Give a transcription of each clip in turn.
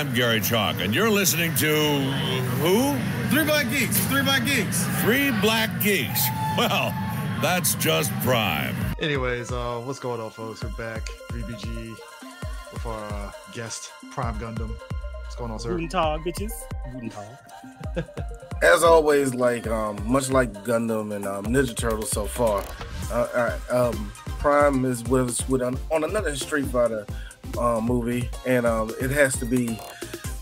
I'm Gary Chalk, and you're listening to who? Three Black Geeks. Three Black Geeks. Three Black Geeks. Well, that's just prime. Anyways, uh, what's going on, folks? We're back. 3BG with our uh, guest, Prime Gundam. What's going on, sir? Guten Tag, bitches. Guten Tag. As always, like um, much like Gundam and um, Ninja Turtles so far, uh, all right, um, Prime is with us with on, on another Street Fighter uh, movie, and um, it has to be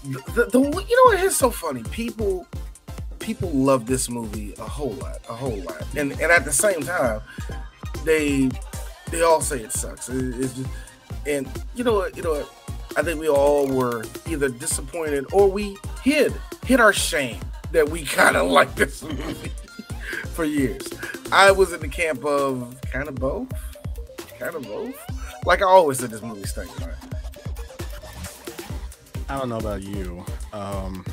the, the, you know is so funny. People people love this movie a whole lot, a whole lot, and and at the same time, they they all say it sucks. It, it's just, and you know you know. I think we all were either disappointed or we hid hid our shame that we kind of like this movie for years. I was in the camp of kind of both, kind of both. Like I always said, this movie stinks. Right? I don't know about you. Um,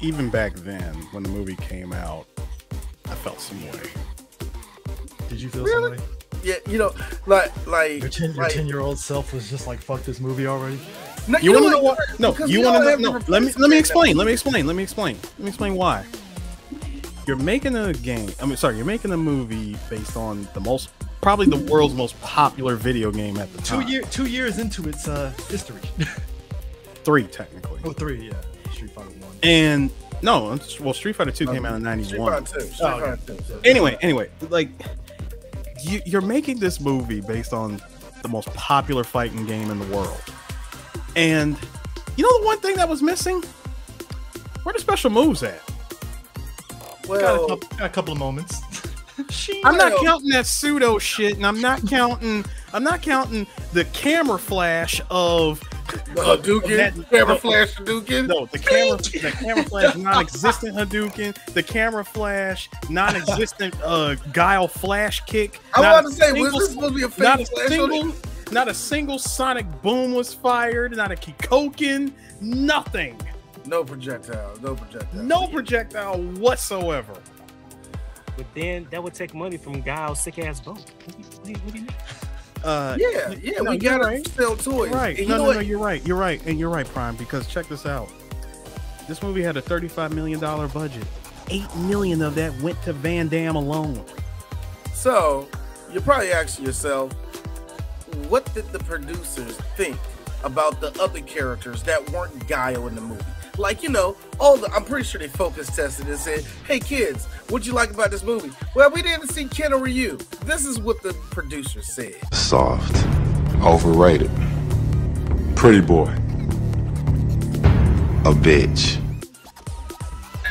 even back then, when the movie came out, I felt some way. Did you feel Really? some way? Yeah, you know, like like Your 10 your like, 10 year old self was just like, fuck this movie already? No, You want to know what? what? No, you want to know? No, let me let me explain. Let me explain. Let me explain. Let me explain why. You're making a game. I mean, sorry, you're making a movie based on the most, probably the world's most popular video game at the time. Two time. year two years into its uh history. three technically. oh, three, yeah. Street Fighter One. And no, well, Street Fighter Two came out in Street '91. Fighter 2. Street Oh, Fighter okay. 2. anyway, anyway, like you, you're making this movie based on the most popular fighting game in the world, and you know the one thing that was missing? Where the special moves at? Got, a Well, couple, got a couple of moments. I'm not counting that pseudo shit, and I'm not counting. I'm not counting the camera flash of the Hadouken, that- camera no. flash Hadouken. no the camera, the camera flash, non-existent Hadouken, the camera flash, non-existent uh guile flash kick. I not was about to say, was this supposed to be a fake not flash on single, not a single sonic boom was fired, not a Kikoken, nothing, No projectile, no projectile. no projectile whatsoever. But then that would take money from Guile's sick ass boat. What do you- what do you- what do you mean? Uh, Yeah, yeah, No, we you're gotta right. sell toys. right. And you no, know no, what? no, you're right. You're right, and you're right, Prime. Because check this out. This movie had a 35 million dollar budget. Eight million of that went to Van Damme alone. So you're probably asking yourself, what did the producers think about the other characters that weren't Guile in the movie? Like, you know, all the I'm pretty sure they focus tested and said, Hey kids, what'd you like about this movie? Well, we didn't see Ken or Ryu. This is what the producer said. Soft. Overrated. Pretty boy. A bitch.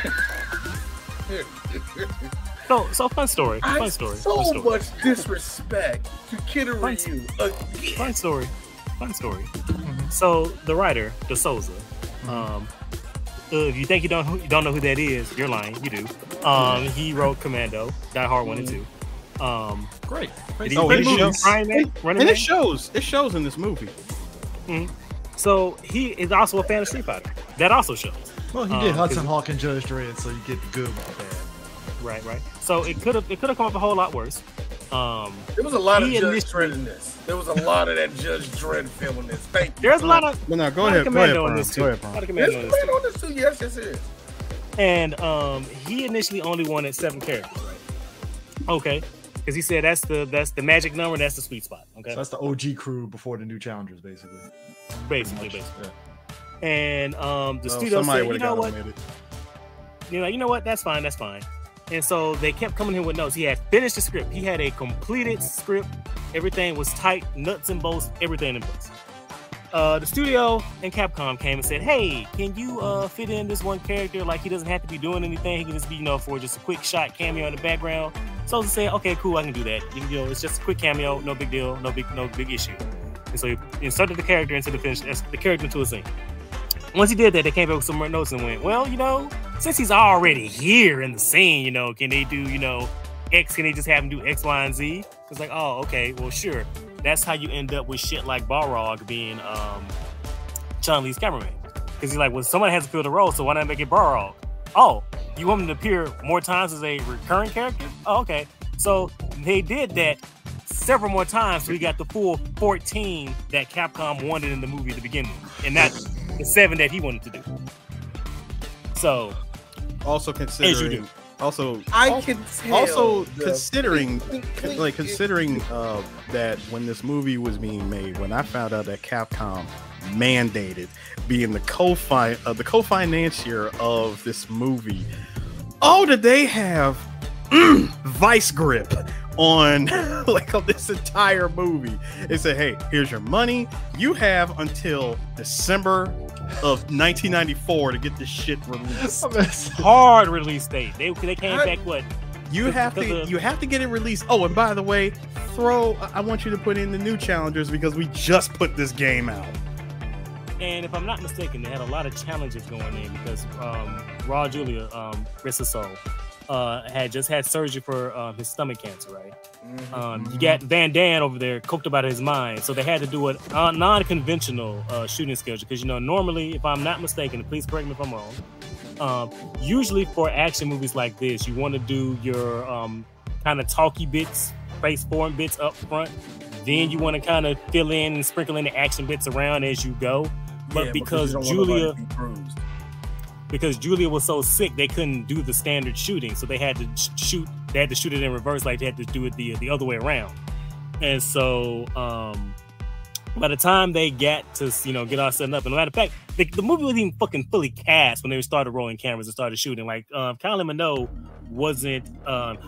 So, so fun story. I Fun story. so fun story. much disrespect to Ken or Fun- Ryu. Again. Fun story. Fun story. So the writer, De Souza. Um, uh, if you think you don't you don't know who that is, you're lying. You do. Um, he wrote Commando, Die Hard one and two. Um, Great. Great. Oh, write it movies? shows- Running Man? Running And Man? it shows. It shows in this movie. So he is also a fan of Street Fighter. That also shows. Well, he did Um, Hudson 'cause- Hawk and Judge Dredd, so you get the good with the bad. Right, right. So it could have it could have come up a whole lot worse. Um, There was a lot of He Judge initially- Dredd in this. There was a lot of that Judge Dredd film in this. Thank you. there's a lot of Well, now go ahead. Go ahead, Commando in this too. Go ahead, A lot Prime. Commando in There's this on this too. Yes, yes, it is. And um, he initially only wanted seven characters, right? Okay, because he said that's the that's the magic number, that's the sweet spot. Okay, So that's the OG crew before the new challengers, basically. basically, basically. And um, the Well, studio said, you know what, you know, you know what, that's fine, that's fine. And so they kept coming in with notes. He had finished the script. He had a completed script. Everything was tight, nuts and bolts, everything in place. Uh, the studio and Capcom came and said, "Hey, can you uh, fit in this one character? Like he doesn't have to be doing anything. He can just be, you know, for just a quick shot cameo in the background." So they said, "Okay, cool, I can do that. You, you know, it's just a quick cameo, no big deal, no big, no big issue." And so he inserted the character into the finish, the character into a scene. Once he did that, they came back with some more notes and went, "Well, you know, since he's already here in the scene, you know, can they do, you know, X? Can they just have him do X, Y, and Z?" It's like, "Oh, okay, well, sure." That's how you end up with shit like Balrog being um, Chun Li's cameraman, because he's like, "Well, somebody has to fill the role, so why not make it Balrog?" Oh, you want him to appear more times as a recurring character? Oh, okay. So they did that several more times, so we got the full 14 that Capcom wanted in the movie to begin with, and that the seven that he wanted to do. So Also do. considering, also I al- can tell. also the- considering clink, clink, like considering uh, that when this movie was being made, when I found out that Capcom mandated being the co-fi uh, the co-financier of this movie, oh, did they have mm, vice grip on like on this entire movie? They said, "Hey, here's your money. You have until December of 1994 to get this shit released." hard release date. They they came I- back what You have to of- you have to get it released. Oh, and by the way, throw I I want you to put in the new challengers because we just put this game out. And if I'm not mistaken, they had a lot of challenges going in because um, Raul Julia, um, rest his soul, uh, had just had surgery for um, his stomach cancer, right? Mhm. Um, you got Van Damme over there coked about his mind, so they had to do a non-conventional uh, shooting schedule because you know normally, if I'm not mistaken, please correct me if I'm wrong. Um, usually for action movies like this, you want to do your um, kind of talky bits, face form bits up front. Then you want to kind of fill in and sprinkle in the action bits around as you go. But Yeah, because you don't want nobody Julia. Because Julia was so sick, they couldn't do the standard shooting, so they had to shoot. They had to shoot it in reverse, like they had to do it the the other way around. And so, um, by the time they got to you know get all set up, and matter of fact, the, the movie wasn't even fucking fully cast when they started rolling cameras and started shooting. Like um, Kylie Minogue wasn't um,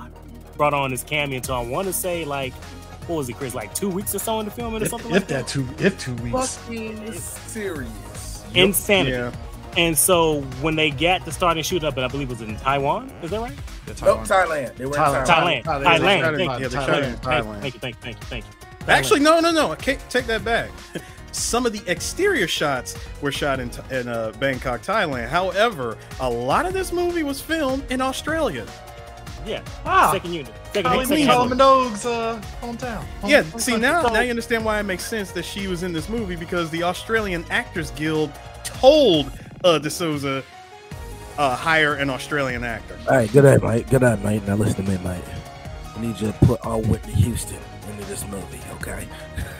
brought on as cameo until I want to say like what was it, Chris? Like two weeks or so in the film or If, something if like that. that two, if two weeks. Fucking serious. Insanity. Yeah. And so when they got to starting shoot up, and I believe it was in Taiwan, is that right? That's Nope, Thailand. They were in Thailand. Thailand. Thailand. Thailand. Thailand. Thailand. Thank you. Yeah, they shot it in Thailand. Thailand. Thank you. Thank you. Thank you. Thank you. Actually, no, no, no. I can't take that back. Some of the exterior shots were shot in in uh, Bangkok, Thailand. However, a lot of this movie was filmed in Australia. Yeah. Ah, Second unit. Second, Kylie second Kylie unit. Minogue's uh, hometown. Home- Yeah, home see country. now, So- now you understand why it makes sense that she was in this movie because the Australian Actors Guild told uh, De Souza uh, hire an Australian actor. All right, good night, mate. Good night, mate. Now listen to me, mate. I need you to put all Whitney Houston into this movie, okay?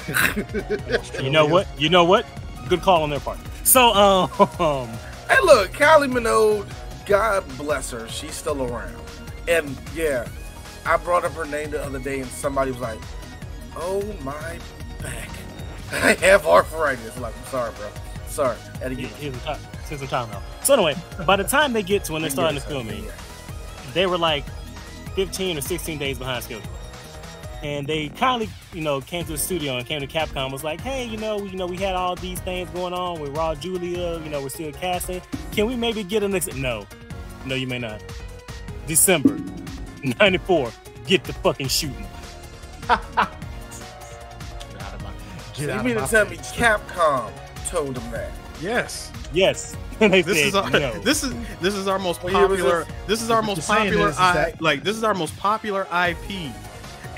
You know what? You know what? Good call on their part. So, um, Hey, look, Kylie Minogue, God bless her, she's still around. And yeah, I brought up her name the other day, and somebody was like, "Oh my back, I have arthritis." Like, I'm sorry, bro. Sorry, had to get here's some time, here's some time out. So anyway, by the time they get to when they're starting the filming, they were like 15 or 16 days behind schedule. And they kindly, you know, came to the studio and came to Capcom was like, hey, you know, we, you know, we had all these things going on with Raul Julia, you know, we're still casting. Can we maybe get a next? No, no, you may not. December 94, get the fucking shooting. Get out of my. Get You out of mean my to tell me. Capcom told them that? Yes, Yes. this said is our no. this is this is our most What year was popular. This is our most popular. is- is I, that- like this is our most popular IP,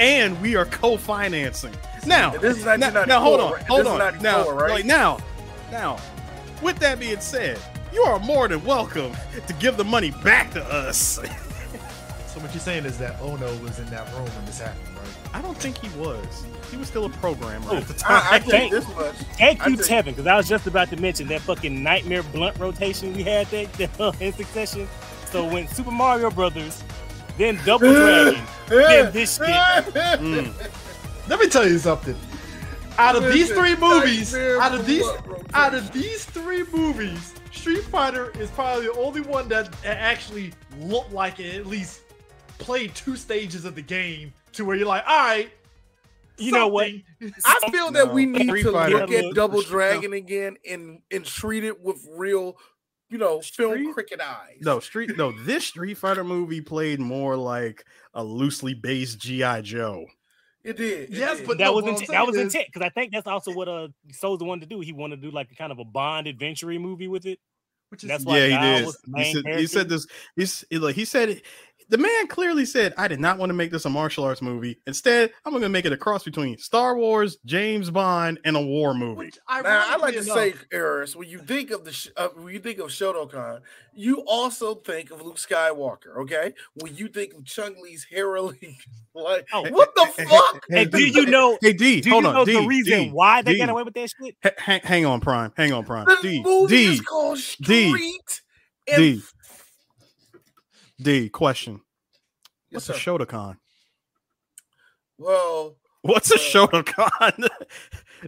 and we are co-financing now. This is now, 1994. now hold on, right? hold This on. 94, Now, right? like now, now. With that being said, you are more than welcome to give the money back to us. So what you're saying is that Ono was in that room when this happened, right? I don't think he was. He was still a programmer Oh, at the time. I, I Thank- think this much. Thank you, think- Tevin, because I was just about to mention that fucking nightmare blunt rotation we had that, that in succession. So when Super Mario Brothers, then Double Dragon, then this shit. Mm. Let me tell you something. Out of these three movies, out of these, out of these three movies, Street Fighter is probably the only one that actually looked like it at least played two stages of the game to where you're like, all right, You know what? I feel that we need Street to Fighter- look at Double Street- Dragon again and and treat it with real, you know, film Street- cricket eyes. No, Street. No, this Street Fighter movie played more like a loosely based GI Joe. it did. it Yes, did. but that no, was what I'm intent. That was intent because I think that's also what uh Souza wanted to do. He wanted to do like a kind of a Bond adventure movie with it. which is That's why yeah, he did. He said, he said this. He's he- like he said the man clearly said, I did not want to make this a martial arts movie. Instead, I'm going to make it a cross between Star Wars, James Bond, and a war movie. Now, I like to ironically say, enough- Eris, when you think of the sh- uh, when you think of Shotokan, you also think of Luke Skywalker. Okay, when you think of Chun Li's heralding, like Oh. what the fuck? And do you know? Hey, D, Do hold you on. know D, the reason D, why they D. got away with that shit? Ha- hang, hang on, Prime. Hang on, Prime. The D, movie D, is called D, Street. and- D. D. Question. Yes, What's a sir. Shotokan? Well, What's a Uh, Shotokan?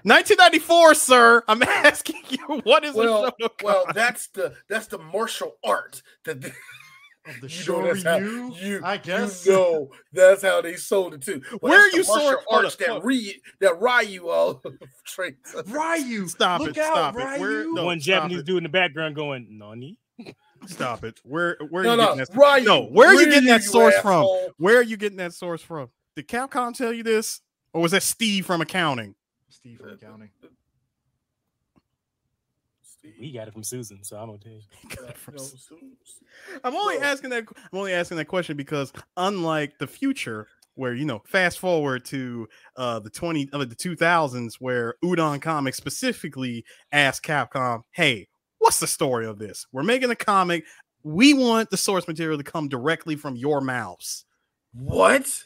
1994, sir. I'm asking you, what is well, a Shotokan? well, that's the that's the martial art that they, of the you know how you I guess. you know that's how they sold it too. Well, Where that's you the martial source- arts that hold- re that Ryu all traits. Ryu, Stop look it, out, stop it. Ryu. Where- no, One stop Japanese it. dude in the background going, "Nani?" Stop it. Where where are you no, getting that? Ryu. No, where are you getting that Ryu, source asshole. from? Where are you getting that source from? Did Capcom tell you this, or was that Steve from accounting? Steve from accounting. We got it from Susan, so I'm gonna tell you. I'm only asking that. I'm only asking that question because unlike the future, where you know, fast forward to uh the 20 of the 2000s, where Udon Comics specifically asked Capcom, "Hey, what's the story of this? We're making a comic. We want the source material to come directly from your mouths." What?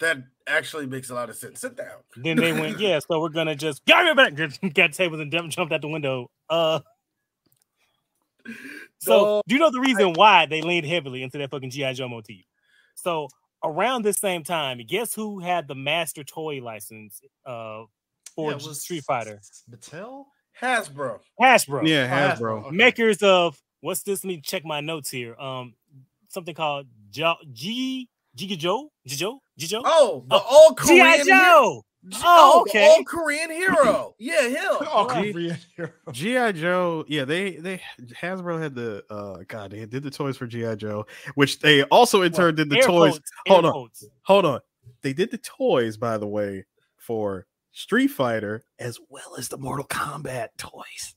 That actually makes a lot of sense. Sit down. Then they went, "Yeah, so we're gonna just get it back." Got tables and dem- jumped out the window. Uh. So, No, do you know the reason why they leaned heavily into that fucking GI Joe motif? So, around this same time, guess who had the master toy license uh for Yeah, was Street Fighter? Mattel? Hasbro. Hasbro. Yeah, Oh, Hasbro. Makers of what's this? Let me check my notes here. Um, something called jo- G Giga Joe, Jijo, Jijo, Oh, the Oh, all Korean. GI Joe. G- Oh, the okay. all Korean hero. Yeah, him. Oh, Right. Korean hero. GI Joe, yeah, they they Hasbro had the uh God, they did the toys for GI Joe, which they also in turn did the Air toys. quotes, air hold on, quotes. hold on. They did the toys, by the way, for Street Fighter as well as the Mortal Kombat toys.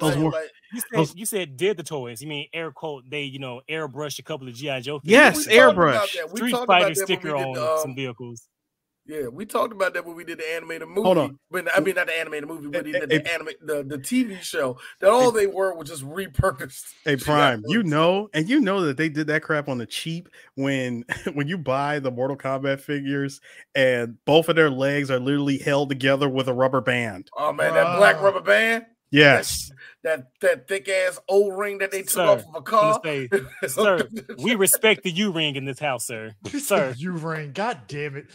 Those like- were- like- You said Those- you said did the toys. You mean air quote? They you know airbrushed a couple of GI Joe. Yes, and we talked about airbrush. Street Fighter about that when sticker on the, um, some vehicles. Yeah, we talked about that when we did the animated movie. Hold on. When, I mean, not the animated movie, but Eh, the, the, anime, the, the TV show. That all they were was just repurposed. A Prime, you know, and you know that they did that crap on the cheap when when you buy the Mortal Kombat figures and both of their legs are literally held together with a rubber band. Oh man, that black rubber band, Yes. that that thick ass O ring that they took Sir, off of a I'm car. say, sir, we respect the U ring in this house, sir. Sir, U ring. God damn it.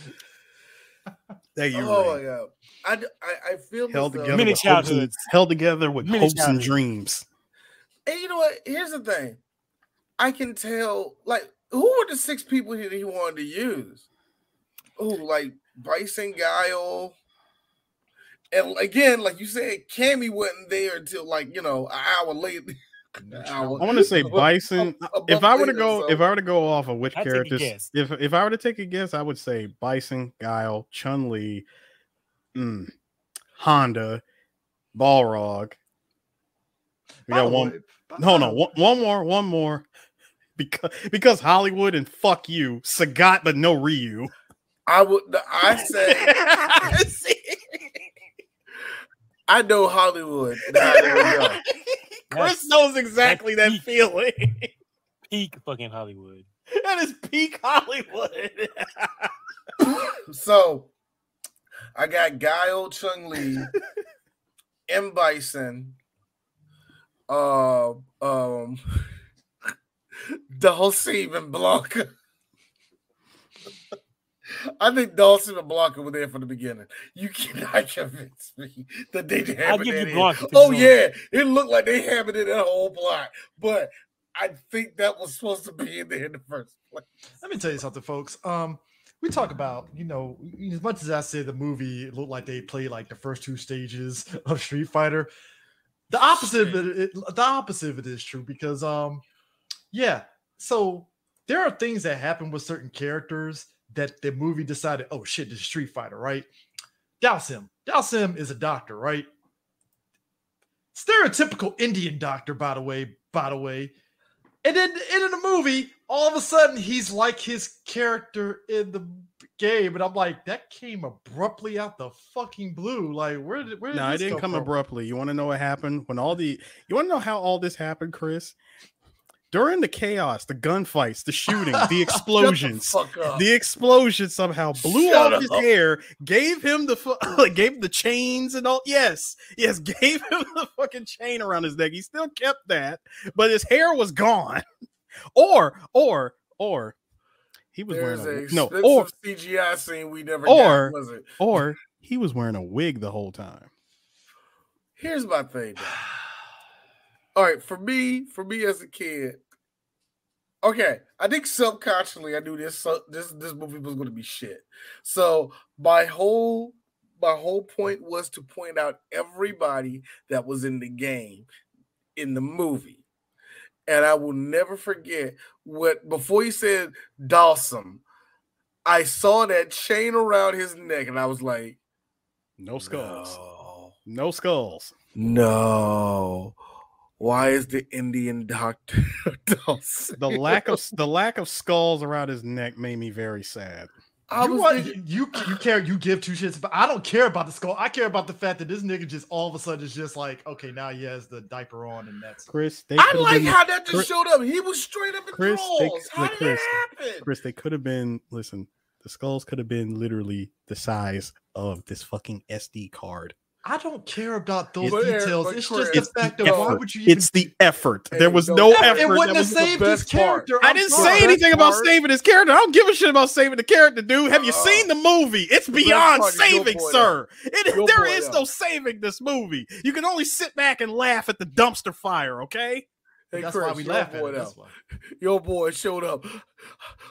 Thank you. oh Ray. my god, I, d- I, I feel as held together, Mini with hopes and, childhoods. held together with Mini hopes and dreams. And you know what? Here's the thing. I can tell, like, who were the six people he, he wanted to use? Oh, like Bryson Guile. And again, like you said, Cammy wasn't there until like, you know, an hour later. An hour. I want to say A- a- Bison. If I were to go, if I were to go off of which I'd a characters, guess. if if I were to take a guess, I would say Bison, Guile, Chun Li, mm, Honda, Balrog. We got one. way- No, no, one, one more, one more. Because because Hollywood and fuck you, Sagat but no Ryu. I would I said I know Hollywood. and how they. Chris knows exactly that peak. feeling. peak fucking Hollywood. that is peak Hollywood. So I got Guile Chun Li, M Bison, uh, um, Dhalsim and Blanka. I think Dhalsim and Blanka were there from the beginning. You cannot convince me that they didn't I'll have give it you in. Blanka. 'cause Oh you yeah, it looked like they hammered it in that whole plot, but I think that was supposed to be in there in the first place. Let me tell you something, folks. Um, we talk about, you know, as much as I say the movie it looked like they played like the first two stages of Street Fighter, the opposite of it, it the opposite of it is true because um, yeah. So there are things that happen with certain characters that the movie decided, oh shit, this is Street Fighter, right? Dhalsim. Dhalsim is a doctor, right? Stereotypical Indian doctor, by the way, by the way. And then in the movie, all of a sudden he's like his character in the game, and I'm like, that came abruptly out the fucking blue. Like, where did where did No, it didn't come from? abruptly. You want to know what happened when all the you want to know how all this happened, Chris? During the chaos, the gunfights, the shooting, the Shut the explosions, the explosion somehow blew Shut off his hair, gave him the gave the chains and all. Yes, yes, gave him the fucking chain around his neck. He still kept that, but his hair was gone. Or, or, or he was There's wearing a no, or CGI scene we never or- got, or he was wearing a wig the whole time. Here's my thing. though. All right, for me, for me as a kid, okay, I think subconsciously I knew this so, this this movie was going to be shit. So my whole my whole point was to point out everybody that was in the game in the movie, and I will never forget what before he said Dhalsim. I saw that chain around his neck, and I was like, No skulls. "No." No skulls. No. Why is the Indian doctor The lack of the lack of skulls around his neck made me very sad. I you, was want- thinking, you you care you give two shits, but I don't care about the skull. I care about the fact that this nigga just all of a sudden is just like, okay, now he has the diaper on, and that's Chris, they I like been- how that just Chris- showed up. He was straight up in Chris, they- How like, did Chris, that happen? Chris, they could have been. Listen, the skulls could have been literally the size of this fucking SD card. I don't care about those But details. but it's Chris- just the It's fact the that why would you even It's the effort. There was no, no effort. it wouldn't That have saved his character. I didn't sorry. say anything about part- saving his character. I don't give a shit about saving the character, dude. Have you Uh, seen the movie? It's beyond part is your saving, sir. It, Your there boy, no saving this movie. You can only sit back and laugh at the dumpster fire, okay? Hey, That's Chris, why we your laugh at it. though. That's why. Your boy showed up.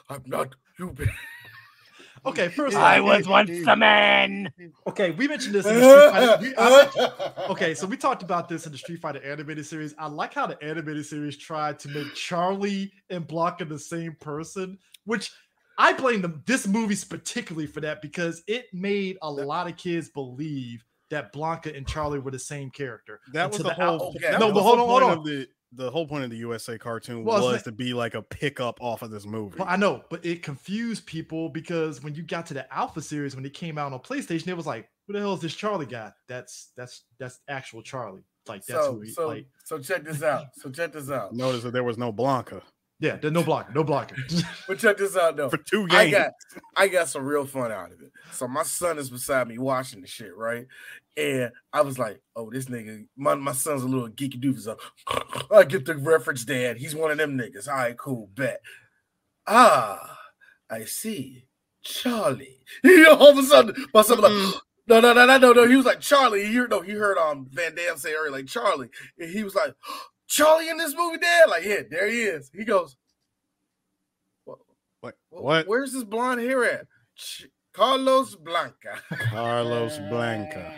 I'm not stupid. Okay, first I off, was once a man. okay. We mentioned this. In the Street Fighter, we, I- okay, so we talked about this in the Street Fighter animated series. I like how the animated series tried to make Charlie and Blanka the same person, which I blame them this movie's particularly for that because it made a lot of kids believe that Blanka and Charlie were the same character. That was Until the whole. out- okay. No, but hold on, hold on. The, the whole point of the USA cartoon Well, was not- to be like a pickup off of this movie. Well, I know, but it confused people because when you got to the Alpha series, when it came out on PlayStation, it was like, "Who the hell is this Charlie guy?" That's that's that's actual Charlie. Like that's So, who he so, like. so check this out. So check this out. Notice that there was no Blanka Yeah, there's no blocking, no blocking. But check this out though. for two I games. got I got some real fun out of it. So my son is beside me watching the shit, right? And I was like, oh, this nigga, my, my son's a little geeky doofus. So I get the reference, dad. He's one of them niggas. All right, cool, bet. Ah, I see. Charlie. You know, all of a sudden, my son was like, no, no, no, no, no, no. He was like, Charlie. He heard, no, he heard um Van Damme say earlier, like Charlie. And he was like, Charlie in this movie, dad? Like, yeah, there he is. He goes, What? "Wh- What? Where's his blonde hair at? Ch- Carlos Blanka. Carlos Blanka.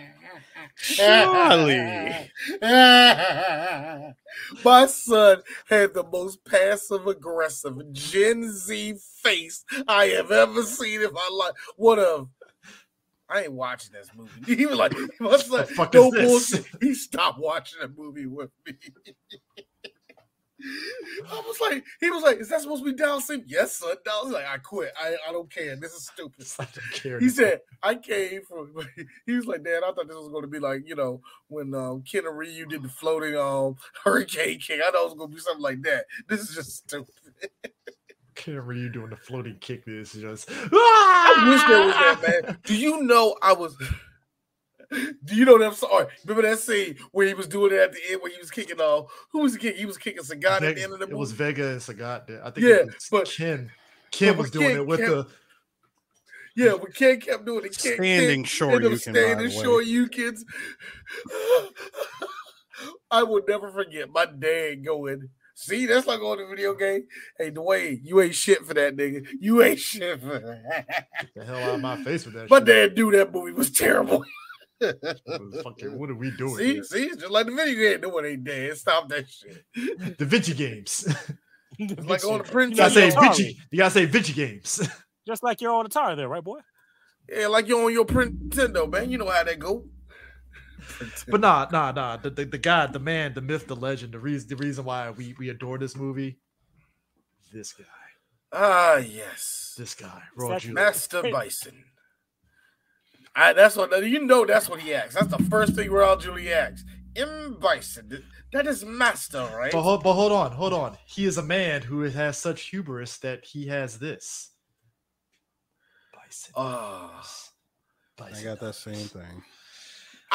Charlie. My son had the most passive aggressive Gen Z face I have ever seen in my life. What a I ain't watching this movie. He was like, son, The fuck no is this? bullshit. He stopped watching the movie with me. I was like, he was like, is that supposed to be down syndrome? Yes, son. I was like, I quit. I, I don't care. This is stupid. I don't care. He said, I came from he was like, Dad, I thought this was gonna be like, you know, when um Ken and Ryu did the floating um hurricane king. I thought it was gonna be something like that. This is just stupid. Can't remember you doing the floating kick. This is just. I wish there was that ah! man. Do you know I was do you know that song? Remember that scene where he was doing it at the end where he was kicking off? Who was he kicking? He was kicking Sagat at the end of the movie. it was Vega and Sagat. I think Yeah, it was but- Ken. Ken but was doing Ken it with kept- the. Yeah, when Ken kept doing it, Ken, Standing Ken short, you can standing ride short, you kids. I will never forget my dad going. See, that's like on the video game. Hey, Dwayne, you ain't shit for that nigga. You ain't shit for that. Get the hell out of my face with that. My shit. dad knew that movie was terrible. Fucking, what are we doing? see, here? see, it's just like the video game. No one ain't dead. Stop that shit. The Vinci games. It's like on the you print. gotta say Atari. Vinci. You gotta say Vinci games. Just like you're on the tire there, right, boy? Yeah, like you're on your Nintendo, man. You know how that go. But nah, nah, nah. The, the, the guy, the man, the myth, the legend, the reason the reason why we we adore this movie this guy. Ah, yes. This guy, Raw Such- Julia. Master Bison. I, that's what you know. That's what he asks. That's the first thing Raul Julie asks. M Bison. That is Master, right? But hold, but hold on, hold on. He is a man who has such hubris that he has this. Bison. Ah. Bison I got that same thing.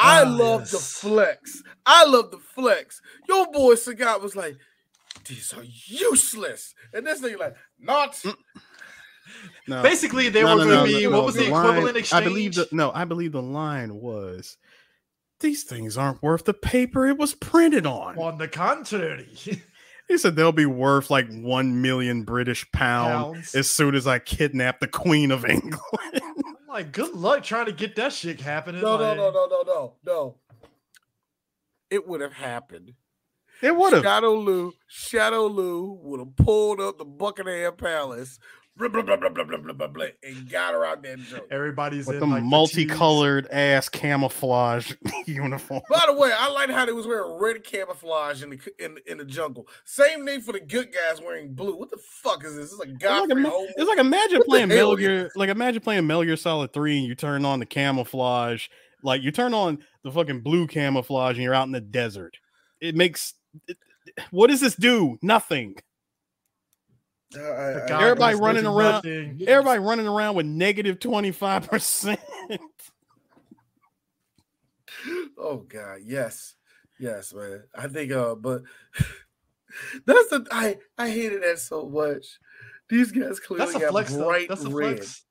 I Ah, love the flex. I love the flex. Your boy Sagat was like, these are useless. And this thing like, not. Mm. No, Basically, they no, were no, going to no, be no, what no, was the, line- equivalent exchange? I believe the no. I believe the line was, "These things aren't worth the paper it was printed on." On the contrary, He said they'll be worth like one million British pound Pounds. as soon as I kidnap the Queen of England. I'm like, good luck trying to get that shit happening. No, no, like- no, no, no, no, no. It would have happened. it would have. Shadaloo, Shadow Lou would have pulled up the Buckingham Palace, blah, blah, blah, blah, blah, blah, blah, blah, blah, and got her out that joke. Everybody's with in the like, fatigues. multicolored ass camouflage uniform. By the way, I like how they was wearing red camouflage in the in, in the jungle. Same thing for the good guys wearing blue. What the fuck is this? This is like It's like, Godfrey it's like imagine What playing Metal Gear. Like imagine playing Metal Gear Solid Three and you turn on the camouflage. Like you turn on the fucking blue camouflage and you're out in the desert. It makes. It, what does this do? Nothing. I- The I- guy Everybody running around- nothing. Everybody running around with negative twenty five percent. Oh God, yes, yes, man. I think, uh, but that's the I I hated that so much. These guys clearly That's a got flex, though. bright That's a red. flex.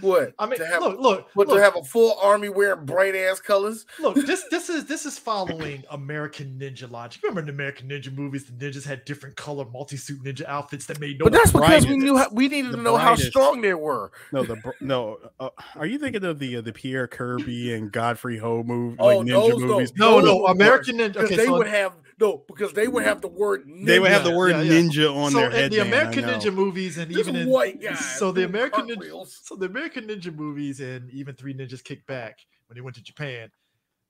What? I mean, to have, look, look, what look, to have a full army wearing bright ass colors? look. This, this is this is following American Ninja logic. Remember in the American Ninja movies, the ninjas had different color multi-suit ninja outfits that made no. but that's because we knew how, we needed the to know how strong they were. No, the no. Uh, are you thinking of the uh, the Pierre Kirby and Godfrey Ho movie, Oh, like ninja those no. movies? no, Those no, American Ninja. Okay, they so, would have no, because they would have the word. They would have ninja. the word yeah, yeah. ninja on so their in head. the American Ninja movies and Just even in white guys. so the American Ninja, so the American Ninja movies and even Three Ninjas Kick Back when they went to Japan,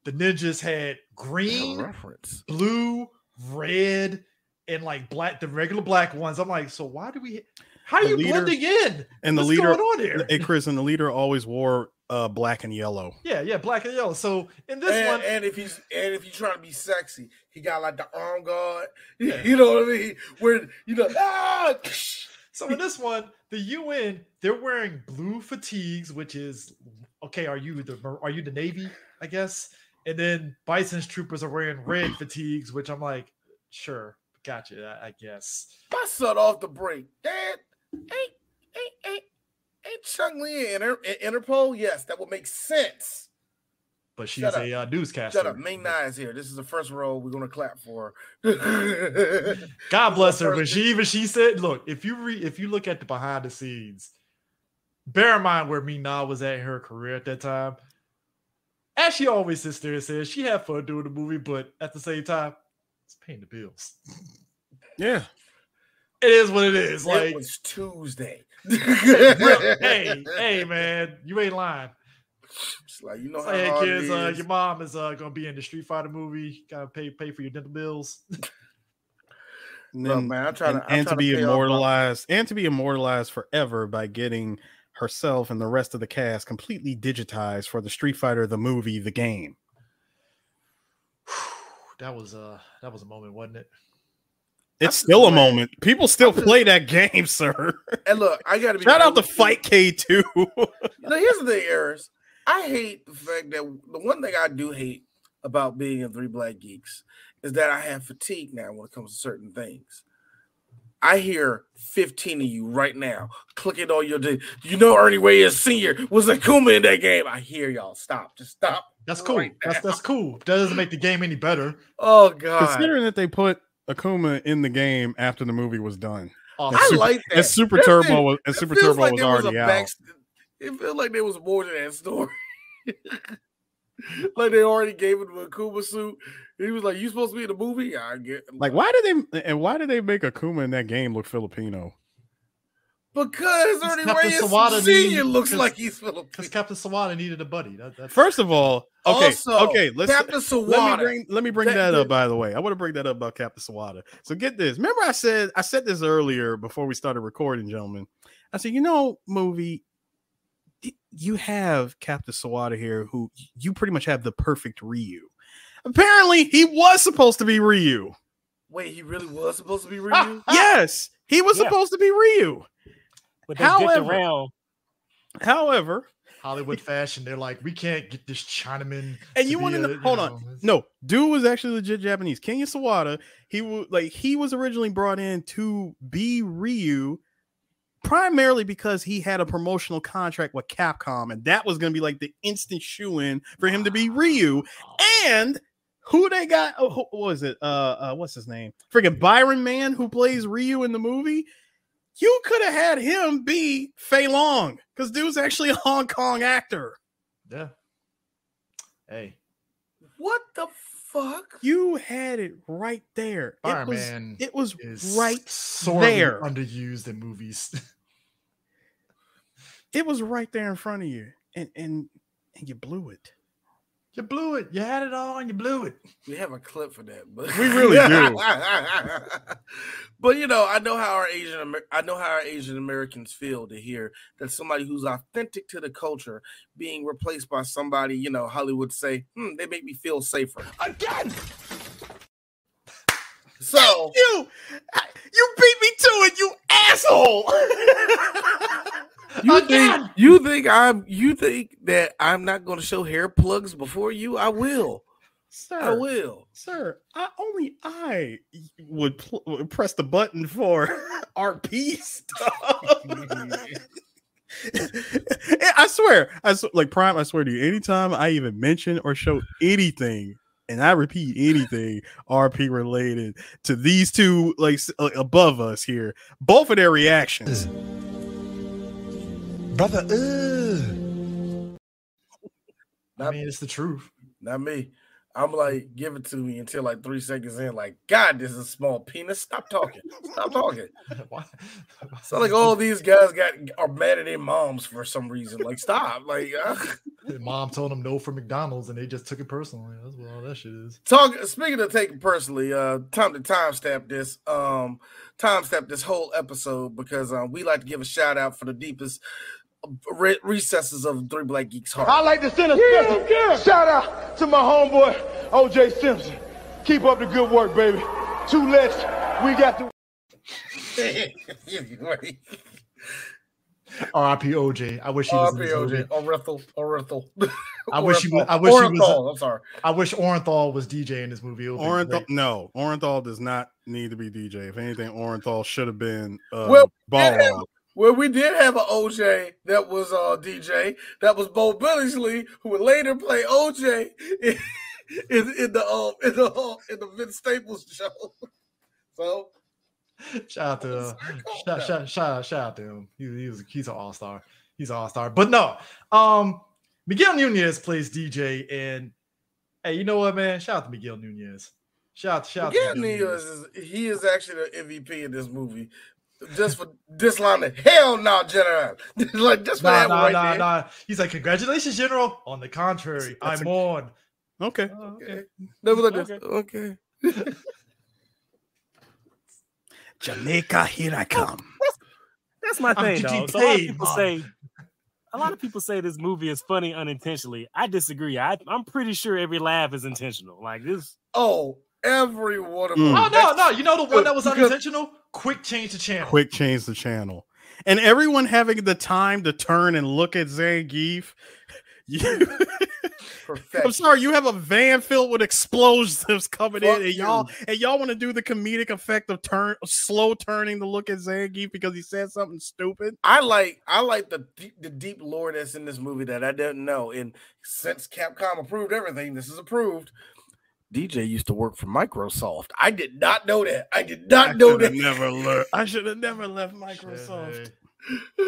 the ninjas had green, reference. blue, red, and like black, the regular black ones. I'm like, so why do we? How are The you leader- blending in? and the leader, going on here? hey Chris, and the leader always wore uh, black and yellow. Yeah, yeah, black and yellow. So in this and, one, and if he's and if he's trying to be sexy, he got like the arm guard. Yeah. You know what I mean? Where you know, ah, so in this one, the UN they're wearing blue fatigues, which is okay. Are you the are you the Navy? I guess. And then Bison's troopers are wearing red fatigues, which I'm like, sure, gotcha. I, I guess. my son off the break. Dad, ain't ain't ain't ain't Chun Li in, Inter- in Interpol? Yes, that would make sense. But she's Shut a uh, newscaster. Shut up, Ming Na is here. This is the first role we're gonna clap for. God bless her. But she even she said, look, if you read if you look at the behind the scenes, bear in mind where Ming Na was at in her career at that time. As she always sits there and says, she had fun doing the movie, but at the same time, it's paying the bills. Yeah, It is what it is. it Like, was Tuesday. hey, hey, man, you ain't lying. It's like you know It's how like, hey, hard kids, it uh, your mom is uh, gonna be in the Street Fighter movie. Gotta pay pay for your dental bills. and, Look, man, I'm trying and, to- I'm and to to be pay my- immortalized and to be immortalized forever by getting herself and the rest of the cast completely digitized for the Street Fighter the movie, the game. that was uh that was a moment, wasn't it? It's just still a moment. People still just- play that game, sir. And look, I gotta be Shout out to real. Fight K2. Now, here's the thing, Eris. I hate the fact that the one thing I do hate about being in Three Black Geeks is that I have fatigue now when it comes to certain things. I hear 15 of you right now clicking on your. di- You know, Ernie Reyes Sr. was Akuma in that game. I hear y'all. Stop. Just stop. That's cool. Right that's now. that's cool. That doesn't make the game any better. Oh, God. Considering that they put Akuma in the game after the movie was done. Awesome. I Super- like that. And Super That Turbo thing- was and it Super Turbo like was there a already out. It felt like there was more to that story. like they already gave him a Kuma suit. He was like, "You supposed to be in the movie?" I get Like, why did they and why did they make Akuma in that game look Filipino? Because Ernie Captain Reyes Sawada Senior looks like he's Filipino. Because Captain Sawada needed a buddy. That, that's First of all, okay, Also, okay, let's Captain let me bring let me bring That- that, that- up. By the way, I want to bring that up about Captain Sawada. So get this. Remember, I said I said this earlier before we started recording, gentlemen. I said, you know, movie, you have Captain Sawada here, who you pretty much have the perfect Ryu. Apparently, he was supposed to be Ryu. Wait, he really was supposed to be ah, Ryu? Ah. yes, he was Yeah. supposed to be Ryu. But they dipped However- around. However, Hollywood fashion. They're like, we can't get this Chinaman. And you want to know? Hold know, on. No, dude was actually legit Japanese. Kenya Sawada. He was like he was originally brought in to be Ryu, primarily because he had a promotional contract with Capcom, and that was going to be like the instant shoe in for him to be Ryu. And who they got? Oh, who- what was it? Uh, uh, what's his name? Freaking Byron Mann, who plays Ryu in the movie. You could have had him be Fei Long because dude's actually a Hong Kong actor. Yeah. Hey, What the fuck? You had it right there. It was, it was is right sorely there. underused in movies. it was right there in front of you. And and and you blew it. You blew it. You had it all, and you blew it. We have a clip for that, but We really do. but you know, I know how our Asian Amer- I know how our Asian Americans feel to hear that somebody who's authentic to the culture being replaced by somebody, you know, Hollywood say, hmm, they make me feel safer. Again. So You you beat me to it, you asshole. you think you think I'm you think that I'm not going to show hair plugs before you? I will. Sir, I will. sir, I, only I would, pl- would press the button for RP stuff. I swear, I sw- like Prime. I swear to you, anytime I even mention or show anything, and I repeat anything RP related to these two, like like, uh, above us here, both of their reactions. Brother, I mean, it's the truth. Not me. I'm like, give it to me until like three seconds in. Like, God, this is a small penis. Stop talking. Stop talking. So like all these guys got are mad at their moms for some reason. Like, stop. Like, uh, Mom told them no for McDonald's, and they just took it personally. That's what all that shit is. talk. Speaking of taking personally, uh, time to time timestamp this. Um, timestamp this whole episode because um, we like to give a shout out for the deepest re- recesses of Three Black Geeks heart. I like to send a special shout out to my homeboy OJ Simpson. Keep up the good work, baby. Two lets, we got the. R.I.P. OJ. I wish he was in this movie. RPOJ, Orenthal, Orenthal. I wish he was- I Orenthal. wish he was- Orenthal, I'm sorry. I wish Orenthal was DJ in this movie. It would be Orenthal, no, Orenthal does not need to be DJ. If anything, Orenthal should have been uh, Well, ball yeah. on. Well, we did have an OJ that was uh DJ. That was Bo Billingsley, who would later play OJ in, in, in the um in the uh, in the Vince Staples show. So Shout out to uh, shout, down. shout, shout, shout out to him. He, he was he's an all star. He's an all star. But no, um, Miguel Nunez plays DJ, and hey, you know what, man? Shout out to Miguel Nunez. Shout out, shout out Miguel to Miguel Nunez is he is actually the MVP in this movie. Just for this line of hell no, General. like just for Nah, that nah, one right nah, there. nah. He's like, congratulations, General. On the contrary, That's I'm a- on. Okay. Oh, okay. Never like this. Okay. Jamaica, here I come. That's my thing, getting though. So a lot of people Mom. say a lot of people say this movie is funny unintentionally. I disagree. I, I'm pretty sure every laugh is intentional. Like this, Oh, every one of Mm. them. Oh no, no. You know the one that was Because- unintentional? Quick change the channel. Quick change the channel. And everyone having the time to turn and look at Zangief. You, I'm sorry, you have a van filled with explosives coming Fuck in, and you. y'all and y'all want to do the comedic effect of turn slow turning to look at Zangief because he said something stupid. I like I like the the deep lore that's in this movie that I didn't know. And since Capcom approved everything, this is approved. DJ used to work for Microsoft. I did not know that. I did not know that. never learned. I should have never left Shit, Microsoft. Hey.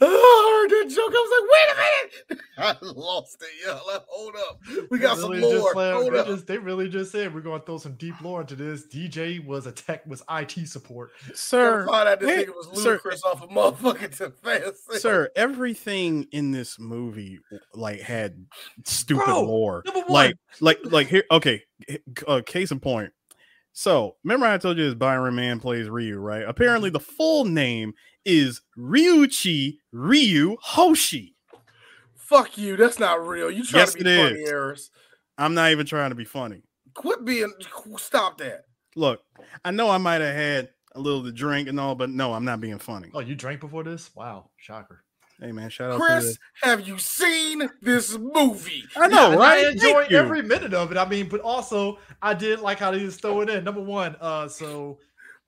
I heard that joke. I was like, wait a minute. I lost it. Yeah, like, hold up. We got some Really just lore. like- Hold they, up. just, they really just said we're going to throw some deep lore into this. DJ was a tech was IT support. Sir, Find out this hey, nigga was sir, ludicrous off a motherfucking to sir, everything in this movie like had stupid Bro, lore. number one. Like, like, like here. Okay, uh, case in point. So remember, I told you this Byron Mann plays Ryu, right? Apparently, mm-hmm. the full name is Ryuichi Ryu Hoshi. Fuck you. That's not real. You trying Yes, to be funny, is. Harris. I'm not even trying to be funny. Quit being. Stop that. Look, I know I might have had a little to drink and all, but no, I'm not being funny. Oh, you drank before this? Wow, shocker. Hey man, shout out to Chris, the- have you seen this movie? I know, and right? I enjoy every minute of it. I mean, but also I did like how they just throw it in. Number one, uh, so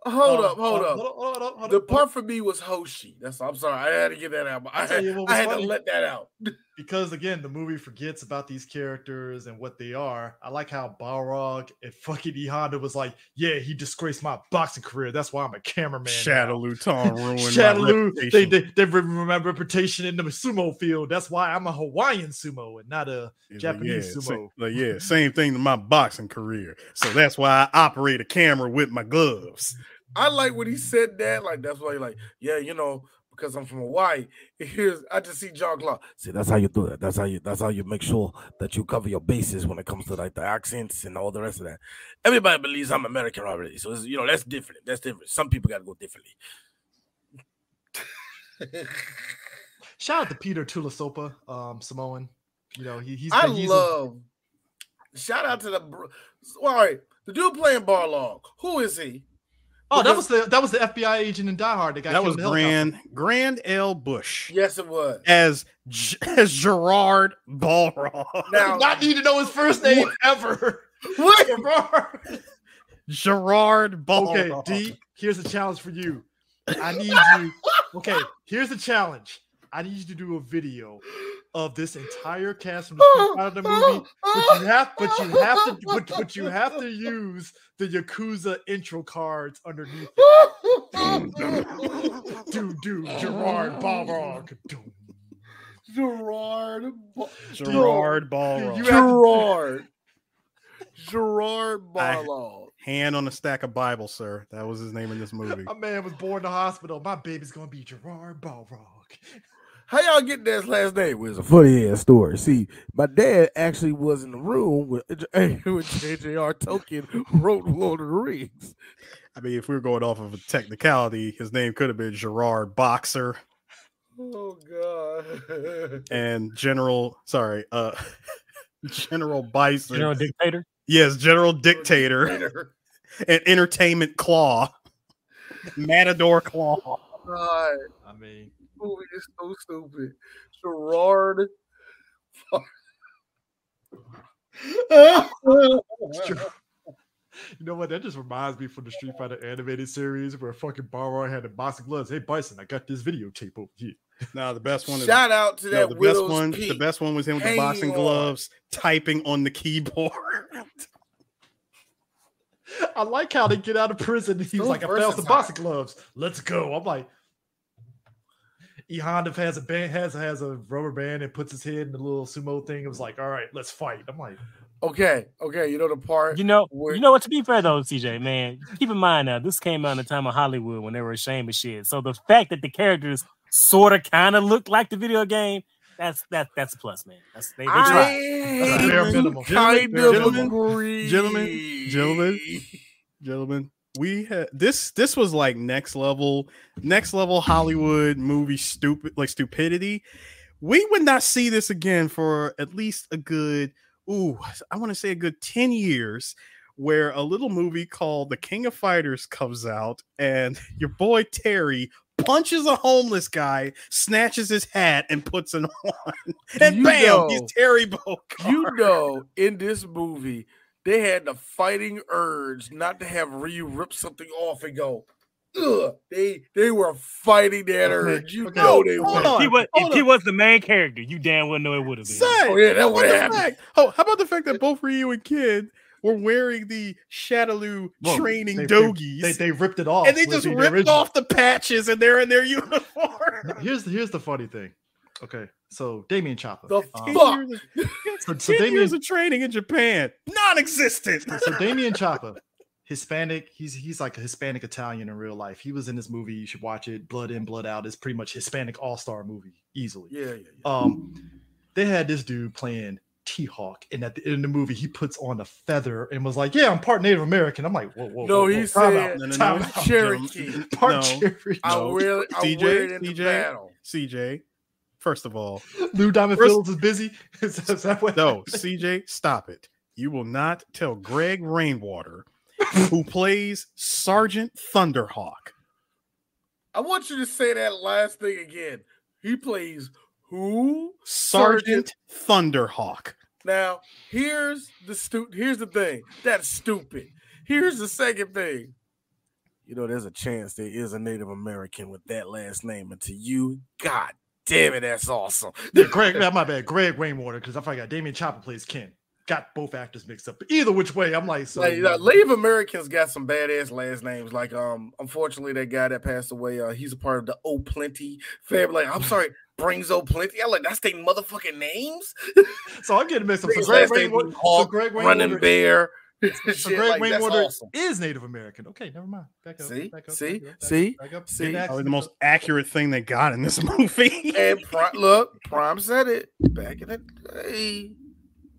Hold um, up, hold uh, up. hold up, hold up, hold The up. part for me was Hoshi. That's I'm sorry. I had to get that out. I had, I had to let that out. because again, the movie forgets about these characters and what they are. I like how Balrog and fucking E Honda was like, "Yeah, he disgraced my boxing career. That's why I'm a cameraman." Shadow now." Luton ruined my Shadaloo, they, reputation. they they remember my reputation in the sumo field. That's why I'm a Hawaiian sumo and not a He's Japanese yeah, sa- sumo. like, yeah, same thing to my boxing career. So that's why I operate a camera with my gloves. I like when he said that. Like that's why he like, yeah, you know, because I'm from Hawaii. Here's I just see Jean Claude. See, that's how you do it. That's how you. That's how you make sure that you cover your bases when it comes to like the accents and all the rest of that. Everybody believes I'm American already, so it's, you know that's different. That's different. Some people got to go differently. Shout out to Peter Tuiasosopo, um, Samoan. You know, he, he's I he's a- love. Shout out to the. br- All right, the dude playing Balrog. Who is he? Oh, that was the that was the FBI agent in Die Hard that got That was in the helicopter. Grand Grand L. Bush Yes, it was. as as Gerard Balrog. I Now, did not need to know his first name ever. what? Gerard. Gerard Okay, D, here's a challenge for you. I need you. Okay, here's the challenge. I need you to do a video of this entire cast from the oh, Street Fighter movie. Oh, but you have, but you oh. have to, but, but you have to use the Yakuza intro cards underneath. It. Do do Gerard Balrog. Doom. Gerard. Ba- Gerard Balrog. you Gerard. Gerard I- Hand on a stack of Bibles, sir. That was his name in this movie. A man was born in the hospital. My baby's gonna be Gerard Balrog. How y'all get that last name? It's a funny ass story. See, my dad actually was in the room with when J.J.R. Tolkien wrote Lord of the Rings. I mean, if we were going off of a technicality, his name could have been Gerard Boxer Oh God. and General. Sorry, uh, General Bison. General Dictator. yes, General Dictator and Entertainment Claw, Matador Claw. God, I mean, movie is so stupid. Gerard. You know what? That just reminds me from the Street Fighter animated series where fucking Balrog had the boxing gloves. Hey, Bison, I got this videotape over here. Now the best one is Shout out to no, that the best Widow's one. The best one was him with the boxing on. gloves, typing on the keyboard. I like how they get out of prison. and He's So like, I found some boxing gloves. Let's go. I'm like, E Honda has a band, has has a rubber band and puts his head in the little sumo thing. It was like, all right, let's fight. I'm like, Okay, okay. You know the part. You know, where- you know what? To be fair though, CJ, man, keep in mind now, this came out in the time of Hollywood when they were ashamed of shit. So the fact that the characters sort of kind of look like the video game, that's that that's a plus, man. That's they, they I tried. That's bare minimum. kind of Gentlemen, agree. gentlemen, gentlemen. Gentlemen, we had this. This was like next level, next level Hollywood movie stupid, like stupidity. We would not see this again for at least a good, ooh, I want to say a good ten years. Where a little movie called The King of Fighters comes out, and your boy Terry punches a homeless guy, snatches his hat, and puts it on, and You bam, he's know- Terry Bogard. You know, in this movie, they had the fighting urge not to have Ryu rip something off and go. Ugh, they they were fighting that Okay, urge. You okay, know they were. on. If he was hold if he was the main character, you damn well know it would have been. Say, Oh yeah, that how would about the fact- Oh, how about the fact that both Ryu and Kid were wearing the Shadaloo Well, training they, dogies, They, they ripped it off. and they just the ripped original. off the patches, and they're in their uniform. Here's the here's the funny thing. Okay, so Damian Chapa. The um, fuck? So, so Ten Damien years of training in Japan, non-existent. so Damian Chapa, Hispanic. He's he's like a Hispanic Italian in real life. He was in this movie. You should watch it. Blood in, Blood out. It's pretty much Hispanic all star movie easily. Yeah, yeah, yeah. Um, they had this dude playing T Hawk, and at the end of the movie, he puts on a feather and was like, "Yeah, I'm part Native American." I'm like, "Whoa, whoa, No, whoa, he said out, No, no, no. Cherokee. part No. Cherokee." I No. wear it. I CJ, wear it in the CJ. battle. CJ, first of all, Lou Diamond First- Phillips is busy. is, that- is that what no, CJ, stop it. You will not tell Greg Rainwater, who plays Sergeant Thunderhawk. I want you to say that last thing again. He plays who? Sergeant Thunderhawk. Now, here's the stu- here's the thing. That's stupid. Here's the second thing. You know, there's a chance there is a Native American with that last name, and to you, God damn it, that's awesome. Yeah, Greg, my bad. Greg Rainwater, because I forgot Damian Chapa plays Ken. Got both actors mixed up. But either which way, I'm like, so Like, uh, Native Americans got some badass last names. Like, um, unfortunately, that guy that passed away, uh, he's a part of the O Plenty family. Like, I'm sorry, brings O Plenty. I'm like, that's their motherfucking names. so I'm getting mixed up. So Greg Rainwater, so Greg Running Bear. So Shit, Greg like, that's Rainwater awesome. is Native American. Okay, never mind. Back up. See? back up, See? back up, See? back up. See? Didn't Probably the most accurate thing they got in this movie. And Prime, look, Prime said it back in the day.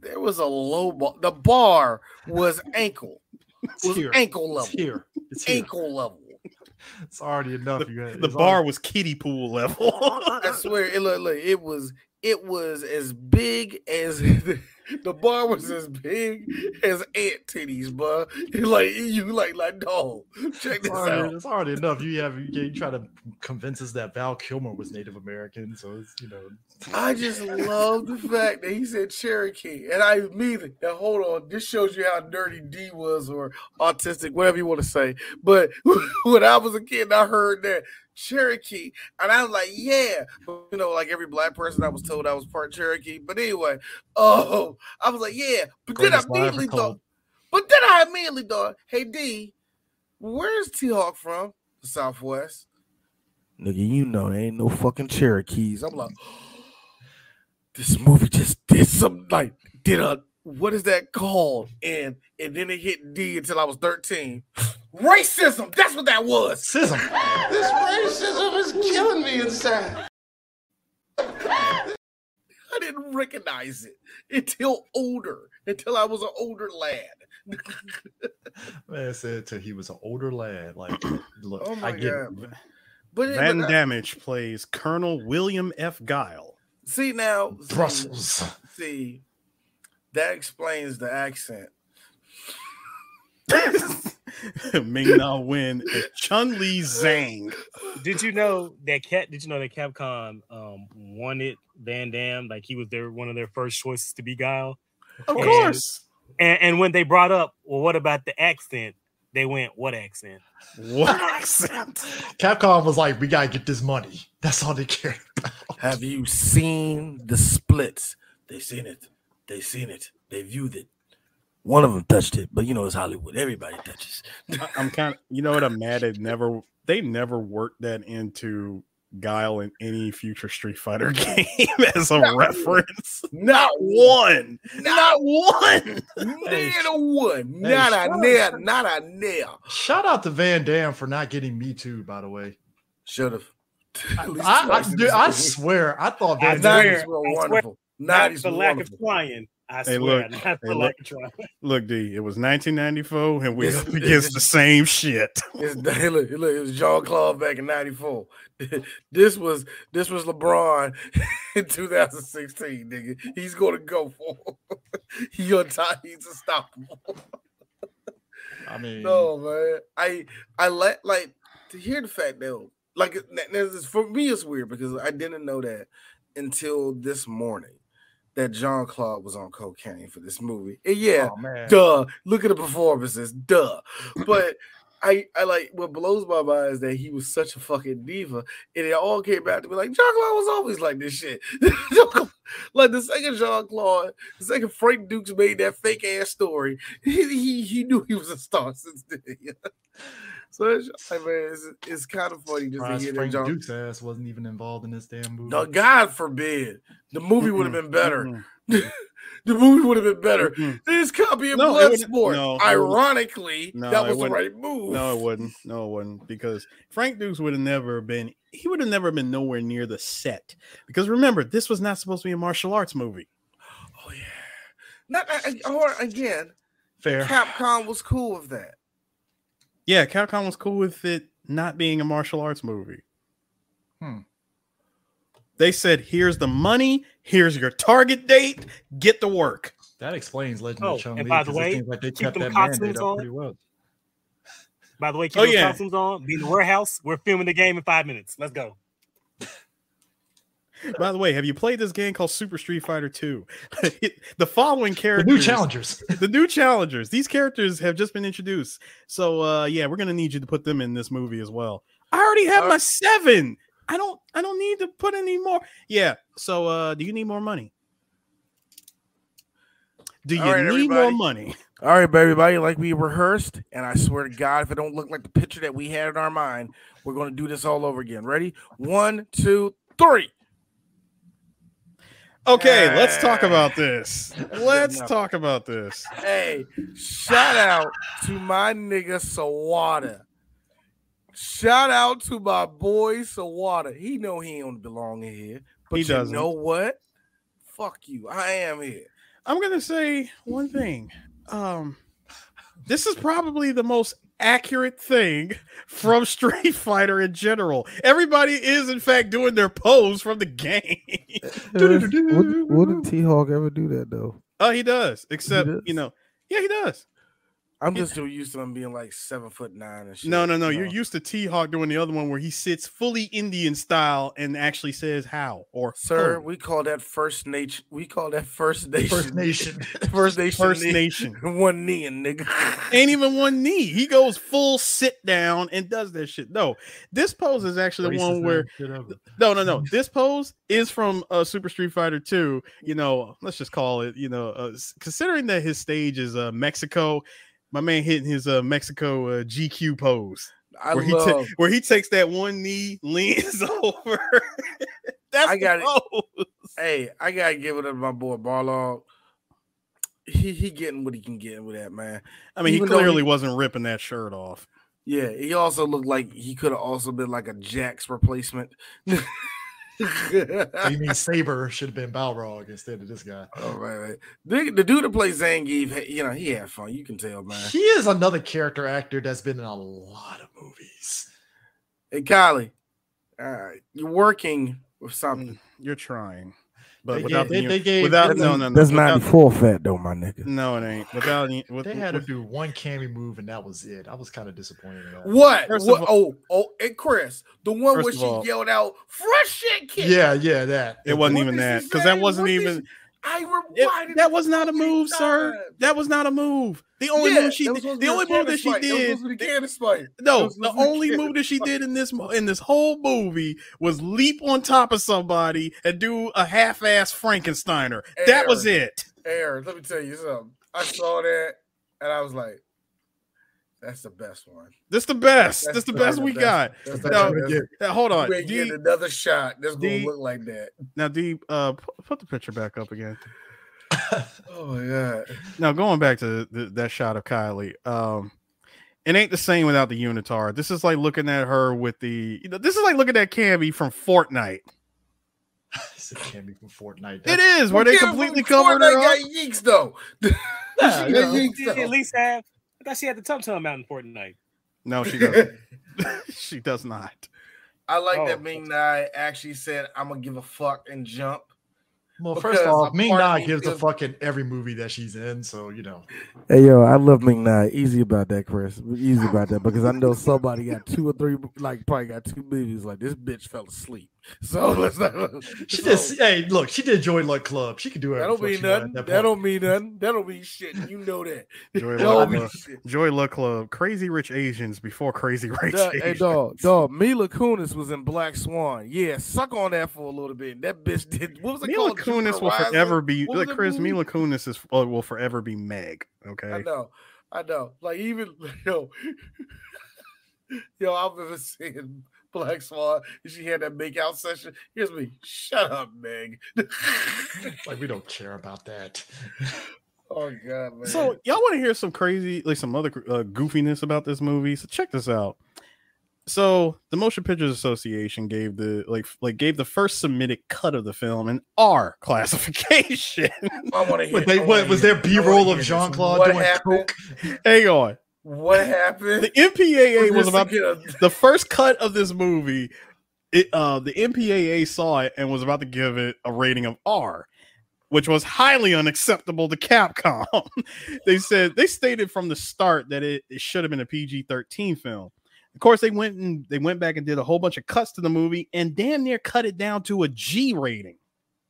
There was a low bar. The bar was ankle. It's Was here. ankle It's level. here. It's here. Ankle level. It's already enough. you the bar was kiddie pool level. I swear, it look, look, it was it was as big as the bar was as big as ant titties, bro. Like you like like no. Check It's this already, out. it's already enough. You have you, you try to convince us that Val Kilmer was Native American, so it's you know. I just love the fact that he said Cherokee, and I immediately now hold on. This shows you how nerdy D was, or autistic, whatever you want to say. But when I was a kid, I heard that Cherokee, and I was like, yeah, But, you know, like every black person, I was told I was part Cherokee. But anyway, oh, I was like, yeah. But then I Greatest lie ever immediately thought, but then I immediately thought, hey D, where's T Hawk from? The Southwest. Nigga, you know there ain't no fucking Cherokees. I'm like, this movie just did some like did a what is that called? And and then it hit D until I was 13. Racism. That's what that was. Sism. This racism is killing me inside. I didn't recognize it until older, until I was an older lad. Man said till he was an older lad. Like, look, Oh my I get god. it. But, it- Van but, uh, Damage plays Colonel William F. Guile. see now, see- Brussels. See, that explains the accent. Ming Na Wen is Chun Li Zhang. Did you know that Cat? Did you know that Capcom um, wanted Van Damme? Like he was their one of their first choices to be Guile. Of And- course. And, and when they brought up, well, what about the accent? They went, what accent? What accent? Capcom was like, we gotta get this money. That's all they care about. Have you seen the splits? They seen it. They seen it. They viewed it. One of them touched it, but you know it's Hollywood. Everybody touches. I- I'm kind of, you know what? I'm mad at never, they never worked that into Guile in any future Street Fighter game as a reference. Not One, Not one. Hey, Not a one. hey, Not a nail. shut Not a nail. Shout out to Van Damme for not getting Me Too, by the way. Should have. I, I, dude, I swear, I thought I Van swear, Damme. Nineties were I swear, wonderful. Not Nineties for were lack of wonderful. trying. I Hey, swear, look, not hey, for look. lack. Look, D, it was 1994, and we're up against the same shit. It's, hey, look, look, it was Jean Claude back in '94. this was this was LeBron in 2016, nigga. He's gonna go for. it. he on top. He's unstoppable. I mean, No man, I I let like to hear the fact though. Like it- that- this is- for me, it's weird because I didn't know that until this morning that Jean Claude was on cocaine for this movie. And yeah, oh, duh. Look at the performances, duh. But I, I like what blows my mind is that he was such a fucking diva, and it all came back to be like Jean Claude was always like this shit. like the second Jean Claude, the second Frank Dux made that fake ass story, he, he, he knew he was a star since then. so it's, I mean, it's, it's kind of funny just to Surprised hear that Frank Jean. Duke's ass wasn't even involved in this damn movie. No, God forbid, the movie would have been better. The movie would have been better. This could be a No, it blood sport. no. Ironically, No, that was the right move. No, it wouldn't. No, it wouldn't. Because Frank Dux would have never been. He would have never been nowhere near the set. Because remember, this was not supposed to be a martial arts movie. Oh yeah. Not I- I- or again. Fair. Capcom was cool with that. Yeah, Capcom was cool with it not being a martial arts movie. Hmm. They said, "Here's the money. Here's your target date. Get to work." That explains Legend Oh, of Chun and Li. by the 'cause it way, like they keep kept them that mandate costumes on. pretty well. By the way, keep Oh, those yeah. costumes on. Be in the warehouse. We're filming the game in five minutes. Let's go. By the way, have you played this game called Super Street Fighter 2? the following characters, The characters, new challengers. the new challengers. These characters have just been introduced. So uh yeah, we're gonna need you to put them in this movie as well. I already have Uh, my seven. I don't I don't need to put any more. Yeah. So uh do you need more money? Do you All right, need more money? All right, everybody, like we rehearsed, and I swear to God, if it don't look like the picture that we had in our mind, we're gonna do this all over again. Ready? One, two, three. Okay, let's talk about this. Let's enough. talk about this. Hey, shout out to my nigga Sawada. Shout out to my boy Sawada. He know he don't belong in here, but He you doesn't. know what? Fuck you. I am here. I'm gonna say one thing. Um, this is probably the most accurate thing from Street Fighter in general. Everybody is, in fact, doing their pose from the game. Wouldn't, T Hawk ever do that though? oh, he does. Except, does? you know, yeah, he does. I'm just still used to him being like seven foot nine and shit. No, no, no. you You're used to T Hawk doing the other one where he sits fully Indian style and actually says how or Sir, "Oh." we call that first nation. We call that first nation. First Nation. First nation. First knee. Nation. One knee, and nigga. ain't even one knee. He goes full sit down and does that shit. No, this pose is actually the one where ass no, no, no. This pose is from uh, Super Street Fighter 2. You know, let's just call it, you know, uh, considering that his stage is uh, Mexico, my man hitting his uh, Mexico uh, GQ pose I where he ta- where he takes that one knee, leans over. That's I got it. hey, I gotta give it up to my boy Balrog. He he getting what he can get with that man. I mean, Even he clearly he- wasn't ripping that shirt off. Yeah, he also looked like he could have also been like a Jax replacement. So you mean Saber should have been Balrog instead of this guy? Oh, right, right. The, the dude that plays Zangief, you know, he had fun. You can tell, man. He is another character actor that's been in a lot of movies. Hey, Kylie, all right, you're working with something. Mm, you're trying, but They without gave- they- the, they gave- without that's- no, no, no, That's without- 94 fat though, my nigga. No, it ain't. Without any- with, They had to do one cameo move, and that was it. I was kind of disappointed in that. What? What? of oh, oh, and Chris, the one where she all- yelled out "fresh shit, kid." Yeah, yeah, that. it wasn't even that because that wasn't What did even. I that was not a 14 move, sir. That was not a move. The only Yeah, move she did, the only move that she fight. Did, supposed to be a cannon fight. That no, the supposed to be a only move that she fight. did in this in this whole movie was leap on top of somebody and do a half-ass Frankensteiner. That was it. Aaron, let me tell you something. I saw that and I was like, "That's the best one. That's the best. That's This the the best we got. That's the No, best. Uh, hold on. You ain't D, getting another shot that's gonna look like that." now, D, uh, pu- put the picture back up again. Oh my god! Now going back to the, that shot of Kylie, um, it ain't the same without the unitar. This is like looking at her with the, you know, this is like looking at Cammy from Fortnite. It's a cameo from Fortnite. It is where they Yeah, completely before covered they her got up. yeeks though. Yeah, She you got know. yeeks, She at least have. I thought she had the tum tum out in Fortnite. No, she doesn't. she does not. I like Oh. that Ming Na actually said, "I'm gonna give a fuck and jump." Well, first off, a Ming part Na me gives a fuck in every movie that she's in, so you know. Hey yo, I love Ming Na. Easy about that, Chris. Easy about that because I know somebody got two or three, like probably got two movies. Like this bitch fell asleep. So let's not. She so, just hey, look, she did Joy Luck Club. She could do it. that don't mean nothing. That, don't mean nothing. That don't mean shit. You know that. Joy That don't Luck Club. Joy Luck Club. Crazy Rich Asians before Crazy Rich Dog- Asians. hey dog, dog. Mila Kunis was in Black Swan. Yeah, suck on that for a little bit. That bitch did. What was it Mila called? Kunis will Jupiter forever be like Chris. movie? Mila Kunis is uh, will forever be Meg. Okay. I know, I know. Like even yo, yo, I remember seeing Black Swan. She had that make out session. Here's me. Shut up, Meg. Like we don't care about that. oh god, man. so y'all want to hear some crazy, like some other uh, goofiness about this movie? So check this out. So the Motion Pictures Association gave the like like gave the first submitted cut of the film an R classification. I want to hear. What, they, what was hear- there B-roll of. Jean Claude doing happened? coke? Hang on. What happened? The MPAA was about to get a- the first cut of this movie. It, uh, the MPAA saw it and was about to give it a rating of R, which was highly unacceptable to Capcom. they said they stated from the start that it, it should have been a PG-13 film. Of course, they went and they went back and did a whole bunch of cuts to the movie and damn near cut it down to a G rating,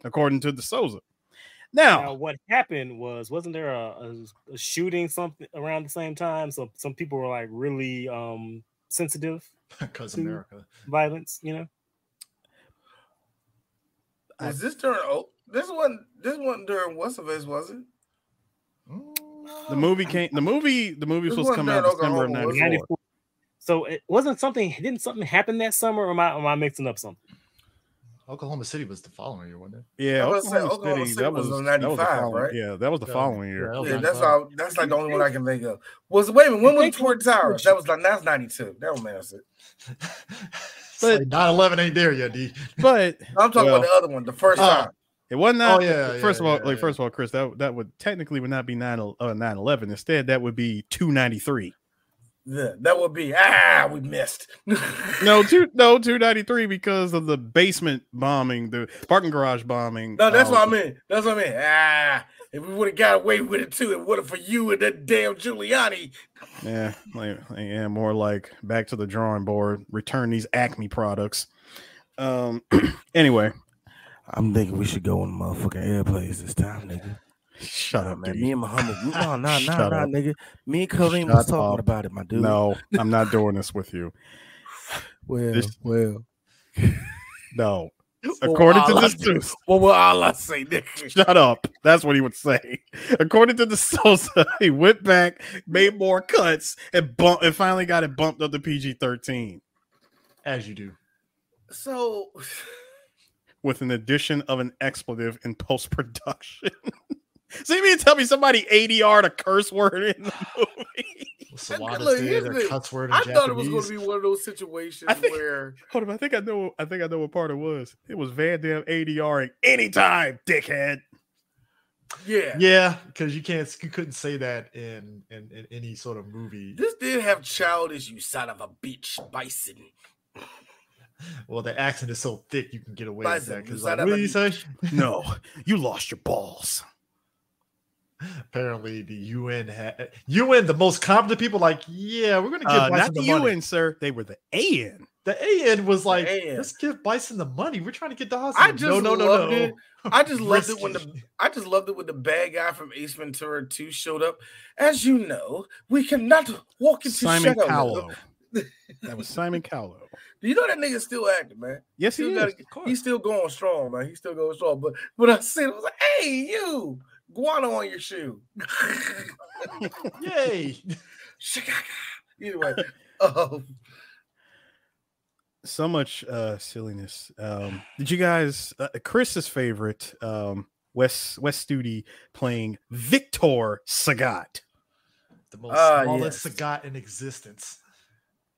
according to De Souza. Now, Now, what happened was, wasn't there a, a, a shooting something around the same time? So some people were like really um sensitive Because America. violence, you know. Was this during? Oh, this one. This one during what's of his was it? the movie came. The movie. The movie was supposed to come out December of Oklahoma, was it? '94. 94. So it wasn't something. Didn't something happen that summer, or am I, am I mixing up something? Oklahoma City was the following year, wasn't it? Yeah, I say, Oklahoma, Oklahoma City. City That was was, in that was the 95, following- right? Yeah, that was the Yeah, following year. yeah, Yeah, that's all. That's like the only one I can think of. Was wait a minute? When was Toward Towers? That was like that's ninety two. That was massive. But 9-11 ain't there yet, D. But I'm talking Well, about the other one, the first Oh. time. it wasn't that. Oh, yeah, First yeah, of all, yeah, like yeah. first of all, Chris, that that would technically would not be 9 uh, 9/11. Instead, that would be 293. Yeah, that would be ah, we missed. No, two no 293 because of the basement bombing, the parking garage bombing. No, that's um, what I mean. That's what I mean. Ah, if we would have got away with it too, it would have for you and that damn Giuliani. Yeah, like, yeah, more like back to the drawing board. Return these Acme products. Um. anyway, I'm thinking we should go on motherfucking airplanes this time, nigga. Shut up, Man, man. me and Muhammad, no, no, no, no, nigga. Me and Kareem Shut was talking up. about it, my dude. No, I'm not doing this with you. well, This- well. No. Well, According to all I this do- dude, Well, what all I say, nigga. shut up. That's what he would say. According to De Souza, he went back, made more cuts, and bump and finally got it bumped up to PG-13 As you do. So with an addition of an expletive in post-production. So you mean to tell me somebody ADR'd a curse word in the movie? Sawada look, did here's their the- cuts word in I thought it was going to be one of those situations I think- where Hold on, I think I know. I think I know what part it was. It was Van Damme ADRing anytime, dickhead. yeah, Yeah, because you can't, you couldn't say that in, in in any sort of movie. this did have childish. You son of a bitch, bison. Well, the accent is so thick, you can get away with that. Because son like, what a did you say? No, you lost your balls. Apparently, the UN had UN, the most competent people, like, yeah, we're gonna give Uh, Bison not the, the money. UN, sir. They were the AN. The AN was like, AN. let's give Bison the money. We're trying to get the I just no, no, no, loved no. it. I just loved it when the I just loved it when the bad guy from Ace Ventura 2 showed up. As you know, we cannot walk into Simon shadow. Callow. That was Simon Callow. Do you know that nigga's still acting, man? Yes, he Still is. gotta- of he's still going strong, man. He's still going strong. But when I said it was like, hey, you guano on your shoe. Yay. Chicago. Either way. Um, so much uh silliness. Um did you guys uh, Chris's favorite um Wes Wes Studi playing Victor Sagat. The most Ah, smallest yes. Sagat in existence.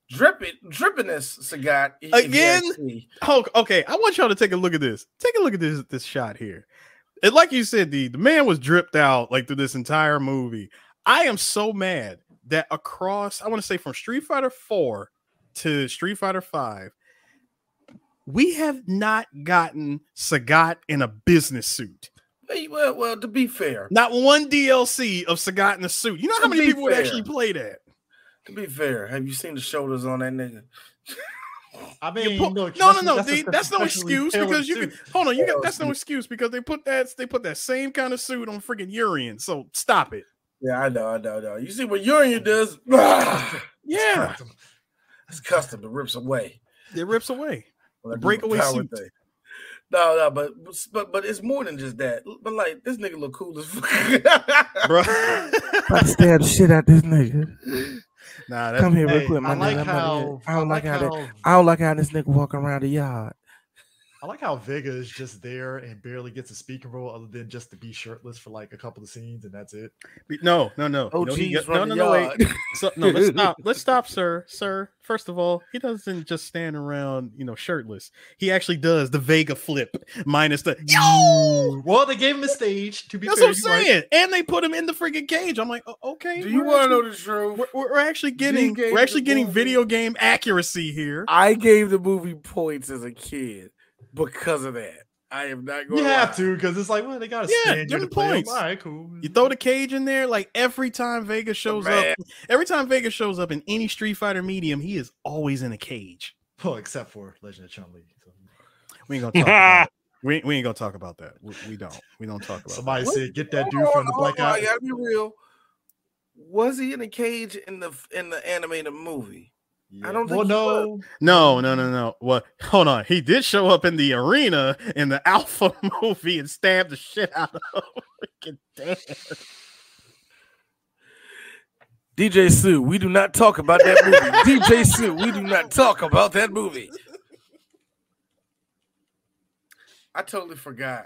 dripping, drippiness, Sagat. Again? ask. Oh, okay. I want y'all to take a look at this. Take a look at this this shot here. And like you said, the, the man was dripped out like through this entire movie. I am so mad that across, I want to say from Street Fighter 4 to Street Fighter 5, we have not gotten Sagat in a business suit. Well, Well, to be fair, Not one DLC of Sagat in a suit. You know how many people would actually play that? to be fair, have you seen the shoulders on that nigga? I You mean, put- look, no, no, that's- no. that's a That's no excuse because you can hold on. You got Oh, that's no excuse because they put that they put that same kind of suit on freaking Urien. So stop it. Yeah, I know, I know, I know. You see what Urien does? Ah! Yeah, it's custom. It rips away. it rips away. When I The breakaway suit. thing. No, no, but but but it's more than just that. But like this nigga look cool as fuck. Bro. About to stab the shit out this nigga. Nah, that's Come here real quick, my I like nigga. I'm about to how get- I don't like how that. how I don't like how this nigga walking around the yard. I like how Vega is just there and barely gets a speaking role other than just to be shirtless for like a couple of scenes and that's it. no, no, no. Oh, no, geez, got- no, no, no, wait. So, no, let's stop. Let's stop, sir. Sir, first of all, he doesn't just stand around, you know, shirtless. He actually does the Vega flip minus the yo. Well, they gave him a stage to be That's fair. what I'm you're right. saying. And they put him in the freaking cage. I'm like, "O- okay. Do you want to know the truth? We're, we're actually getting we're actually getting movie- video game accuracy here. I gave the movie points as a kid because of that. I am not going. You have to because it's like, well, they got to Yeah, stand give there to him play 'em. points. All right, cool. You throw the cage in there, like every time Vega shows man. up, every time Vega shows up in any Street Fighter medium, he is always in a cage. Well, except for Legend of Chun Li. So, We ain't gonna talk about. We, we ain't gonna talk about that. We, we don't. We don't talk about somebody that. said, get that dude on, from the hold Black on, I Eye. gotta be real. Was he in a cage in the in the animated movie? I don't Well, think he no. No, no, no, no. What? Hold on. He did show up in the arena in the Alpha movie and stabbed the shit out of freaking Dan. DJ Sue, we do not talk about that movie. DJ Sue, we do not talk about that movie. I totally forgot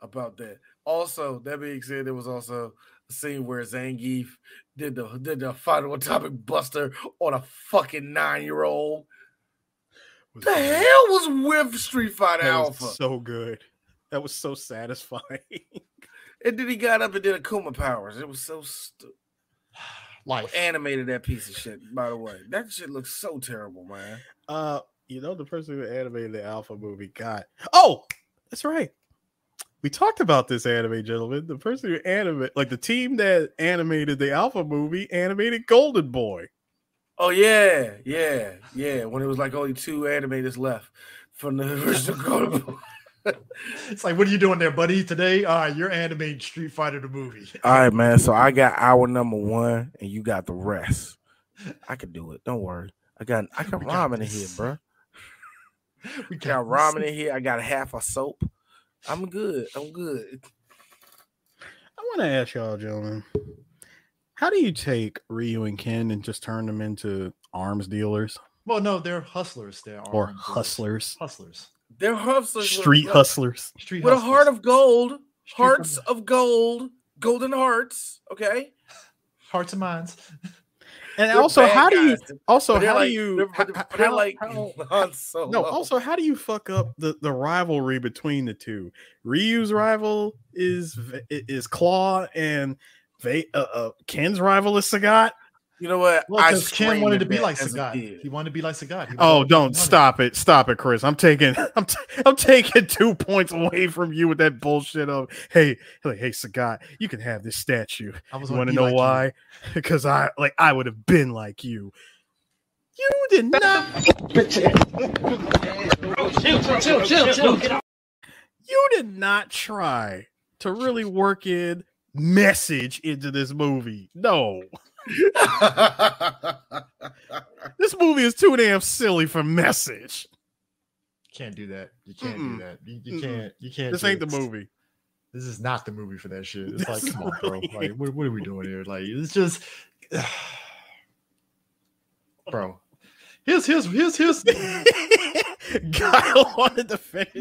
about that. Also, that being said, there was also a scene where Zangief did the did the final atomic buster on a fucking nine year old. The hell was with Street Fighter That was Alpha? so good. That was so satisfying. and then he got up and did Akuma powers. It was so stu- Life. animated that piece of shit. By the way, that shit looks so terrible, man. Uh, you know the person who animated the Alpha movie got. Oh, that's right. We talked about this anime, gentlemen. The person who animated, like the team that animated the Alpha movie, animated Golden Boy. Oh yeah, yeah, yeah. When it was like only two animators left from the original Golden Boy. It's like, what are you doing there, buddy? Today, all right, you're animating Street Fighter the movie. All right, man. So I got our number one, and you got the rest. I can do it. Don't worry. I got I got We got ramen in here, this. bro. We got ramen in here. I got half a soap. I'm good. I'm good. I want to ask y'all, gentlemen, how do you take Ryu and Ken and just turn them into arms dealers Well, no, they're hustlers. They're or armed hustlers, Hustlers. They're hustlers with- street hustlers? Street with a heart of gold, Street hearts hustlers. of gold, golden hearts. Okay. hearts and minds. And They're also, how do you? Also, how like- do you? they're- how- but they're how- like how- Solo. No, also, how do you fuck up the, the rivalry between the two? Ryu's rival is is Claw, and Va- uh, uh, Ken's rival is Sagat. You know what? Well, I because Ken wanted to be like as Sagat. He wanted to be like Sagat. Oh, don't stop it! Stop it, Chris. I'm taking I'm t- I'm taking two points away from you with that bullshit of hey like hey Sagat, you can have this statue. I was wanna want to be know like you. why? Because I like I would have been like you. You did not. You did not try to really work in message into this movie. No, this movie is too damn silly for message. Can't do that. You can't Mm-mm. do that. You, you can't. You can't. This ain't the movie. This is not the movie for that shit. It's like, come on, bro. Like, what, what are we doing here? Like, it's just, bro. Here's here's here's here's Kyle wanted to finish.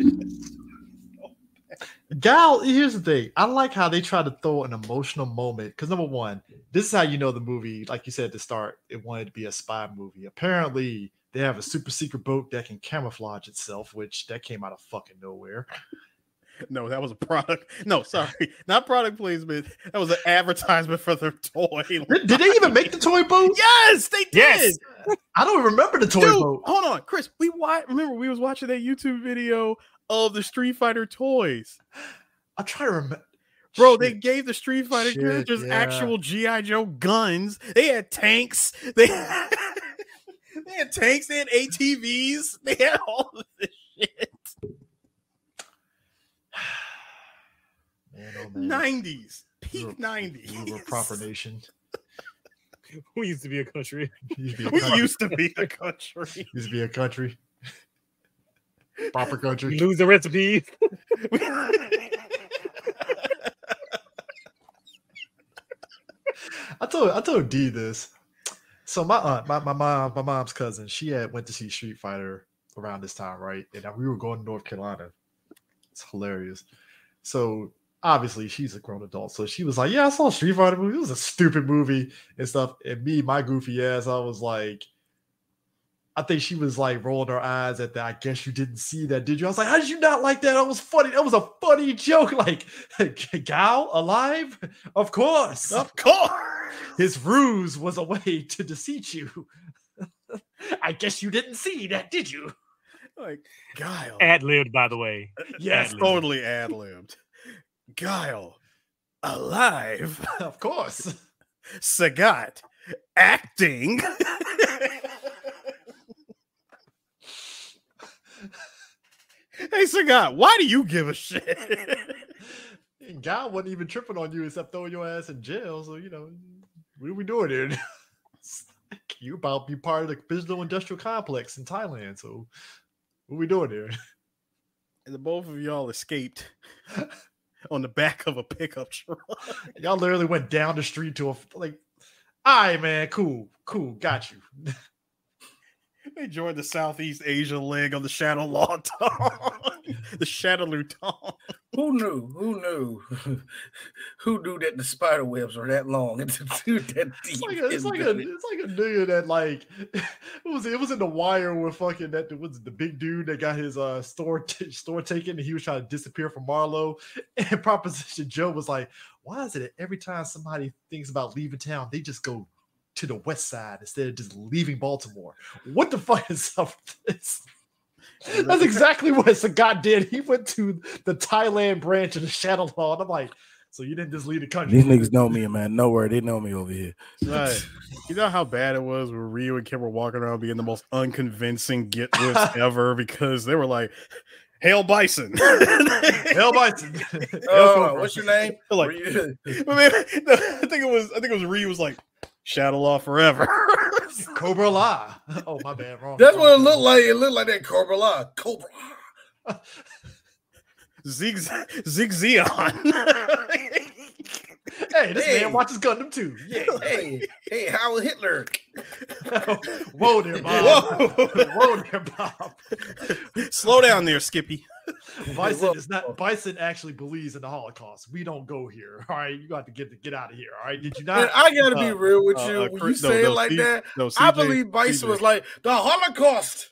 Gal. Here's the thing. I like how they try to throw an emotional moment because number one, this is how you know the movie. Like you said at the start, it wanted to be a spy movie. Apparently, they have a super secret boat that can camouflage itself, which that came out of fucking nowhere. No, that was a product. No, sorry, not product placement. That was an advertisement for their toy. Did, did they even make the toy boat? Yes, they did. Yes. I don't remember the toy Dude, boat. hold on, Chris. We watch. Remember, we was watching that YouTube video of the Street Fighter toys, I'm trying to remember. bro. They gave the Street Fighter Shit, characters yeah. actual GI Joe guns. They had tanks. They, they They had tanks, they had ATVs, they had all of this shit. Man, oh man. 90s, We peak were- 90s. We were a proper nation. We used to be a country. We used to be a We country. used to be a country. used to be a country. Proper We country. lose the recipe. I told I told D this. So my aunt, my, my mom, my mom's cousin, she had went to see Street Fighter around this time, right? And we were going to North Carolina. It's hilarious. So obviously she's a grown adult. So she was like, Yeah, I saw a Street Fighter movie. It was a stupid movie and stuff. And me, my goofy ass, I was like, I think she was like rolling her eyes at that. I guess you didn't see that, did you? I was like, How did you not like that? That was funny. That was a funny joke. Like, Gal alive? Of course. of course. His ruse was a way to deceive you. I guess you didn't see that, did you? Like Guile. Ad libbed, by the way. Yes, Ad-libbed. totally ad libbed. Guile. Alive. of course. Sagat. Acting. hey, Sagat, why do you give a shit? God wasn't even tripping on you except throwing your ass in jail. So, you know, what are we doing here? You about to be part of the digital industrial complex in Thailand. So, what are we doing here? and the both of y'all escaped on the back of a pickup truck. Y'all literally went down the street to a like, all right, man, cool, cool, got you. They joined the Southeast Asia leg of the Shadow Law the Shadow Luton. Who knew? Who knew? Who knew that the spider webs were that long and that deep? It's like a, it's like a, it's like a nigga that like it was it was in the wire with fucking that was the big dude that got his uh store t- store taken and he was trying to disappear from Marlo and Proposition Joe was like, why is it that every time somebody thinks about leaving town they just go to the west side instead of just leaving Baltimore? What the fuck is up with this? That's exactly what Sagat did. He went to the Thailand branch of the Shadow Law. And I'm like, so you didn't just leave the country? These niggas know me, man. Nowhere they know me over here. Right. You know how bad it was when Ryu and Kim were walking around being the most unconvincing get lifts ever because they were like, Hail Bison. Hell Bison. Oh, what's your name? Like- Were I, mean, no, I think it was I think it was Ryu was like Shadow Law forever. Cobra La. Oh my bad, wrong. That's what it looked like. It looked like that Cobra La. Cobra. Zig Zig Zeon. Hey, this Hey. man watches Gundam too. Yeah. Hey, hey, Howard Hitler. Whoa there, Bob. Whoa. Whoa there, Bob. Slow down there, Skippy. Bison is not. Bison actually believes in the Holocaust. We don't go here. All right, you got to get to get out of here. All right, did you And not? I gotta be uh, real with uh, you. uh, when you no, say no, it like Steve- that, no, I believe Bison CJ. was like the Holocaust.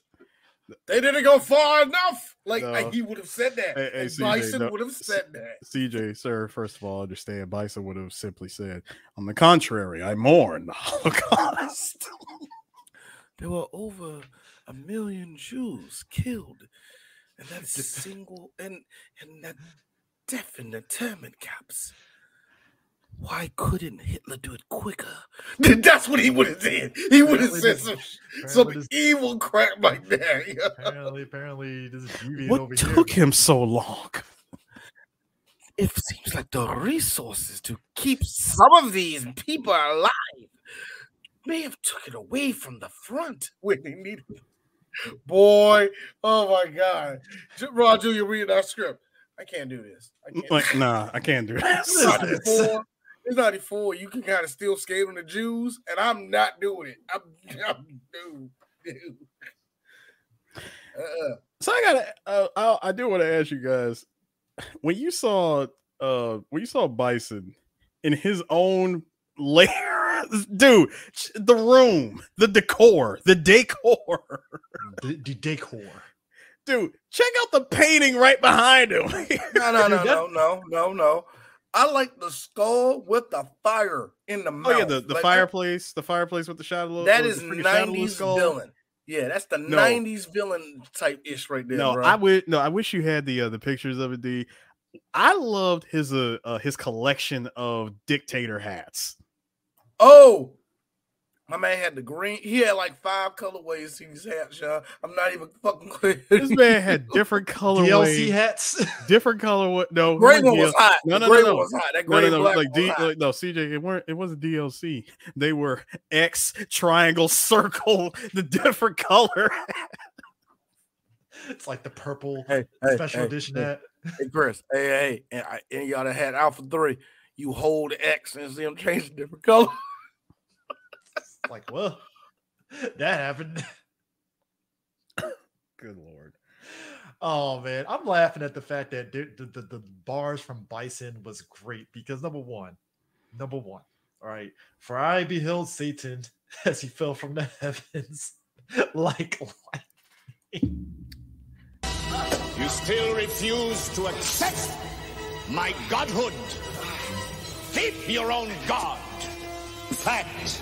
They didn't go far enough. Like No. He would have said that. Hey, hey, CJ, Bison no. would have said that. CJ, sir, first of all, understand Bison would have simply said, on the contrary, I mourn the Holocaust. There were over a million Jews killed, and that's a single and and that death in internment camps. Why couldn't Hitler do it quicker? That's what he would have said. He would have said some, some evil crap like that. yeah. Apparently, apparently, this is what over took here. him so long? It seems like the resources to keep some of these people alive may have took it away from the front. when they needed it. Boy, oh my God. J- Roger, you're reading our script. I can't do this. I can't. Like, nah, I can't do It's this. 94. It's 94. You can kind of still skate on the Jews, and I'm not doing it. I'm, I'm dude, dude. Uh-uh. So I gotta, uh, I, I do want to ask you guys, when you saw, uh, when you saw Bison in his own lair, dude, the room, the decor, the decor, The, the decor. dude, check out the painting right behind him. No, no, no, no, no, no, no. I like the skull with the fire in the mouth. oh yeah, the, the Like, fireplace, the fireplace with the shadow. That the is 90s villain. Yeah, that's the No. 90s villain type ish right there. No, bro. I would no. I wish you had the uh, the pictures of it. D. I loved his uh, uh his collection of dictator hats. Oh, My man had the green. He had like five colorways to his hat, Sean. I'm not even fucking clear. This man had different colorways. DLC hats. different color. No, Gray one wasn't hot. No, The no, gray no, one no. was hot. That No, gray no, no, black like, D, like no, CJ, it weren't. It wasn't DLC. They were X triangle circle, the different color. it's like the purple Hey, hey, special hey, edition hey, hat. Hey, Chris. Hey, hey, and, I, and y'all that had Alpha Three. You hold X and see them change to different color. Like, well, that happened. Good lord. Oh man, I'm laughing at the fact that the, the, the, the bars from Bison was great because number one, number one, all right, for I beheld Satan as he fell from the heavens like lightning. You still refuse to accept my godhood. Keep your own god. In fact,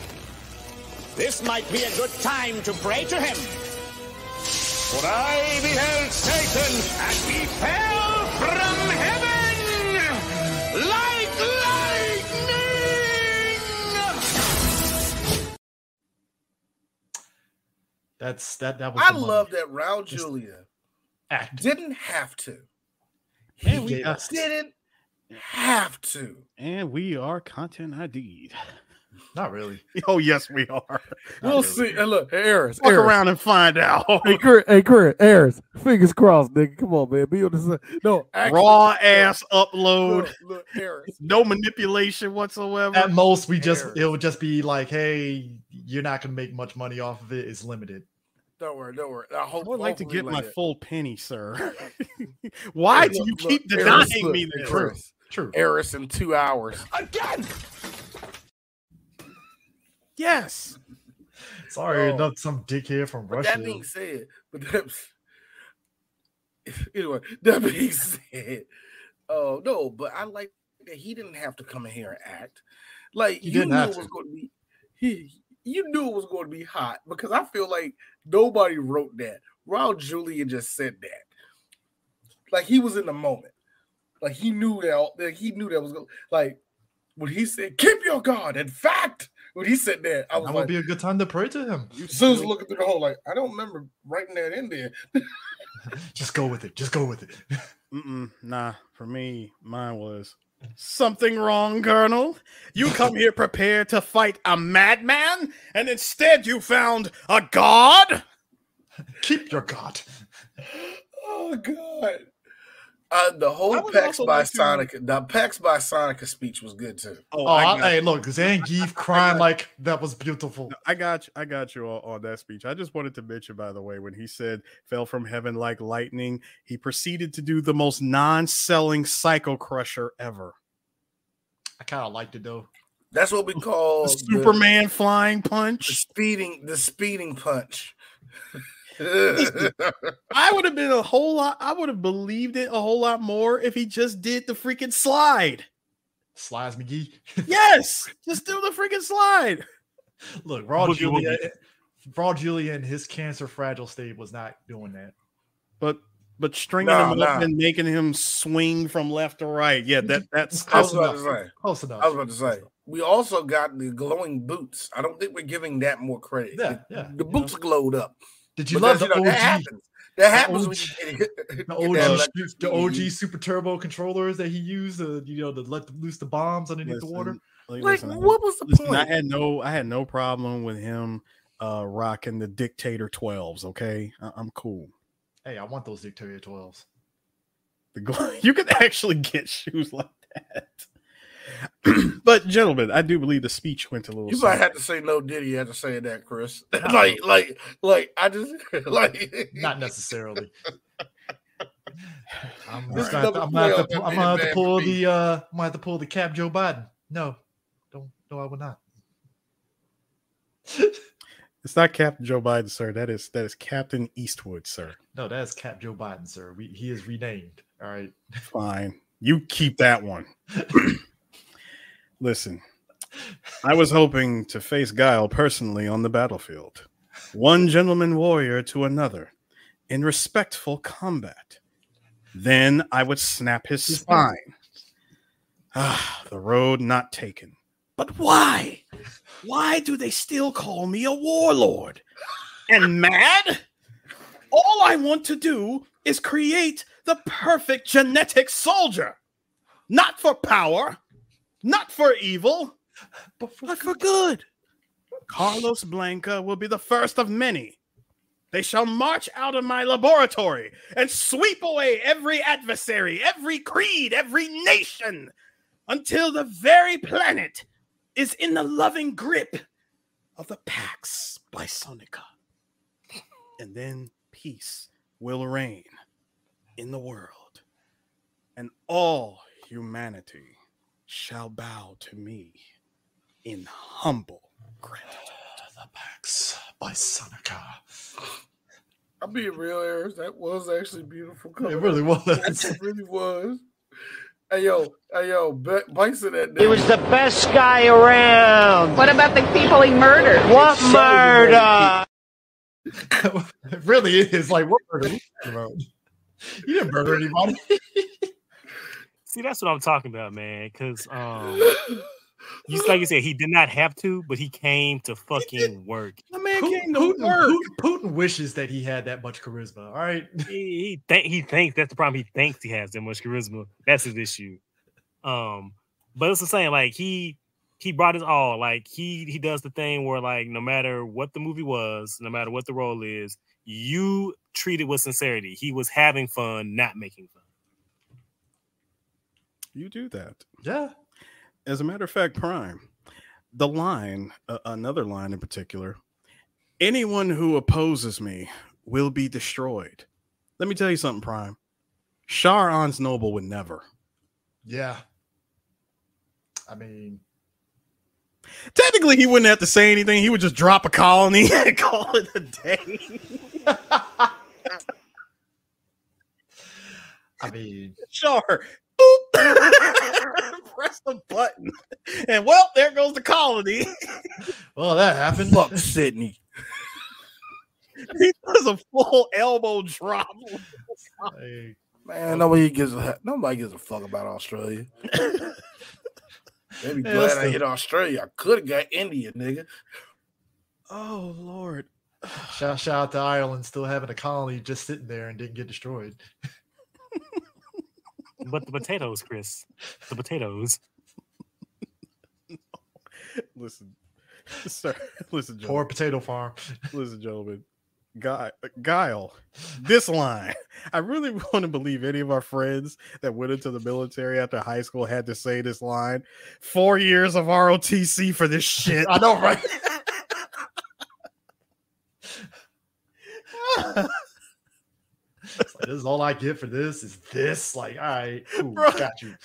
this might be a good time to pray to him. For I beheld Satan and he fell from heaven like lightning. That's that that was I uh, love that Raul Just Julia act. didn't have to. And we gave got, us- Didn't have to. and we are content ID'd. Not really. Oh yes, we are. Not We'll really. see. And look, Harris. Walk around and find out. Hey, Chris, hey, Chris, Harris, fingers crossed, nigga. Come on, man. Be on the side. No, Raw ass upload. Look, look, Harris. No manipulation whatsoever. At most, we just Errors. it would just be like, hey, you're not gonna make much money off of it. It's limited. Don't worry, don't worry. I I would like to get my later. full penny, sir. Why Hey, do you look, keep Harris, denying look, me the Harris, True. Harris in two hours. Again! Yes. Sorry, Oh. not some dickhead from Russia. that being said, but that, anyway, that being said, oh no, but I like that he didn't have to come in here and act like He you knew it was going to be. He, you knew it was going to be hot because I feel like nobody wrote that. Raul Julia just said that, like he was in the moment, like he knew that. Like he knew that was going like when he said, "Keep your guard." In fact, when he said that, I was that like, be a good time to pray to him. as soon as looking through the hole, like I don't remember writing that in there. Just go with it. Just go with it. Mm-mm, nah, for me, mine was something wrong, Colonel. You come here prepared to fight a madman, and instead you found a god. Keep your God. Oh God! Uh, the whole Pax also by like to- Sonic, the Pax Bisonica speech was good too. Oh, Oh, I, I, got, hey, look, Zangief crying like that was beautiful. I got you. I got you on, on that speech. I just wanted to mention, by the way, when he said "fell from heaven like lightning," he proceeded to do the most non-selling Psycho Crusher ever. I kind of liked it though. That's what we call The the- Superman flying the punch. speeding, the speeding punch. I would have been a whole lot. I would have believed it a whole lot more if he just did the freaking slide. Slides McGee. Yes, just do the freaking slide. Look, Raw Boogie Julia, Raul Julia in his cancer fragile state was not doing that. But but stringing Nah, him up nah. and making him swing from left to right. Yeah, that that's I was Close about to enough. say. Close enough. I was about to say. We also got the glowing boots. I don't think we're giving that more credit. Yeah, the, yeah, the you boots glowed up. Did you Because, love the you know, OG? that happens. That happens when OG you get, The OG, that su- the OG Super Turbo controllers that he used, uh, you know, to let loose the bombs underneath the water. Like, Like, listen, I- what was the listen, I had no I had no problem with him uh rocking the dictator 12s, okay? I- I'm cool. Hey, I want those Dictator 12s. The gl- you can actually get shoes like that. but gentlemen, I do believe the speech went a little You might have to say no Diddy after saying that, Chris. like, like, like I just like Not necessarily. I'm This just gonna have to, I'm gonna have to, I'm gonna have to pull the uh I'm gonna have to pull the cap Joe Biden. No, don't no, I would not. It's not Captain Joe Biden, sir. That is that is Captain Eastwood, sir. No, that's Cap Joe Biden, sir. We, he is renamed. All right. Fine. You keep that one. Listen, I was hoping to face Guile personally on the battlefield, one gentleman warrior to another, in respectful combat. Then I would snap his spine. Ah, the road not taken. But why? Why do they still call me a warlord? And mad? All I want to do is create the perfect genetic soldier. Not for power, not for evil, But for, but for good. Carlos Blanka will be the first of many. They shall march out of my laboratory and sweep away every adversary, every creed, every nation, until the very planet is in the loving grip of the Pax Bisonica. And then peace will reign in the world, and all humanity shall bow to me in humble gratitude. the Pax Bisonica. I'm being real, Eric. That was actually beautiful. It really was. It really was. Hey yo, hey yo, B- Bison that He was the best guy around. What about the people he murdered? What murder? it really is like what murder are you? You didn't murder anybody. See, that's what I'm talking about, man. Because um, you like you said, he did not have to, but he came to fucking work. The man Putin, came to Putin, work. Putin, Putin wishes that he had that much charisma. All right. He, he think he thinks that's the problem. He thinks he has that much charisma. That's his issue. Um, but it's the same. Like he he brought his all. Like he he does the thing where like no matter what the movie was, no matter what the role is, you treat it with sincerity. He was having fun, not making fun. You do that. Yeah. As a matter of fact, Prime, the line, uh, another line in particular, anyone who opposes me will be destroyed. Let me tell you something, Prime. Char Aznable would never. Yeah. I mean, Technically, he wouldn't have to say anything. He would just drop a colony and call it a day. I mean, boop, press the button, and well, there goes the colony. well, that happened. fuck Sydney. he does a full elbow drop. Like, Man, nobody gives a nobody gives a fuck about Australia. They be Yeah, glad that's I the- hit Australia. I could have got India, nigga. Oh Lord. shout, shout out to Ireland still having a colony just sitting there and didn't get destroyed. But the potatoes, Chris, the potatoes. Listen, sir. Listen, Poor gentlemen. potato farm. Listen, gentlemen. Guy, Guile, this line. I really want to believe any of our friends that went into the military after high school had to say this line. Four years of ROTC for this shit. I know, right? It's like, this is all I get for this is this. Like, all right, cool, Bro. got you.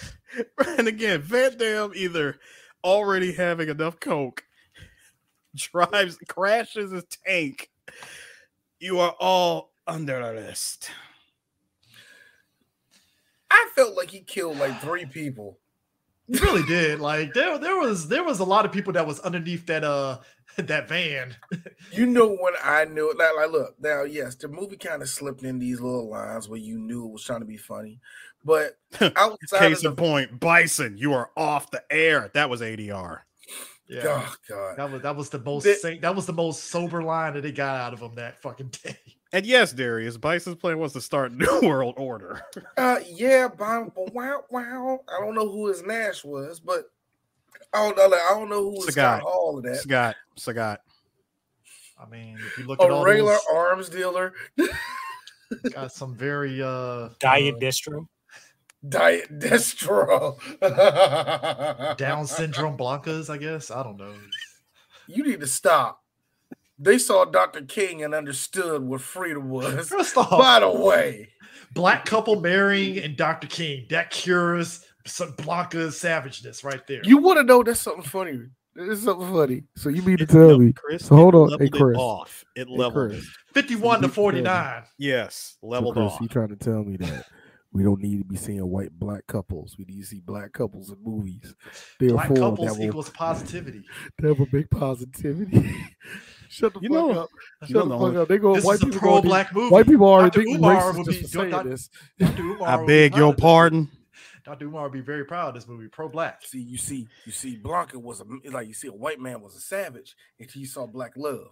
and again, Van Damme either already having enough coke, drives, crashes his tank. You are all under arrest. I felt like he killed like three people. He really did. Like there, there was there was a lot of people that was underneath that uh that van. You know when I knew it. Like, like look, now yes, the movie kind of slipped in these little lines where you knew it was trying to be funny, but outside Case of in the, point, Bison, you are off the air. That was ADR. Yeah. oh god, That was that was the most The- sa- that was the most sober line that they got out of him that fucking day. And yes, Darius, Bison's plan was to start New World Order. uh, yeah, but, but wow, wow. I don't know who his Nash was, but I don't know. Like, I don't know who was Scott. Scott Hall of that. Scott, Scott. I mean, if you look at A all regular those, arms dealer, got some very uh Diet uh, Destro. Diet Destro. Down syndrome Blankas, I guess. I don't know. You need to stop. They saw Dr. King and understood what freedom was. First off, By the way, black couple marrying and Dr. King that cures some Blanka's savageness right there. you want to know that's something funny. It's something funny. So you mean to tell me? Chris, So hold on, hey leveled it Chris. off. It Hey, leveled Chris. 51 to You- you tell me. 49. Yes, So leveled Chris, off. you trying to tell me that we don't need to be seeing white black couples. We need to see black couples in movies. Black Therefore, couples that will, equals positivity. that will make positivity. Shut the You fuck know- up. You Shut know, the fuck up. They go This white is a people pro gonna be- black movie. White people already Dr. think Umar racist would just be for saying Dr. this. Dr. Umar I beg your proud of pardon. Dr. Umar would be very proud of this movie. Pro black. See, you see, you see, Blanka was a like you see a white man was a savage until you saw black love.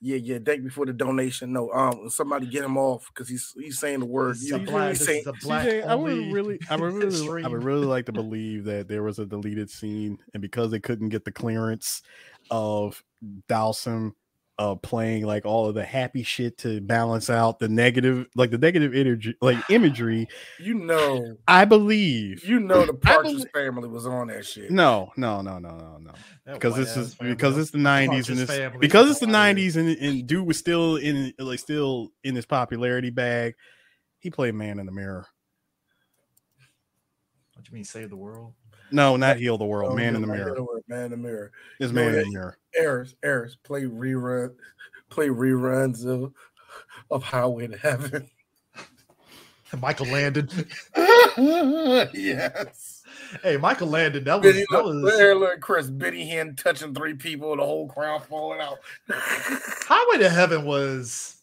Yeah, yeah. Thank you for the donation. No, um, somebody get him off because he's he's saying the word. This is a black- he's saying, a black CJ, I would really, I would really, I would really like to believe that there was a deleted scene, and because they couldn't get the clearance of Dhalsim uh playing like all of the happy shit to balance out the negative, like the negative energy, like imagery. you know, I believe. you know, the I Partridge believe- family was on that shit. No, no, no, no, no, no. Because this is family. because it's the nineties and Partridge it's family. because it's the nineties and, and dude was still in like still in his popularity bag. He played man in the mirror. What do you mean, save the world? No, not heal the world. Oh, man in the yeah, mirror. Man in the mirror. Is You know man in the mirror. Errors, errors. Play rerun, play reruns of of Highway to Heaven. Michael Landon. yes. Hey, Michael Landon. That was Benny, that was there, look, Chris Benny Hinn touching three people, and the whole crowd falling out. Highway to Heaven was.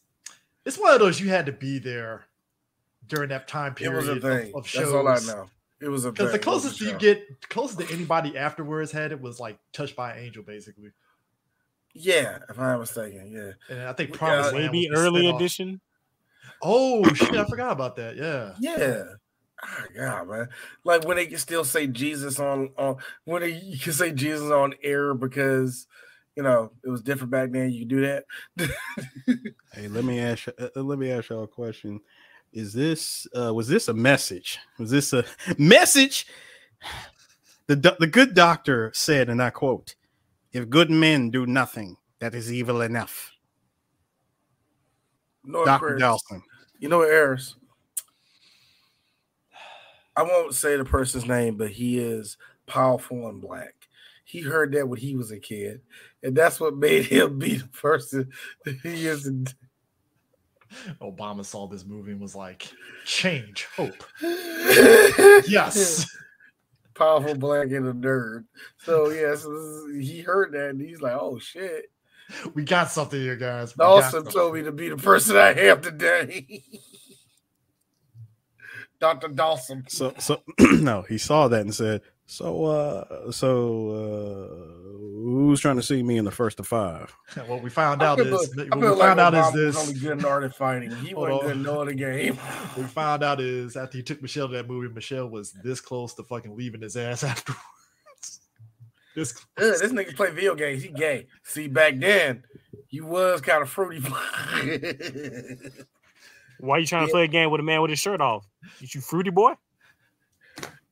It's one of those you had to be there during that time It period was a of- thing. of, That's shows. all I know. It was a Because the thing. It was a closest you get, closest to anybody afterwards had it was like Touched by an Angel, basically. Yeah, if I'm not mistaken, yeah. And I think Yeah, Promised Maybe early edition. Oh shit, I forgot about that. Yeah. Yeah. Oh, God, man. Like when they can still say Jesus on on when they, you can say Jesus on air because you know it was different back then. You can do that. Hey, let me ask you, uh, uh, let me ask y'all a question. Is this uh was this a message? Was this a message? The do- the good doctor said, and I quote, "If good men do nothing, that is evil enough." No, Doctor Dhalsim. You know what, Eris? I won't say the person's name, but he is powerful and black. He heard that when he was a kid, and that's what made him be the person that he is. In- Obama saw this movie and was like, change, hope. Yes. powerful black and a nerd. So yes, this is- he heard that and he's like, "Oh shit!" We got something here, guys. We Dhalsim told me to be the person I am today. Doctor Dhalsim. So so no, he saw that and said, "So uh so uh who's trying to see me in the first of five? What we found out feel is like- what we like found out Obama is was only this. good in art and fighting. He wasn't on. good in no other game. We found out is after he took Michelle to that movie, Michelle was this close to fucking leaving his ass afterwards. This Ugh, this nigga play video games. He gay. See, back then, you was kind of fruity. Why are you trying to play a game with a man with his shirt off? You, you fruity boy?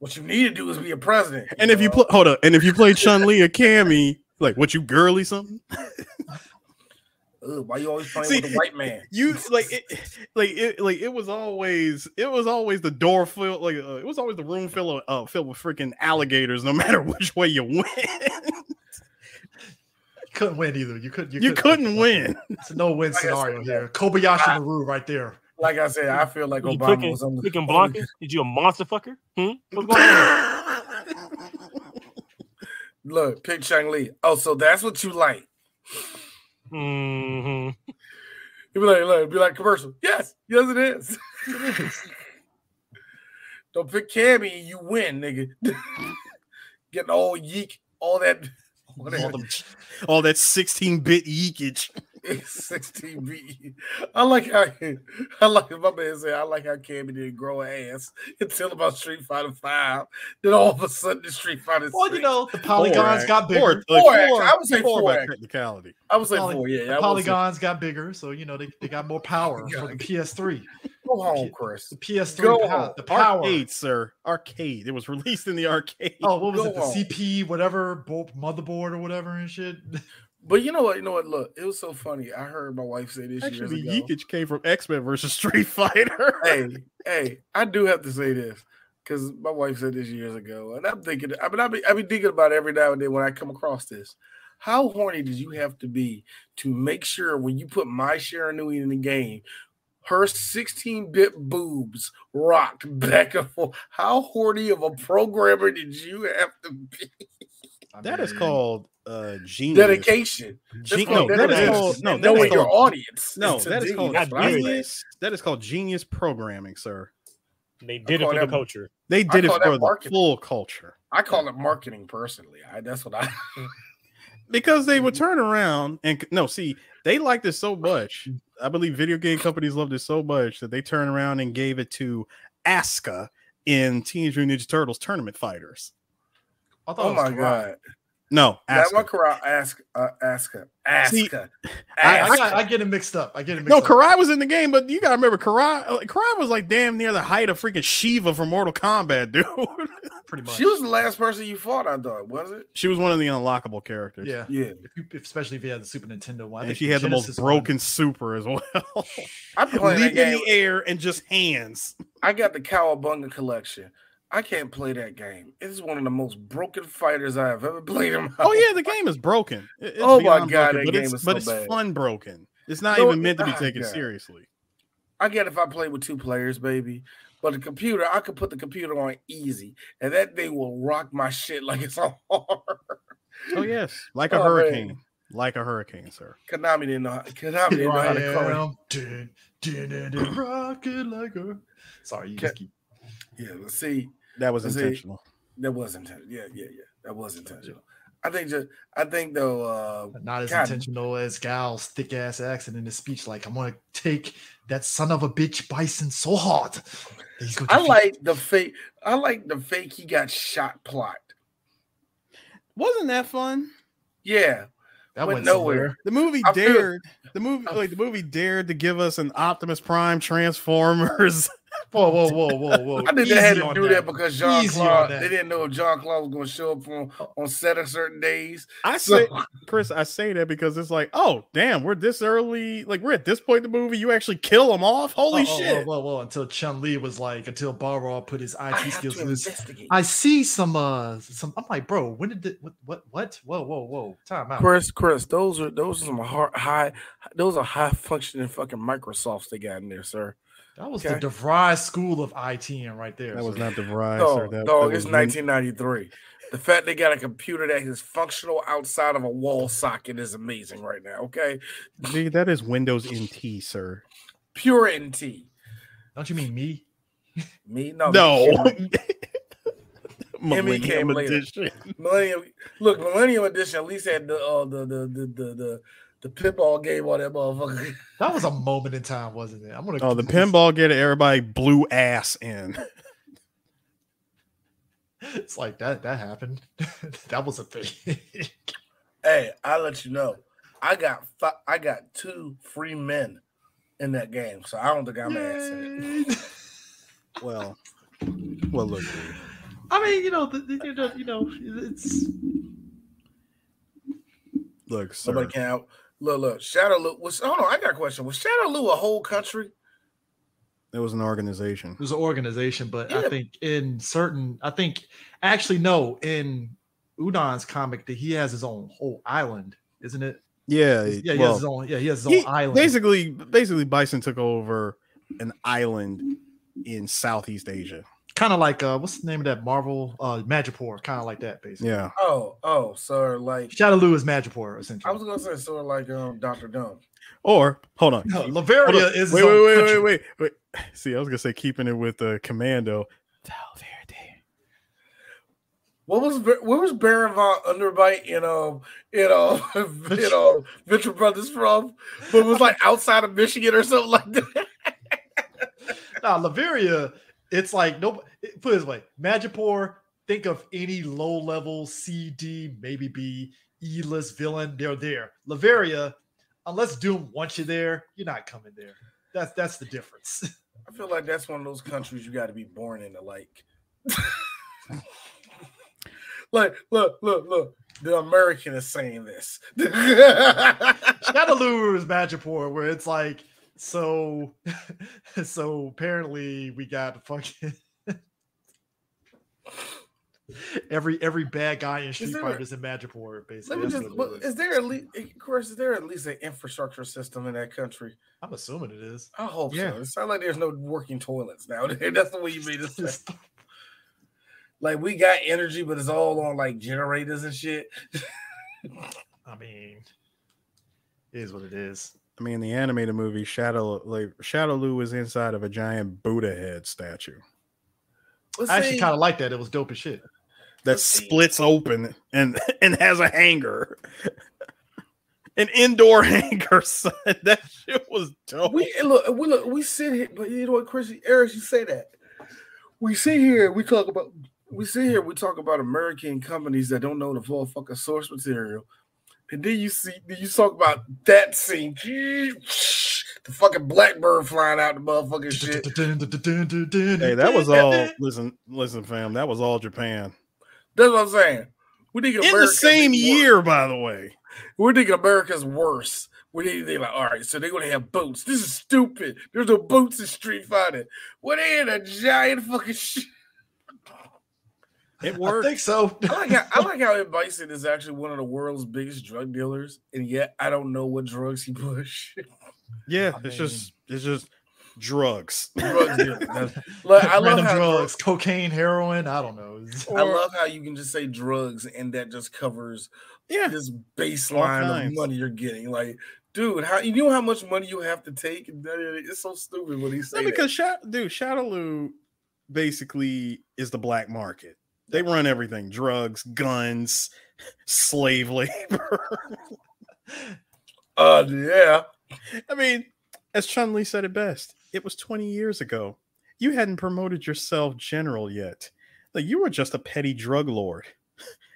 What you need to do is be a president. And if you know? play, hold up, and if you played Chun Li or Cammy, like what you girly something? Ugh, why you always playing See, with a white man? You like it, like it, like it was always, it was always the door filled, like uh, it was always the room filled, of, uh, filled with freaking alligators, no matter which way you went. You couldn't win either. You couldn't. you couldn't win. It's a no win scenario here. Kobayashi Maru right there. Like I said, I feel like You Obama clicking, was on the clicking on Blanka? the- Did you a monster fucker? Hmm? What's going on? Look, pick Chun Li. Oh, so that's what you like? Mm-hmm. You be like, look, be like commercial. Yes, yes, it is. Don't pick Cammy and you win, nigga. Getting all yeek, all that, all, whatever. them- all that 16 bit yeekage. 16 B. I like how I like my man said I like how Cammy didn't grow an ass until about Street Fighter Five. Then all of a sudden the Street Fighter. Well, you know, the polygons Four, got bigger. Four, like, Four, four- I would say four four, by technicality. I would say Poly- four. Yeah, the I say- polygons got bigger, so you know they, they got more power for the PS3. Go home, Chris. The PS3 Go power, home. the power. Arcade, sir. Arcade. It was released in the arcade. Oh, what was Go it? The home. CP, whatever, bo- motherboard or whatever and shit. But you know what? You know what? Look, it was so funny. I heard my wife say this Actually, years ago. yeekage came from X Men versus Street Fighter. hey, hey, I do have to say this because my wife said this years ago, and I'm thinking. I mean, I be I be thinking about it every now and then when I come across this. How horny did you have to be to make sure when you put Mai Shiranui in the game, her 16-bit boobs rocked back and forth? How horny of a programmer did you have to be? I That is mean, call uh genius. Dedication. Gen- no, called that is dedication. called no, And that is knowing your called audience. no, that is called That's what genius. That is called genius programming, sir. They did it call for the culture. They did it for that the full culture I call it marketing personally. I, that's what I. because they would turn around and no, see, they liked it so much. I believe video game companies loved it so much that they turned around and gave it to Asuka in Teenage Mutant Ninja Turtles Tournament Fighters. I thought oh my Karai. god! No, That Asuka. one Karai ask uh, ask her ask See, her. I, I, ask got- her. I get it mixed up. I get it mixed No, up. No, Karai was in the game, but you gotta remember Karai. uh, Karai was like damn near the height of freaking Sheeva from Mortal Kombat, dude. pretty much. She was the last person you fought. I thought was it? she was one of the unlockable characters. yeah. Yeah. If you, especially if you had the Super Nintendo one. I and she had the most Genesis one- broken super as well. I played that Leap in game. the air and just hands. I got the Cowabunga collection. I can't play that game. It is one of the most broken fighters I have ever played in my Oh yeah, the game is broken. It- it's Oh my God, broken, that but game it's, is but so it's bad. fun broken. It's not No, even meant to be taken God. seriously. I get if I play with two players, baby. But the computer, I could put the computer on easy, and that thing will rock my shit like it's on oh, hard. Oh yes, like a Oh, man. hurricane, like a hurricane, sir. Konami didn't know. How, Konami didn't know how to Here call it. am. Dun, dun, dun, dun, rock it like a. Sorry, you just keep. Yeah, but see, That was See, intentional. that was intentional. Yeah, yeah, yeah. That was intentional. I think just, I think though, uh, Not as God. intentional as Guile's thick ass accent in his speech. Like, I'm gonna take that son of a bitch bison so hard. He's gonna I defeat- like the fake. I like the fake. He got shot plot. Wasn't that fun? Yeah, that went went nowhere. somewhere. The movie I feel- dared. The movie, like the movie, dared to give us an Optimus Prime Transformers. Whoa, whoa, whoa, whoa, whoa! I think they had to do that, because Jean Claude, they didn't know if Jean Claude was going to show up on, on set on certain days. I So- say, Chris, I say that because it's like, oh damn, we're this early. Like we're at this point in the movie. You actually kill them off. Holy Oh, oh, shit! Whoa, whoa, whoa! Until Chun Li was like, until Balrog put his IT have skills to in his. I see some, uh, some. I'm like, bro, when did it? What? What? What? Whoa, whoa, whoa! Time out. Chris, Chris, those are those are some hard, high, those are high functioning fucking Microsofts they got in there, sir. That was Okay. the DeVry School of IT and right there. That was not the Vry, sir. No, That, dog, that it's 1993. The fact they got a computer that is functional outside of a wall socket is amazing right now. Okay, Gee, that is Windows NT, sir. pure NT. Don't you mean me? Me no, No. Emmy Millennium came later. Edition. Millennium. Look, Millennium Edition at least had the uh, the the the the the, the pinball game on that motherfucker. That was a moment in time, wasn't it? I'm gonna. Oh, the pinball get everybody blew ass in. It's like that. That happened. that was a thing. Hey, I let you know, I got fi- I got two free men in that game, so I don't think I'm asking. Yay. Well, well, look, dude. I mean, you know, the, the, you know, you know, it's look, sir. Somebody can out. Look, look, Shadaloo was. Hold on, I got a question. Was Shadaloo a whole country? It was an organization. it was an organization, but I think in certain, I think actually no, in Udon's comic that he has his own whole island, isn't it? Yeah, Yeah, he well, has his own. Yeah, he has his own he- island. basically, basically, Bison took over an island in Southeast Asia. Kind of like uh, what's the name of that Marvel uh Madripoor? Kind of like that, basically. Yeah, Oh, oh, so like Shadaloo is Madripoor, essentially. I was gonna say sort of like um Doctor Doom. or hold on, no, Hold Latveria on. is his wait, wait, wait, wait, wait, wait. See, I was gonna say keeping it with the Commando. What was Ba- what was Baron von Underbite in um in um in um Venture Brothers from? But it was like outside of Michigan or something like that. Now, Latveria, it's like no. Put it this way, Madripoor. Think of any low level C, D, maybe B, E list villain. They're there. Latveria, unless Doom wants you there, you're not coming there. That's that's the difference. I feel like that's one of those countries you got to be born into. Like, like look, look, look. The American is saying this. Shadaloo is Madripoor, where it's like so. so apparently, we got fucking. Every every bad guy in Street there a- Fighter is in Madripoor, basically. Let me just. what Look, is. is there at least, of course, is there at least an infrastructure system in that country? I'm assuming it is. I hope Yeah. so. It sounds like there's no working toilets now. That's the way you made it. Like we got energy, but it's all on like generators and shit. I mean, it is what it is. I mean, the animated movie Shadow, like Shadaloo was inside of a giant Buddha head statue. Let's I actually kind of like that. It was dope as shit. that splits open and and has a hangar. An indoor hangar, son. That shit was dope. We look, we look, we sit here, but you know what, Chris, Eric, you say that. We sit here, we talk about, we sit here, we talk about American companies that don't know the full fucking source material, and then you see, then you talk about that scene, the fucking blackbird flying out the motherfucking shit. Hey, that was all. Listen, listen, fam. That was all Japan That's what I'm saying. We think in the same year, by the way. We're thinking America's worse. We think they're like, all right, so they're gonna have boots. This is stupid. There's no boots in Street Fighter. What in a giant fucking shit? It works. I think so. I like how I like how Ed Bison is actually one of the world's biggest drug dealers, and yet I don't know what drugs he push. Yeah, I it's just it's just drugs. Drug dealer. That's- Look, I love Random how drugs, cocaine, heroin. I don't know. I love how you can just say drugs and that just covers Yeah, this baseline of money you're getting. Like, dude, how you know how much money you have to take? It's so stupid when he say No, that. because Sha- dude, Shadaloo basically is the black market. They run everything: drugs, guns, slave labor. Uh, yeah. I mean, as Chun Li said it best, it was 20 years ago. You hadn't promoted yourself general yet. Like you were just a petty drug lord.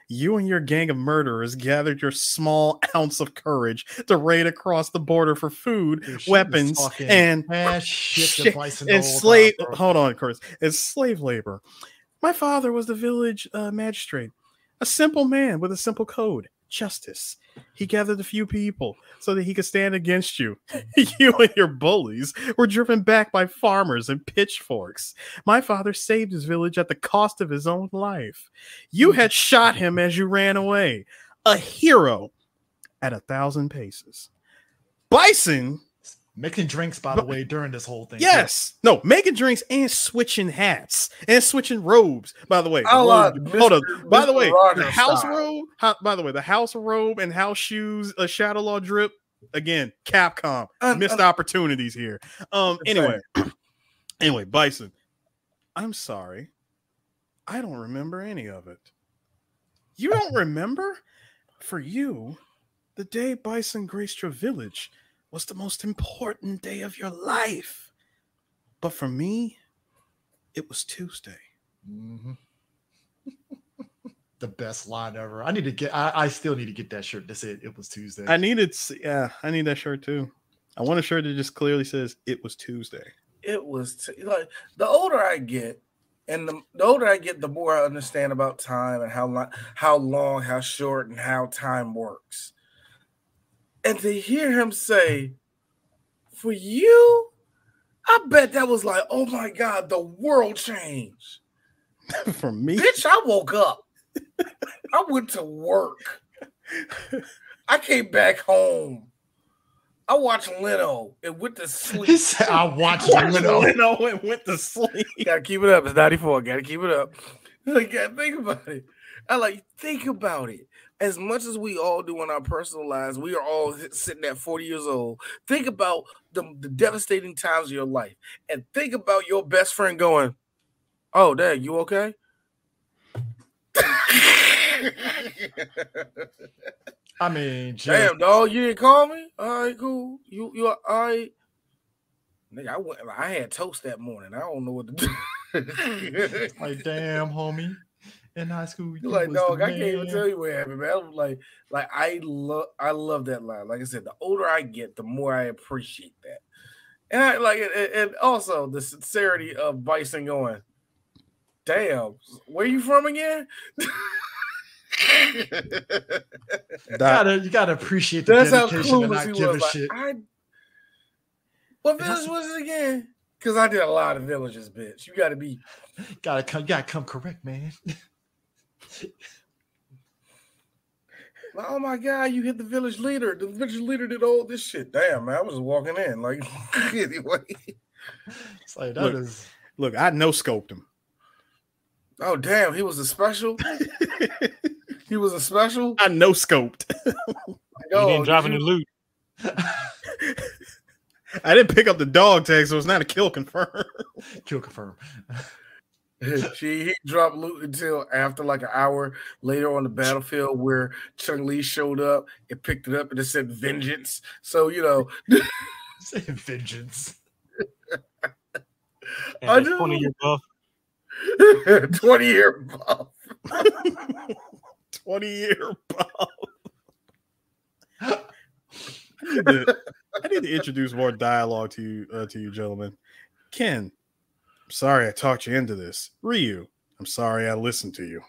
You and your gang of murderers gathered your small ounce of courage to raid across the border for food, Dude, weapons, and shit, and slave. time, hold on, Chris. It's slave labor. My father was the village uh, magistrate, a simple man with a simple code, justice. He gathered a few people so that he could stand against you. you and your bullies were driven back by farmers and pitchforks. My father saved his village at the cost of his own life. You had shot him as you ran away. A hero at a thousand paces. Bison Making drinks, by the way, during this whole thing. too. Yes. No, making drinks and switching hats and switching robes. By the way, the I like robe- hold on. Mr. By the way, Rogers the house style. robe. ho- by the way, the house robe and house shoes, a Shadaloo drip. Again, Capcom Un- missed un- opportunities here. Um. Just Anyway, anyway, Bison. I'm sorry. I don't remember any of it. You don't remember? For you, the day Bison graced your village was the most important day of your life. But for me, it was Tuesday. Mhm. the best line ever. I need to get. I, I still need to get that shirt. That's it. It was Tuesday. I needed, s- yeah, I need that shirt too. I want a shirt that just clearly says it was Tuesday. it was t- like the older I get, and the, the older I get, the more I understand about time and how long, how long, how short, and how time works. And to hear him say, "For you," I bet that was like, "Oh my God, the world changed." for me, Bitch, I woke up. I went to work. I came back home. I watched Leno and went to sleep. He said, "I watched Watched Leno." Leno and went to sleep. Gotta keep it up. It's 94. Gotta keep it up. Like, gotta think about it. I like think about it. As much as we all do in our personal lives, we are all sitting at 40 years old. Think about the, the devastating times of your life. And think about your best friend going, Oh, dad, you okay? I mean, just, Damn, dog, you didn't call me? All right, cool. You you all right? Nigga, I went I had toast that morning. I don't know what to do. like, damn, homie. In high school, you You're like, was dog, I can't even tell you what happened, man. I was like, like I love, I love that line. Like I said, the older I get, the more I appreciate that, and I like it, and- and also the sincerity of Bison going, "Damn, where you from again?" You gotta, you gotta appreciate the That's how dedication and clueless not give was. a Like, shit. I, what village was it again? Because I did a lot of villages, bitch. You got to be. Gotta come, gotta come correct, man. Like, oh my god, you hit the village leader. The village leader did all this shit. Damn, man, I was walking in. Like, anyway. It's like that Look. is. Look, I no scoped him. Oh damn, he was a special. he was a special. I no scoped. He Yo, didn't drop did any loot. I didn't pick up the dog tag, so it's not a kill confirmed. Kill confirm. she he dropped loot until after like an hour later on the battlefield where Chun Li showed up and picked it up and it said vengeance. So you know, Say vengeance. I that know. 20 year buff. 20 year buff. 20 year buff. I need, to, I need to introduce more dialogue to you, uh, to you gentlemen. Ken, I'm sorry I talked you into this. Ryu, I'm sorry I listened to you.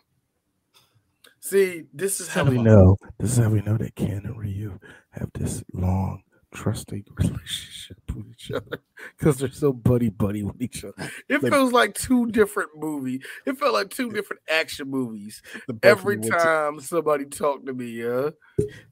See, this is how we know. This is how we know that Ken and Ryu have this long, trusting relationship with each other because they're so buddy buddy with each other. It They- feels like two different movies. It felt like two different action movies. The both of Every you went to- time somebody talked to me, yeah.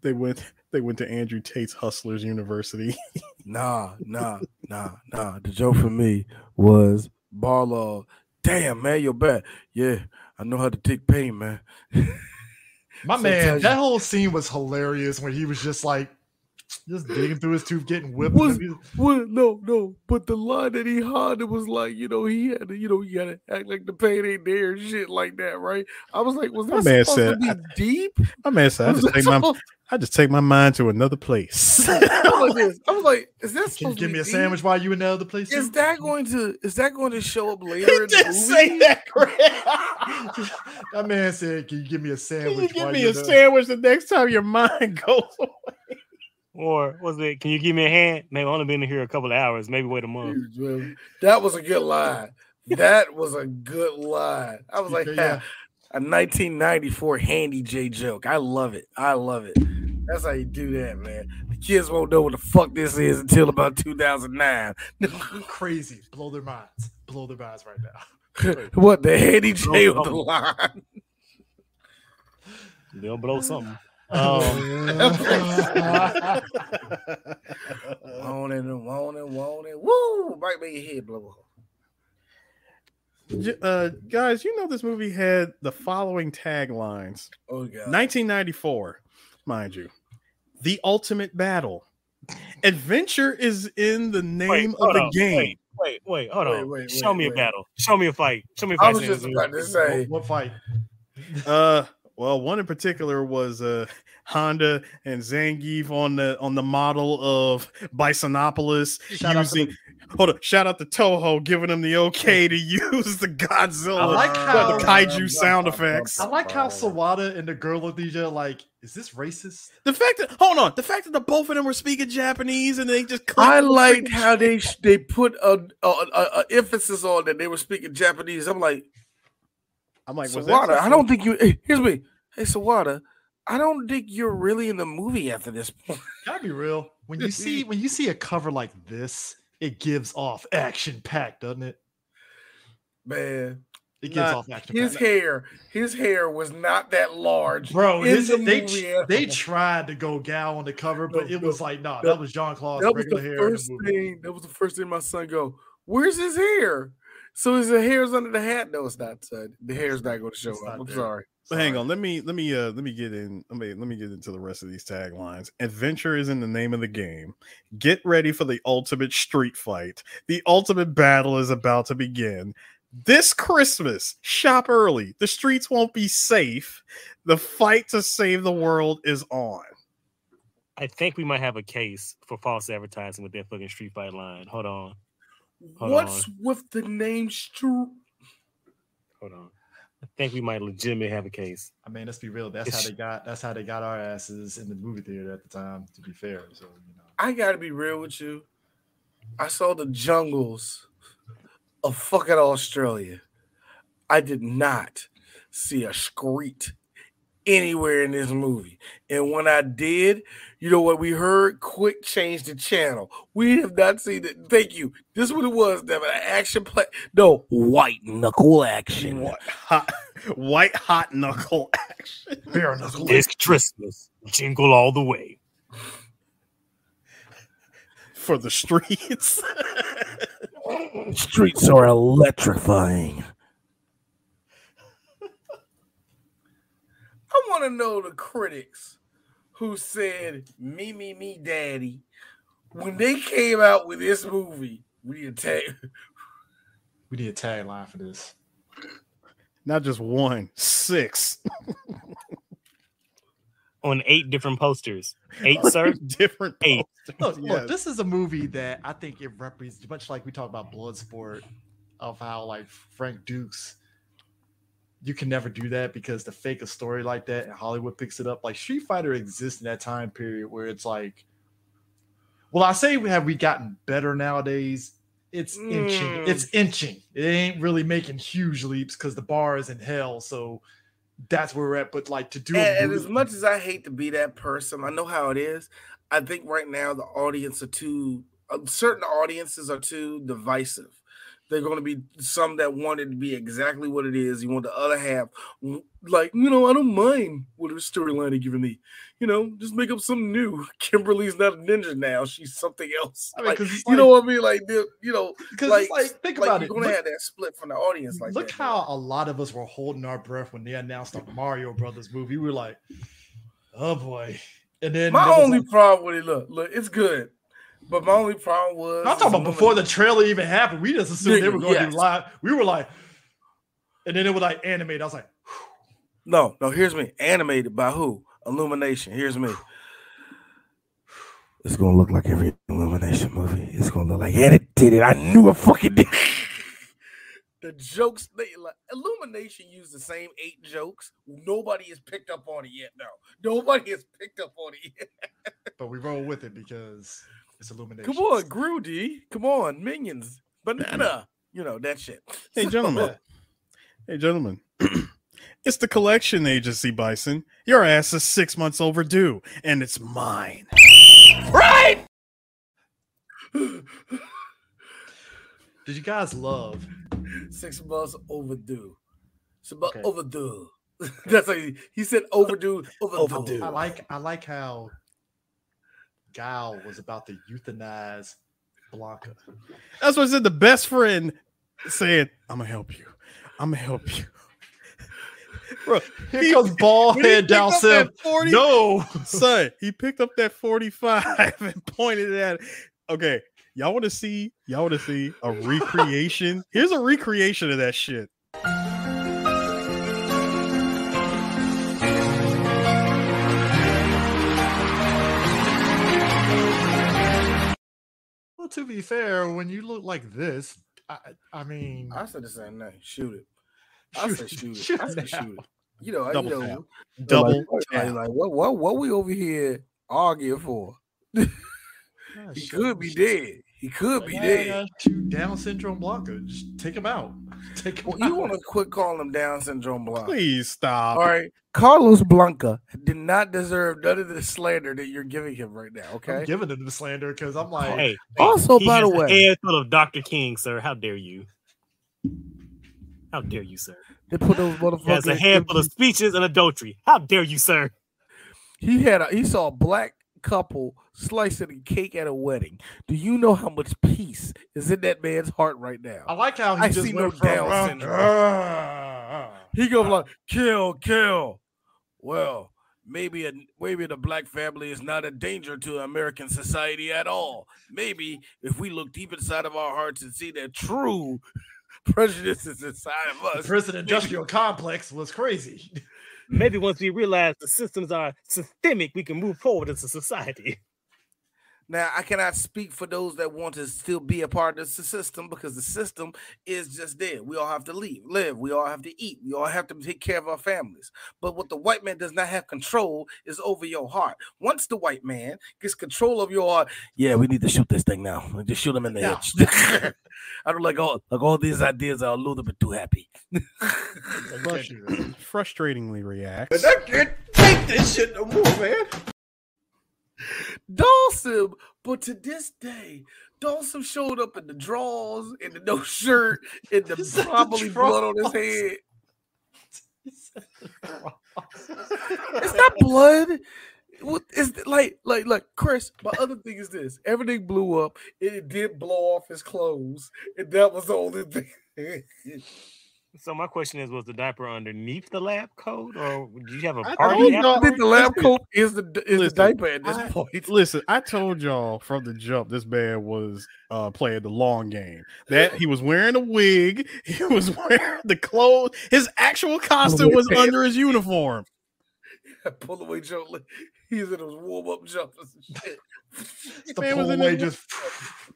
They went they went to Andrew Tate's Hustlers University. Nah, nah, nah, nah. The joke for me was Barlaw. Damn, man, you're bad. Yeah, I know how to take pain, man. My man, that whole scene was hilarious when he was just like just digging through his tooth, getting whipped. Was, and what, no, no. But the line that he had, it was like, you know, he had to, you know, you gotta act like the pain ain't there and shit like that, right? I was like, was that man supposed said, to be deep? My man said, I just take my I just take my mind to another place. I was like. I was like, is that Can you supposed give to me be a deep? sandwich while you in the other place? Is too? that going to is that going to show up later in the movie? say that, that man said, "Can you give me a sandwich?" Can you give while me you're a there?" sandwich the next time your mind goes away? Or was it, can you give me a hand? Maybe I've only been here a couple of hours. Maybe wait a month. That was a good line. That was a good line. I was like, Yeah, yeah. a 1994 handy J joke. I love it. I love it. That's how you do that, man. The kids won't know what the fuck this is until about 2009. Crazy, blow their minds, blow their minds right now. what the handy J Blow with the line? They'll blow something. Oh. want it and want it, want it. Woo! Might make your head blow. J- Uh, guys, you know this movie had the following taglines. Oh god. 1994, mind you. The ultimate battle. Adventure is in the name Wait, of the on, game. Wait, wait, wait, hold Wait, on. wait, Show wait, me wait. a battle. Show me a fight. Show me a I fight. was just about to say. What fight? Uh, well, one in particular was uh Honda and Zangief on the on the model of Bisonopolis Shout out to using. Hold on! Shout out to Toho giving them the okay to use the Godzilla, I like how- the kaiju sound effects. I like how Sawada and the girl of at each other like, "Is this racist?" The fact that hold on, the fact that the both of them were speaking Japanese and they just clicked I the liked how they they put a, a, a, a emphasis on that they were speaking Japanese. I'm like, I'm like, was Sawada, I don't think you. Hey, here's me. Hey, Sawada, I don't think you're really in the movie after this point. Gotta be real. When you see when you see a cover like this, it gives off action packed, doesn't it? Man, It gives not- off action his hair, his hair was not that large, Bro, his, the they movie they tried to go Guile on the cover, but No, it no, was like, nah, no. that was Jean Claude's that was regular the hair. in first the movie. thing. That was the first thing my son go. Where's his hair? So his hair's under the hat. No, it's not. Son. The hair's not going to show It's up. I'm there. sorry. But hang on, let me let me uh let me get in let me let me get into the rest of these taglines. Adventure is in the name of the game. Get ready for the ultimate street fight. The ultimate battle is about to begin. This Christmas, shop early. The streets won't be safe. The fight to save the world is on. I think we might have a case for false advertising with that fucking Street Fight line. Hold on. Hold What's on. with the name Stru? Hold on. I think we might legitimately have a case. I mean, let's be real. That's It's- how they got. That's how they got our asses in the movie theater at the time. To be fair, so you know. I gotta be real with you. I saw the jungles of fucking Australia. I did not see a screet anywhere in this movie. And when I did, you know what we heard? Quick change the channel. We have not seen it. Thank you. This is what it was, Devin. An action play. No, white knuckle action. What hot white hot knuckle action. Bare knuckle. This Christmas, jingle all the way. for the streets. Streets are electrifying. I want to know the critics who said "me, me, me, daddy" when they came out with this movie. We need to tag. We need a tagline for this. Not just one, six. on eight different posters. Eight, sir. different eight. Look, Yes. look, this is a movie that I think it represents much like we talk about Bloodsport, of how like Frank Dux, you can never do that because to fake a story like that and Hollywood picks it up. Like Street Fighter exists in that time period where it's like, well, I say we have we gotten better nowadays. It's inching. Mm. It's inching. It ain't really making huge leaps because the bar is in hell. So that's where we're at. But like to do And, and as much as I hate to be that person, I know how it is. I think right now the audience are too uh, certain audiences are too divisive. They're going to be some that want it to be exactly what it is. You want the other half, like you know, I don't mind whatever storyline they're giving me. You know, just make up something new. Kimberly's not a ninja now; she's something else. I mean, Like, you know what I mean? Like, you know, because like, like think about it. you're gonna Look- have that split from the audience. Like, Look that, how a lot of us were holding our breath when they announced the Mario Brothers movie. We were like, "Oh boy!" And then My only problem with it, look, look, it's good, but my only problem was I'm talking about before the trailer even happened. We just assumed they were going to yes. do live. We were like, and then it was like animated. I was like, No, no. Here's me. Animated by who? Illumination. Here's me. It's gonna look like every Illumination movie. It's gonna look like and it did it. I knew it fucking did. the jokes they like Illumination used the same eight jokes. Nobody has picked up on it yet. No, nobody has picked up on it yet. but we roll with it because it's illumination. Come on, Groody. Come on, Minions, Banana. You know that shit. Hey, gentlemen. hey, gentlemen. it's the collection agency, Bison. Your ass is six months overdue, and it's mine. Right. Did you guys love? Six months overdue. It's about Okay. overdue. That's like he said overdue. Overdue. I like I like how Gal was about to euthanize Blanka. That's what I said. The best friend said, I'm to help you. I'm to help you. Bro, Here comes bald when he head down south. 40 No, son, he picked up that 45 and pointed it at it. Okay, y'all want to see? Y'all want to see a recreation? Here's a recreation of that shit. Well, to be fair, when you look like this, I, I mean, I said the same thing. Shoot it. I Shoot said it. shoot it. Shoot I said now. shoot it. You know, Double you know, tap. like- Double like, like what what what we over here arguing for? he could be dead. He could be dead. yeah, shoot Down syndrome Blanka. Just take him out. Take him Well, out. you want to quit calling him Down syndrome Blanka? Please stop. All right, Carlos Blanka did not deserve none of the slander that you're giving him right now. I'm Okay. giving him the slander because I'm like, Hey, Also, he by the has a way- head full of Dr. King, sir. How dare you? How dare you, sir? They put those He has a handful of speeches and adultery. How dare you, sir? He had a, he saw a black couple slicing a cake at a wedding. Do you know how much peace is in that man's heart right now? I like how he I just see no went from, Down uh, syndrome. uh, He goes like, kill, kill. Well, maybe a, maybe the black family is not a danger to American society at all. Maybe if we look deep inside of our hearts and see that true prejudice is inside of the us. prison industrial complex was crazy. Maybe once we realize the systems are systemic, we can move forward as a society. Now, I cannot speak for those that want to still be a part of the system because the system is just there. We all have to leave, live. We all have to eat. We all have to take care of our families. But what the white man does not have control is over your heart. Once the white man gets control of your heart, yeah, we need to shoot this thing now. Just shoot him in the Yeah. head. I don't like all like all these ideas are a little bit too happy. You can't do that. Frustratingly reacts. I can't take this shit no more, man. Dhalsim, but to this day, Dhalsim showed up in the drawers, in the no shirt, in the He said the probably blood on his head. It's not blood. What is like like like Chris? My other thing is this: everything blew up. It did blow off his clothes, and that was the only thing. So my question is, was the diaper underneath the lab coat, or did you have a party? told I y'all- after? think the lab coat is the is Listen, the diaper at this I- point. Listen, I told y'all from the jump this man was uh playing the long game. That he was wearing a wig, he was wearing the clothes, his actual costume was pants. under his uniform. Pull away Joe. He's in those warm up jumpers and shit. The Man was pull in away just.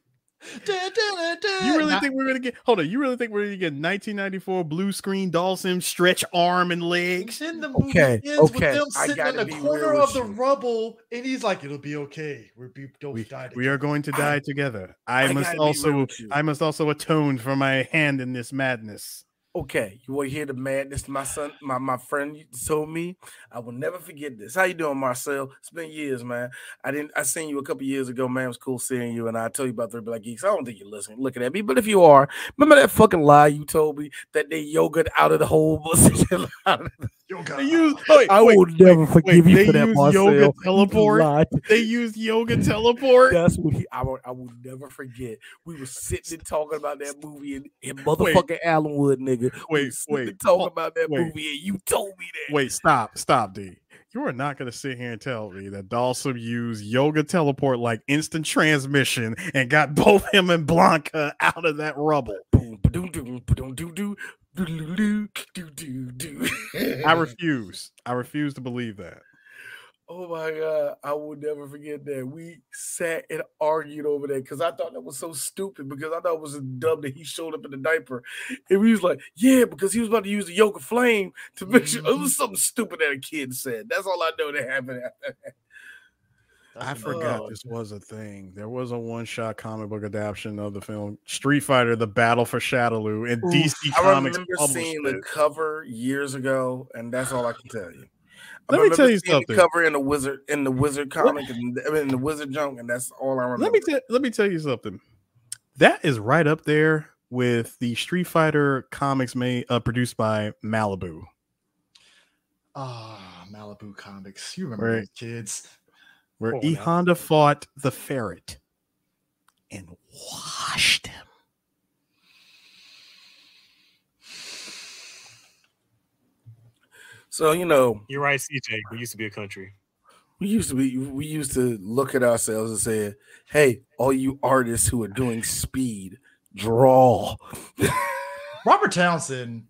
You really think we're gonna get hold on? You really think we're gonna get 1994 blue screen Dhalsim stretch arm and legs? Then the movie Okay, ends okay, with them I sitting in gotta the be corner real of with the you. rubble, and he's like, "It'll be okay. We're be don't We, die we are going to die together. I, I must gotta be real also with you. I must also atone for my hand in this madness. Okay, you want to hear the madness my son, my, my friend told me? I will never forget this. How you doing, Marcel? It's been years, man. I didn't I seen you a couple years ago, man. It was cool seeing you, and I tell you about Three Black Geeks. I don't think you're listening, looking at me, but if you are, remember that fucking lie you told me that they yogurt out of the whole They use, oh, wait, I wait, will never wait, forgive wait, you they for that, use Marcel. yoga You teleport. They use yoga teleport. That's what he. I will, I will never forget. We were sitting and talking about that movie in, in motherfucking Allenwood, nigga. we Wait, was sitting wait, and talking hold- about that wait. movie, and you told me that. Wait, stop, stop, D. You are not going to sit here and tell me that Dhalsim used yoga teleport like instant transmission and got both him and Blanka out of that rubble. Boom, ba-doom, doom, ba-doom, doo, doo, doo-doo-doo, doo-doo, doo. I refuse. I refuse to believe that. Oh my god, I will never forget that. We sat and argued over that because I thought that was so stupid because I thought it was a dumb that he showed up in the diaper. And we was like, yeah, because he was about to use the yoga flame to make sure it was mm-hmm. something stupid that a kid said. That's all I know that happened after that. I forgot Oh. this was a thing. There was a one-shot comic book adaptation of the film Street Fighter: The Battle for Shadaloo, and DC I Comics remember published seeing it. the cover years ago, and that's all I can tell you. I Let me tell you something. cover in the wizard in the wizard comic and I mean, in the wizard junk, and that's all I remember. Let me tell let me tell you something. That is right up there with the Street Fighter comics made uh, produced by Malibu. Ah, Malibu Comics. You remember Right. kids? Where Oh, E now- Honda fought the ferret and washed him. So you know, You're right, CJ. We used to be a country. we used to be we used to look at ourselves and say, "Hey, all you artists who are doing speed, draw." Robert Townsend.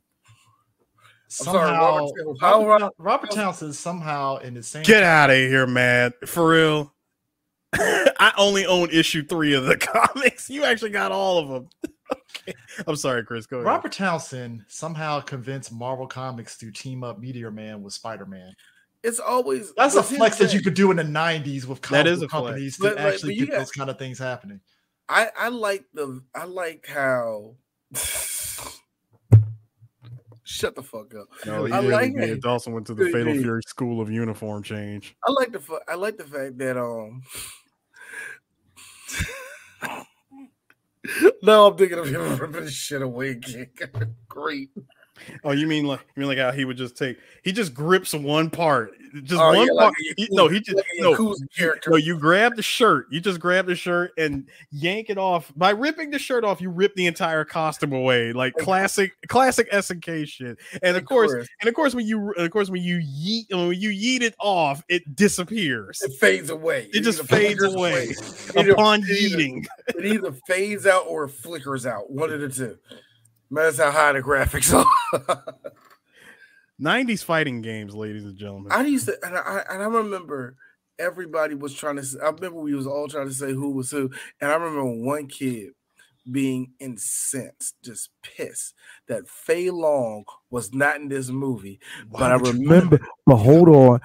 I'm sorry, Somehow, Robert Robert, Townsend. How- Robert, Robert Townsend somehow in the same. Get out of here, man. For real. I only own issue three of the comics. You actually got all of them. okay. I'm sorry, Chris. Go ahead. Robert Townsend somehow convinced Marvel Comics to team up Meteor Man with Spider Man. It's always That's a flex that you could do in the '90s with That comic is flex. companies But, to like, actually but get got- those kind of things happening. I I like the I like how. Shut the fuck up. No, he I like did. it. Dhalsim went to the Fatal. Fury School of Uniform Change. I like the fu- I like the fact that um. no, I'm thinking of him ripping shit away. Kick. Great. Oh, you mean like you mean like how he would just take he just grips one part, just Oh, one yeah, like part. a he- no, he just like no, character. no. You grab the shirt, you just grab the shirt and yank it off. By ripping the shirt off, you rip the entire costume away, like classic classic SNK shit. And of Of course, course. and of course, when you of course when you yeet when you yeet it off, it disappears. It fades away. It just fades away upon it either- yeeting. It either fades out or flickers out. One of the two. That's how high the graphics are. 90s fighting games, ladies and gentlemen. I used to, and I and I remember everybody was trying to. I remember we was all trying to say who was who, and I remember one kid being incensed, just pissed that Fei Long was not in this movie. but I remember, but hold on.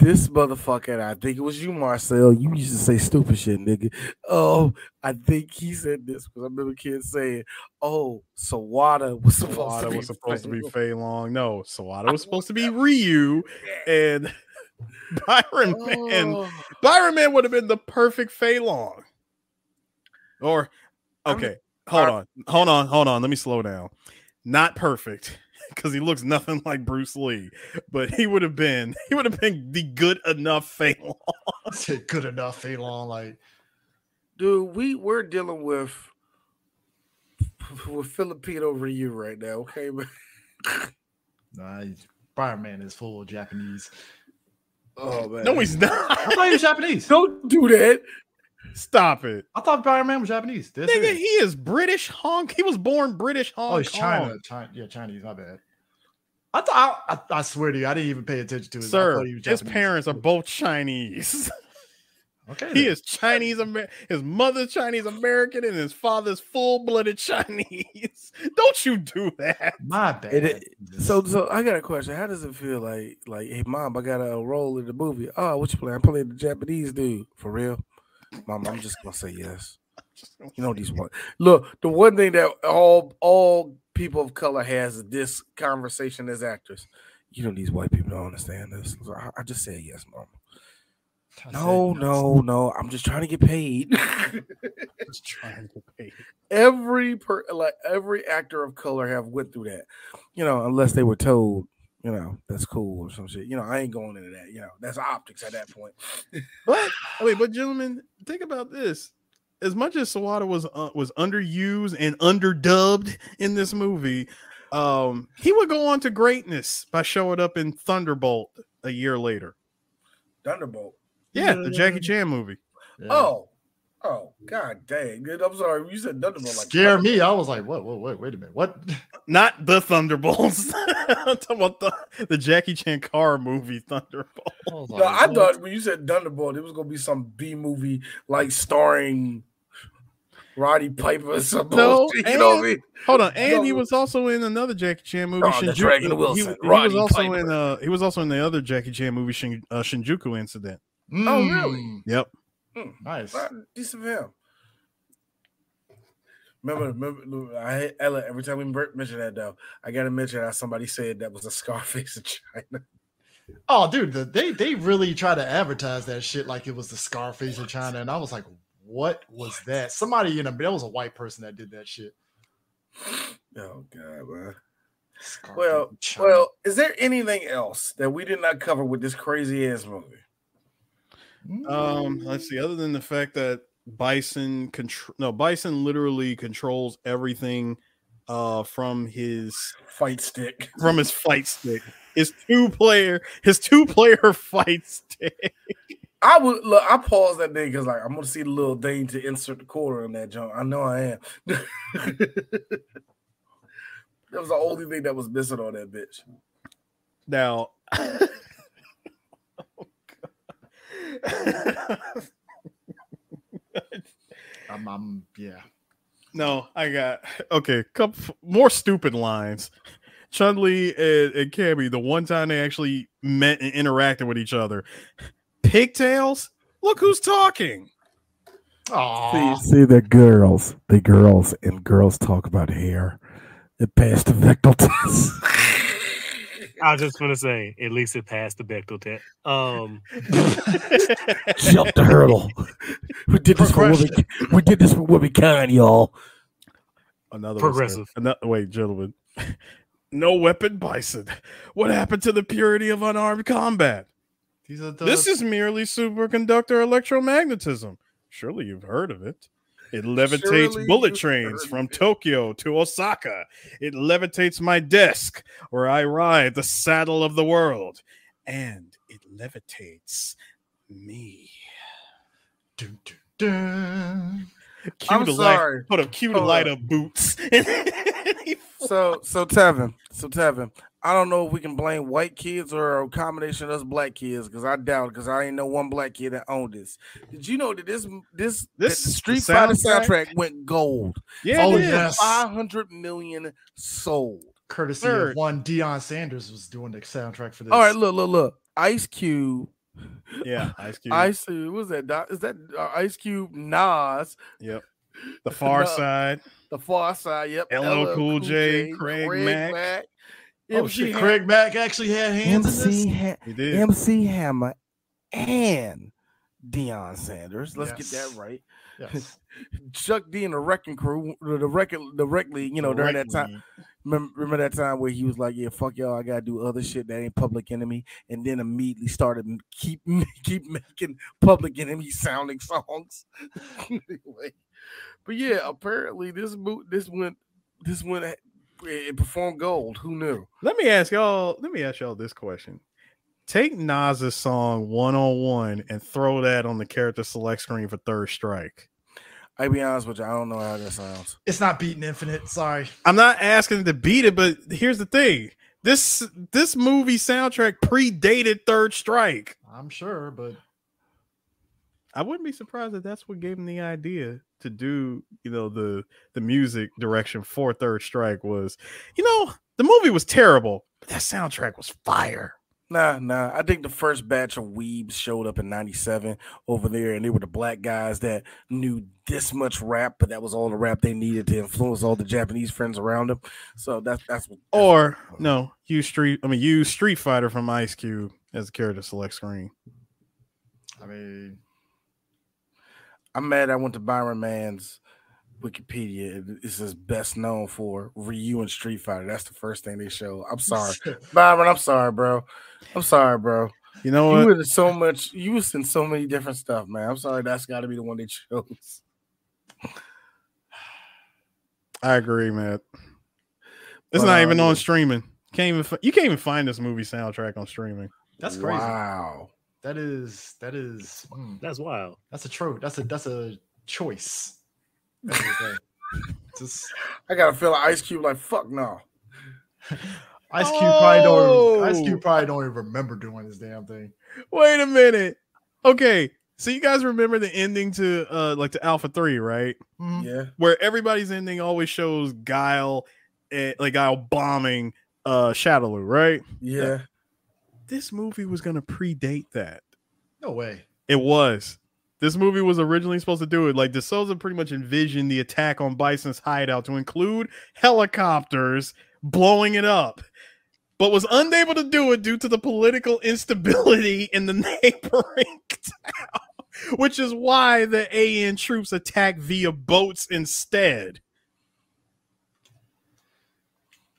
This motherfucker, and I think it was you, Marcel. You used to say stupid shit, nigga. Oh, I think he said this because I remember kids saying, "Oh, Sawada was supposed Sawada to be was supposed to be Fei Long. No, Sawada was supposed to be Ryu, and Byron Mann. Oh. Byron Mann would have been the perfect Fei Long. Or okay, hold on, hold on, hold on. Let me slow down. Not perfect because he looks nothing like Bruce Lee, but he would have been he would have been the good enough Fei Long. Good enough, Elon. Like dude, we we're dealing with with Filipino Ryu right now. Okay, man. Nah, Byron Mann is full of Japanese. Oh man. No, he's not. I not. thought he was Japanese. Don't do that. Stop it. I thought Byron Mann was Japanese. This Nigga, is. he is British Hong. He was born British Hong Oh, he's Kong. China. China. Yeah, Chinese. My bad. I thought. I, I, I swear to you, I didn't even pay attention to it. Sir, thought he his parents are both Chinese. Okay. he then. is Chinese American. His mother's Chinese American, and his father's full blooded Chinese. Don't you do that? My bad. It, it- so, so I got a question. How does it feel like, like, hey, mom, I got a role in the movie. Oh, what you playing? I'm playing the Japanese dude. For real, mom, I'm just gonna say yes. You know these one. Look, the one thing that all all people of color has this conversation as actors. You know these white people don't understand this. I, I just say yes, mom. I said No, no, no. I'm just trying to get paid. Just trying to pay. every per like every actor of color have went through that. You know, unless they were told, you know, that's cool or some shit. You know, I ain't going into that. You know, that's optics at that point. But wait, but gentlemen, think about this. As much as Sawada was uh, was underused and underdubbed in this movie, um, he would go on to greatness by showing up in Thunderbolt a year later. Thunderbolt. Yeah, the Jackie Chan movie. Yeah. Oh, oh, god dang. Good. I'm sorry. You said Thunderbolt like Scare me. I was like, what? Whoa, wait, wait a minute. What? Not the Thunderbolts. I'm talking about the, the Jackie Chan car movie Thunderbolt. I was No, I what? thought when you said Thunderbolt, it was gonna be some B movie like starring Roddy Piper or something. No, you know what I mean? Hold on, and he was also in another Jackie Chan movie. Oh, that's Shinjuku. Reagan He- Wilson, He, Roddy was also Piper. in uh he was also in the other Jackie Chan movie, Shin, uh, Shinjuku Incident. Oh, really? Mm, Yep. Nice. Decent for him. Remember, remember, I Ella. Every time we mention that, though, I gotta mention how somebody said that was a Scarface in China. Oh, dude, the, they they really try to advertise that shit like it was the Scarface in China, and I was like, what was that? Somebody, you know, that was a white person that did that shit. Oh God, man. Scarface Well, well, is there anything else that we did not cover with this crazy ass movie? Um, let's see. Other than the fact that Bison control, no, Bison literally controls everything, uh, from his Fight stick. from his fight stick. His two player, his two player fight stick. I would look. I paused that day because like I'm gonna see the little thing to insert the quarter in that junk. I know I am. that was the only thing that was missing on that bitch. Now, I'm, I'm yeah. no, I got okay. Couple more stupid lines. Chun Li and, and Cammy, the one time they actually met and interacted with each other. Pigtails. Look who's talking. Oh, see the girls, the girls, and girls talk about hair. It passed the Bechdel test. I was just gonna say, at least it passed the Bechdel test. Um, Jump the hurdle. We did this for women. We did this for womankind, y'all. Another one said- Progressive. Another, wait, gentlemen. No weapon bison. What happened to the purity of unarmed combat? these are the, This is merely superconductor electromagnetism. Surely you've heard of it. It levitates Surely bullet trains from it. Tokyo to Osaka. It levitates my desk where I ride the saddle of the world. And it levitates me. Dun, dun, dun. Cue I'm to light, sorry. hold up, cue to light up. up boots. So, so Tevin, so Tevin, I don't know if we can blame white kids or a combination of us black kids because I doubt because I ain't know one black kid that owned this. Did you know that this this This- that the the Street Fighter soundtrack? soundtrack went gold? yeah, Oh, yes. Five hundred million sold. Courtesy Third. of one Deion Sanders was doing the soundtrack for this. All right, look, look, look. Ice Cube, Yeah, Ice Cube. Ice. What was that? Doc- Is that uh, Ice Cube? Nas, Yep. The Far No. Side. the Pharcyde. Yep. LL Cool J, Craig Mack. Oh MC shit, Craig Mack actually had hands in this. MC, ha- He did. MC Hammer and Deion Sanders. Let's get that right. Yes. Chuck D and the Wrecking Crew, the record, directly, you know, during that time. Remember, remember that time where he was like, "Yeah, fuck y'all, I gotta do other shit that ain't Public Enemy," and then immediately started keep keep making Public Enemy sounding songs. anyway, but yeah, apparently this boot this went this went it performed gold. Who knew? Let me ask y'all. Let me ask y'all this question. Take Nas's song "One on One" and throw that on the character select screen for Third Strike. I'll be honest with you. I don't know how that sounds. It's not beating Infinite. Sorry. I'm not asking to beat it, but here's the thing: this this movie soundtrack predated Third Strike. I'm sure, but I wouldn't be surprised if that's what gave him the idea to do, you know, the the music direction for Third Strike was, you know, the movie was terrible, but that soundtrack was fire. Nah, nah. I think the first batch of weebs showed up in '97 over there, and they were the black guys that knew this much rap, but that was all the rap they needed to influence all the Japanese friends around them. So that's that's what. that's Or no, use Street. I mean, use Street Fighter from Ice Cube as a character select screen. I mean, I'm mad I went to Byron Mann's Wikipedia. It says best known for Ryu and Street Fighter. That's the first thing they show. I'm sorry, Byron. I'm sorry, bro. I'm sorry, bro. You know You were so much. You was in so many different stuff, man. I'm sorry. That's got to be the one they chose. I agree, man. It's But, not uh, even on streaming. Can't even fi- you can't even find this movie soundtrack on streaming. that's crazy. Wow. That is that is mm, That's wild. that's a tro that's a that's a choice. That's what I'm saying. Just I got to feel like Ice Cube. Like fuck no. Ice Cube probably don't Ice Oh! Cube probably don't even remember doing this damn thing. Wait a minute. Okay, so you guys remember the ending to uh like to Alpha Three, right? Mhm. Yeah. Where everybody's ending always shows Guile, eh, like Guile bombing uh Shadaloo, right? Yeah. This movie was gonna predate that. No way. It was. This movie was originally supposed to do it. Like De Souza pretty much envisioned the attack on Bison's hideout to include helicopters blowing it up, but was unable to do it due to the political instability in the neighboring town, which is why the AN troops attacked via boats instead.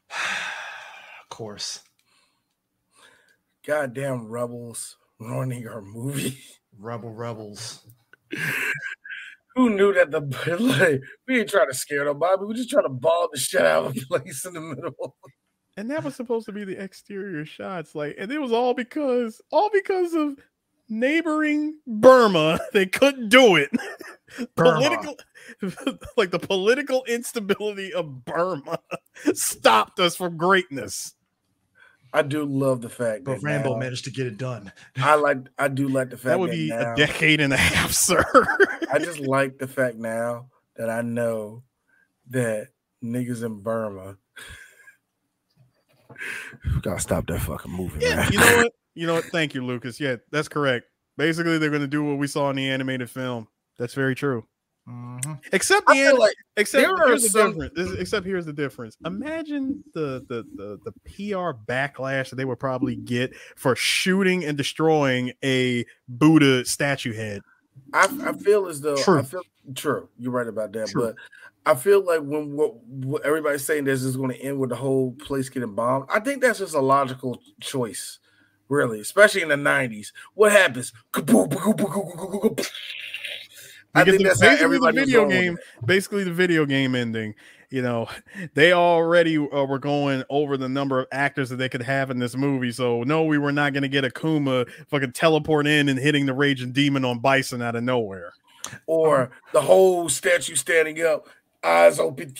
Of course. Goddamn rebels ruining our movie. Rebel rebels. Who knew that the like we ain't trying to scare nobody. We just trying to ball the shit out of a place in the middle. And that was supposed to be the exterior shots, like, and it was all because, all because of neighboring Burma. They couldn't do it. Burma. Political, like the political instability of Burma, stopped us from greatness. I do love the fact But that Rambo now- managed to get it done. I like I do like the fact That would be now, a decade and a half, sir. I just like the fact now that I know that niggas in Burma gotta stop that fucking movie, yeah, man. you know what? You know what? Thank you, Lucas. Yeah, that's correct. Basically, they're going to do what we saw in the animated film. That's very true. Mhm. Except the feel anim- like except there here's the some- difference. Except here's the difference. Imagine the, the the the PR backlash that they would probably get for shooting and destroying a Buddha statue head. I, I feel as though I True. feel true. You're right about that, True. but I feel like when what, what everybody's saying this is going to end with the whole place getting bombed, I think that's just a logical choice, really, especially in the '90s. What happens? I Because think the- that's basically the everybody was video game, basically the video game ending. You know, they already uh, were going over the number of actors that they could have in this movie. So no, we were not going to get Akuma fucking teleport in and hitting the raging demon on Bison out of nowhere. or the whole statue standing up, eyes open.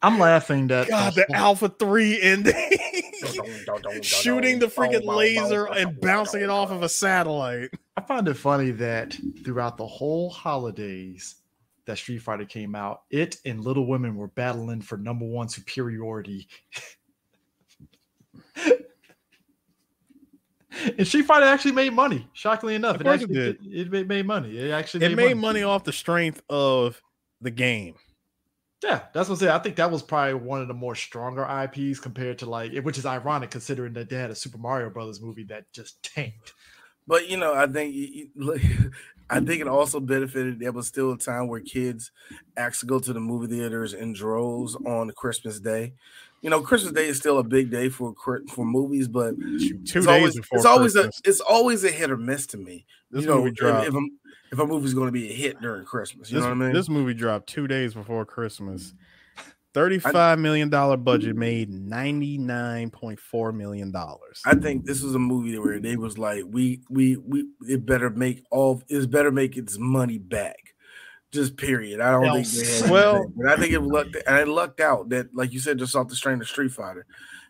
I'm laughing that God, the Alpha Three ending, shooting the freaking laser and bouncing it off of a satellite. I find it funny that throughout the whole holidays that Street Fighter came out, it and Little Women were battling for number one superiority. and Street Fighter actually made money. Shockingly enough, Of course it actually did. It, it made money. It actually It made money off the strength of the game. Yeah, that's what I'm saying. I think that was probably one of the more stronger IPs compared to like, which is ironic considering that they had a Super Mario Brothers movie that just tanked. But you know, I think you- you- look, I think it also benefited. There was still a time where kids actually go to the movie theaters in droves on Christmas Day. You know, Christmas Day is still a big day for for movies, but Two it's days always, before it's always Christmas. a it's always a hit or miss to me. This you know, if, if, a, if a movie's going to be a hit during Christmas, you this, know what I mean? this movie dropped two days before Christmas. Mm. Thirty-five million dollar budget made ninety-nine point four million dollars. I think this was a movie where they was like, we we we it better make all it's better make its money back. Just period. I don't think they had Well- anything, but I think it lucked and it lucked out that, like you said, just off the strain of Street Fighter,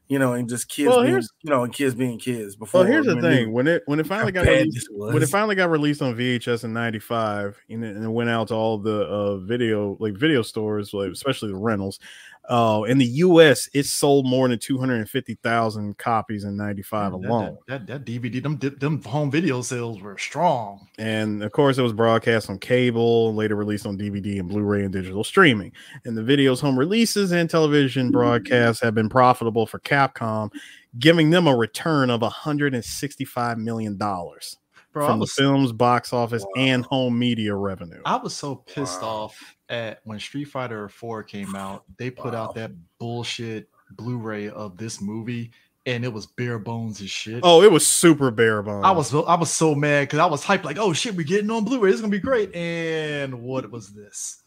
you know, and just kids Well, being, you know, and kids being kids. Before Well, here's the thing: when it when it finally got released, when it finally got released on VHS in '95, and it, and it went out to all the uh, video like video stores, like especially the rentals. Uh, in the U.S., it sold more than 250,000 copies in '95 That- alone. That, that, that DVD, them them home video sales were strong. And of course, it was broadcast on cable, later released on DVD and Blu-ray and digital streaming. And the video's home releases and television broadcasts have been profitable for Capcom, giving them a return of 165 million dollars Bro, I from the film's box office and home media revenue. I was so pissed off at when Street Fighter 4 came out. They put out that bullshit Blu-ray of this movie, and it was bare bones as shit. Oh, it was super bare bones. I was so- I was so mad because I was hyped like, oh shit, we're getting on Blu-ray. It's gonna be great. And what was this?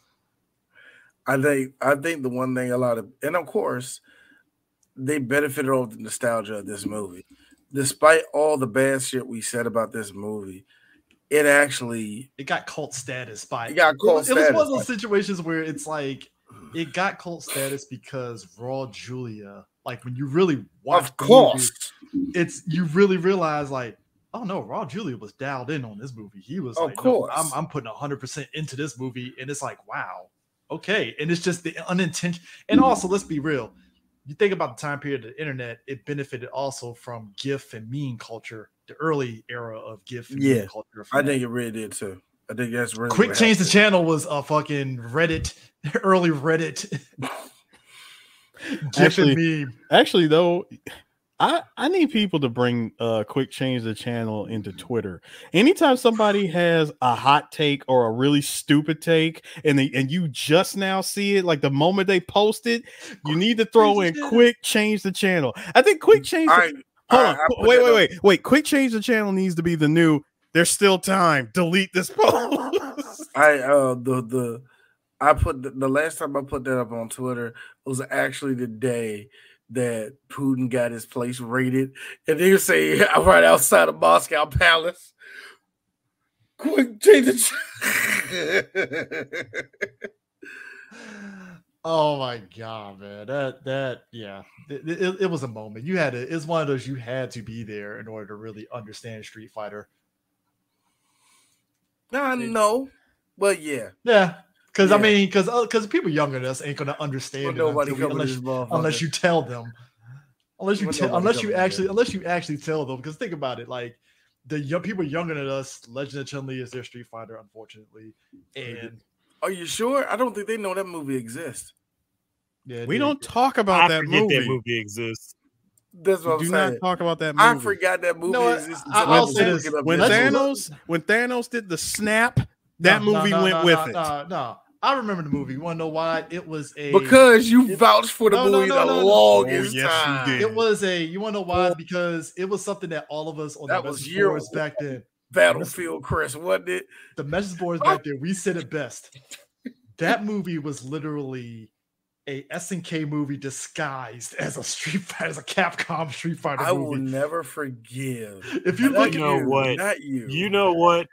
I think I think the one thing a lot of and of course they benefited off the nostalgia of this movie. Despite all the bad shit we said about this movie, it actually It got cult status by It got it cult was, it was one of those situations where it's like it got cult status because Raul Julia, like when you really watch Of course. movie, it's you really realize like, oh no, Raul Julia was dialed in on this movie. He was Of like, no, course. I'm, I'm putting hundred percent into this movie, and it's like, wow, okay, and it's just the unintentional. And mm-hmm. also, let's be real. You think about the time period of the internet, it benefited also from GIF and meme culture, the early era of GIF and Yeah, meme culture. I think it really did too. I think that's really Quick change the channel was a fucking Reddit, early Reddit. GIF actually, and meme. actually though, I I need people to bring uh quick change the channel into Twitter. Anytime somebody has a hot take or a really stupid take, and they, and you just now see it, like the moment they post it, you need to throw in quick change the channel. I think quick change. the- I- hold I- on, wait, wait, wait, wait. Quick change the channel needs to be the new. There's still time. Delete this post. I uh the the I put the, the last time I put that up on Twitter was actually the day that Putin got his place raided, and they say right outside of Moscow Palace. Quick, change the. Oh my god, man! That that yeah, it, it, it was a moment. You had to. It's one of those you had to be there in order to really understand Street Fighter. no, no, but yeah, Yeah, because I mean, because because uh, people younger than us ain't gonna understand Well, nobody we- unless, unless you tell them. Unless you Well, tell, nobody unless you actually, this. unless you actually tell them. Because think about it, like the young people younger than us, Legend of Chun Li is their Street Fighter, unfortunately, and Are you sure? I don't think they know that movie exists. yeah, we don't talk about I that movie. that movie exists. That's what Do I'm not saying. talk about that movie. I forgot that movie know what? exists. I, I'll was say this. when. Thanos when Thanos did the snap, that No, no, movie no, went no, with no, it. No, no, I remember the movie. You want to know why? It was a because you it- vouched for the No, no, movie no, the no, no. longest Oh, yes, you time. did. It was a. You want to know why? Because it was something that all of us on That the was message your- boards back then. Battlefield Chris, wasn't it? The message boards back then. We said it best. That movie was literally a SNK movie disguised as a Street Fighter, as a Capcom Street Fighter movie. I will never forgive. If you Not look You at know you, what? Not you. You know what?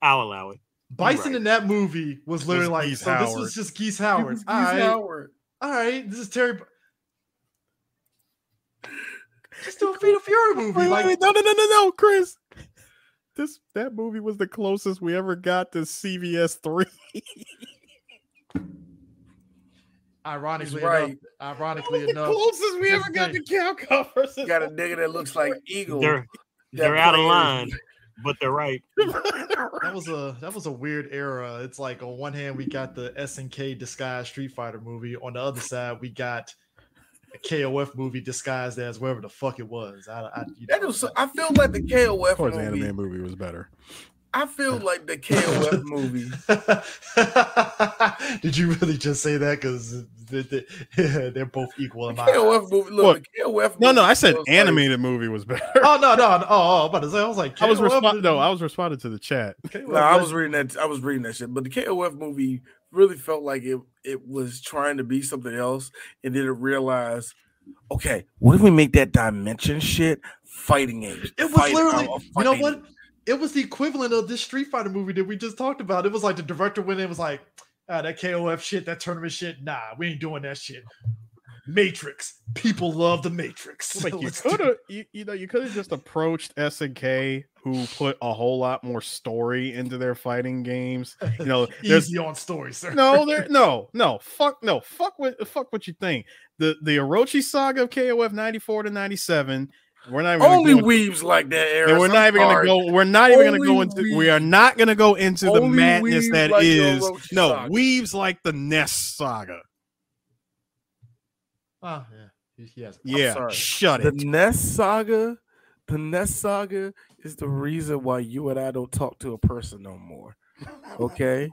I'll allow it. Bison right. in that movie was literally like, Geese so this was just Geese Howard. Geese right, Howard. all right, this is Terry. Just do a Fatal Fury movie. Wait, like, wait, wait, no, no, no, no, no, Chris. This that movie was the closest we ever got to CVS three. ironically right. enough, ironically the enough, closest we ever got to thing. Capcom versus. You got a nigga that looks like Eagle. They're they're out of line, but they're right. that was a that was a weird era. It's like on one hand we got the SNK disguised Street Fighter movie, on the other side we got a KOF movie disguised as whatever the fuck it was. I, I you That know, was, I feel like the KOF Of course, the movie. anime movie was better. I feel like the KOF movie. Did you really just say that? Because they're both equal in my KOF eyes. movie. Look, What? the KOF No, movie no, I said was like- animated movie was better. Oh no, no, no. Oh, oh, about to say, I was like, I was KOF responding. No, I was responding to the chat. KOF No, I was- was reading that. I was reading that shit. But the KOF movie really felt like it. It was trying to be something else, and then it realized, okay, what if we make that dimension shit fighting games? It was Fight- literally, uh, you know fighting. what? It was the equivalent of this Street Fighter movie that we just talked about. It was like the director went in and was like, ah, that KOF shit, that tournament shit, nah, we ain't doing that shit. Matrix. People love the Matrix. Like you could have, you, you know, you could have just approached SNK, who put a whole lot more story into their fighting games. You know, there's Easy on story, sir. no, there, no, no, fuck, no, fuck what, fuck what you think. The the Orochi saga of KOF ninety four to ninety seven. We're not even gonna Only into- weaves like that, Eric. and we're not even gonna go. We're not even gonna go Only into. We are not gonna go into the madness weaves that like is. No, saga. weaves like the Nest saga. Oh, yeah. He- he has- Yeah, sorry. shut The it. Nest saga, the Nest saga is the reason why you and I don't talk to a person no more. Okay,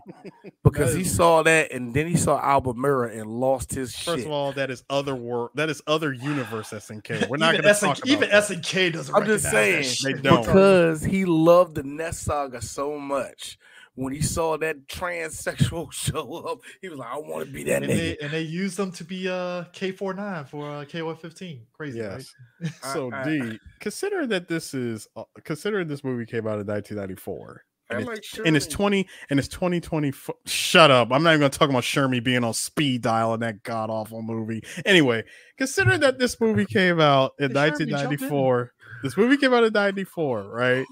because he saw that and then he saw Albumirror and lost his First shit. of all, that is other world. That is other universe SNK. We're not going to SNK, talk about even that. SNK doesn't. I'm just recognize that saying shit. They don't. because he loved the Nest saga so much. When he saw that transsexual show up, he was like, "I want to be that And nigga." they, and they used them to be uh K49 for uh, KOF 15. Crazy, Yes. right? So I- I- D, considering that this is uh, considering this movie came out in 1994. I And, like it's, and it's 20 and it's 2020 shut up. I'm not even gonna talk about Shermie being on speed dial in that god awful movie. Anyway considering that this movie came out in Hey, Shermie, jump in. 1994 this movie came out in 94 right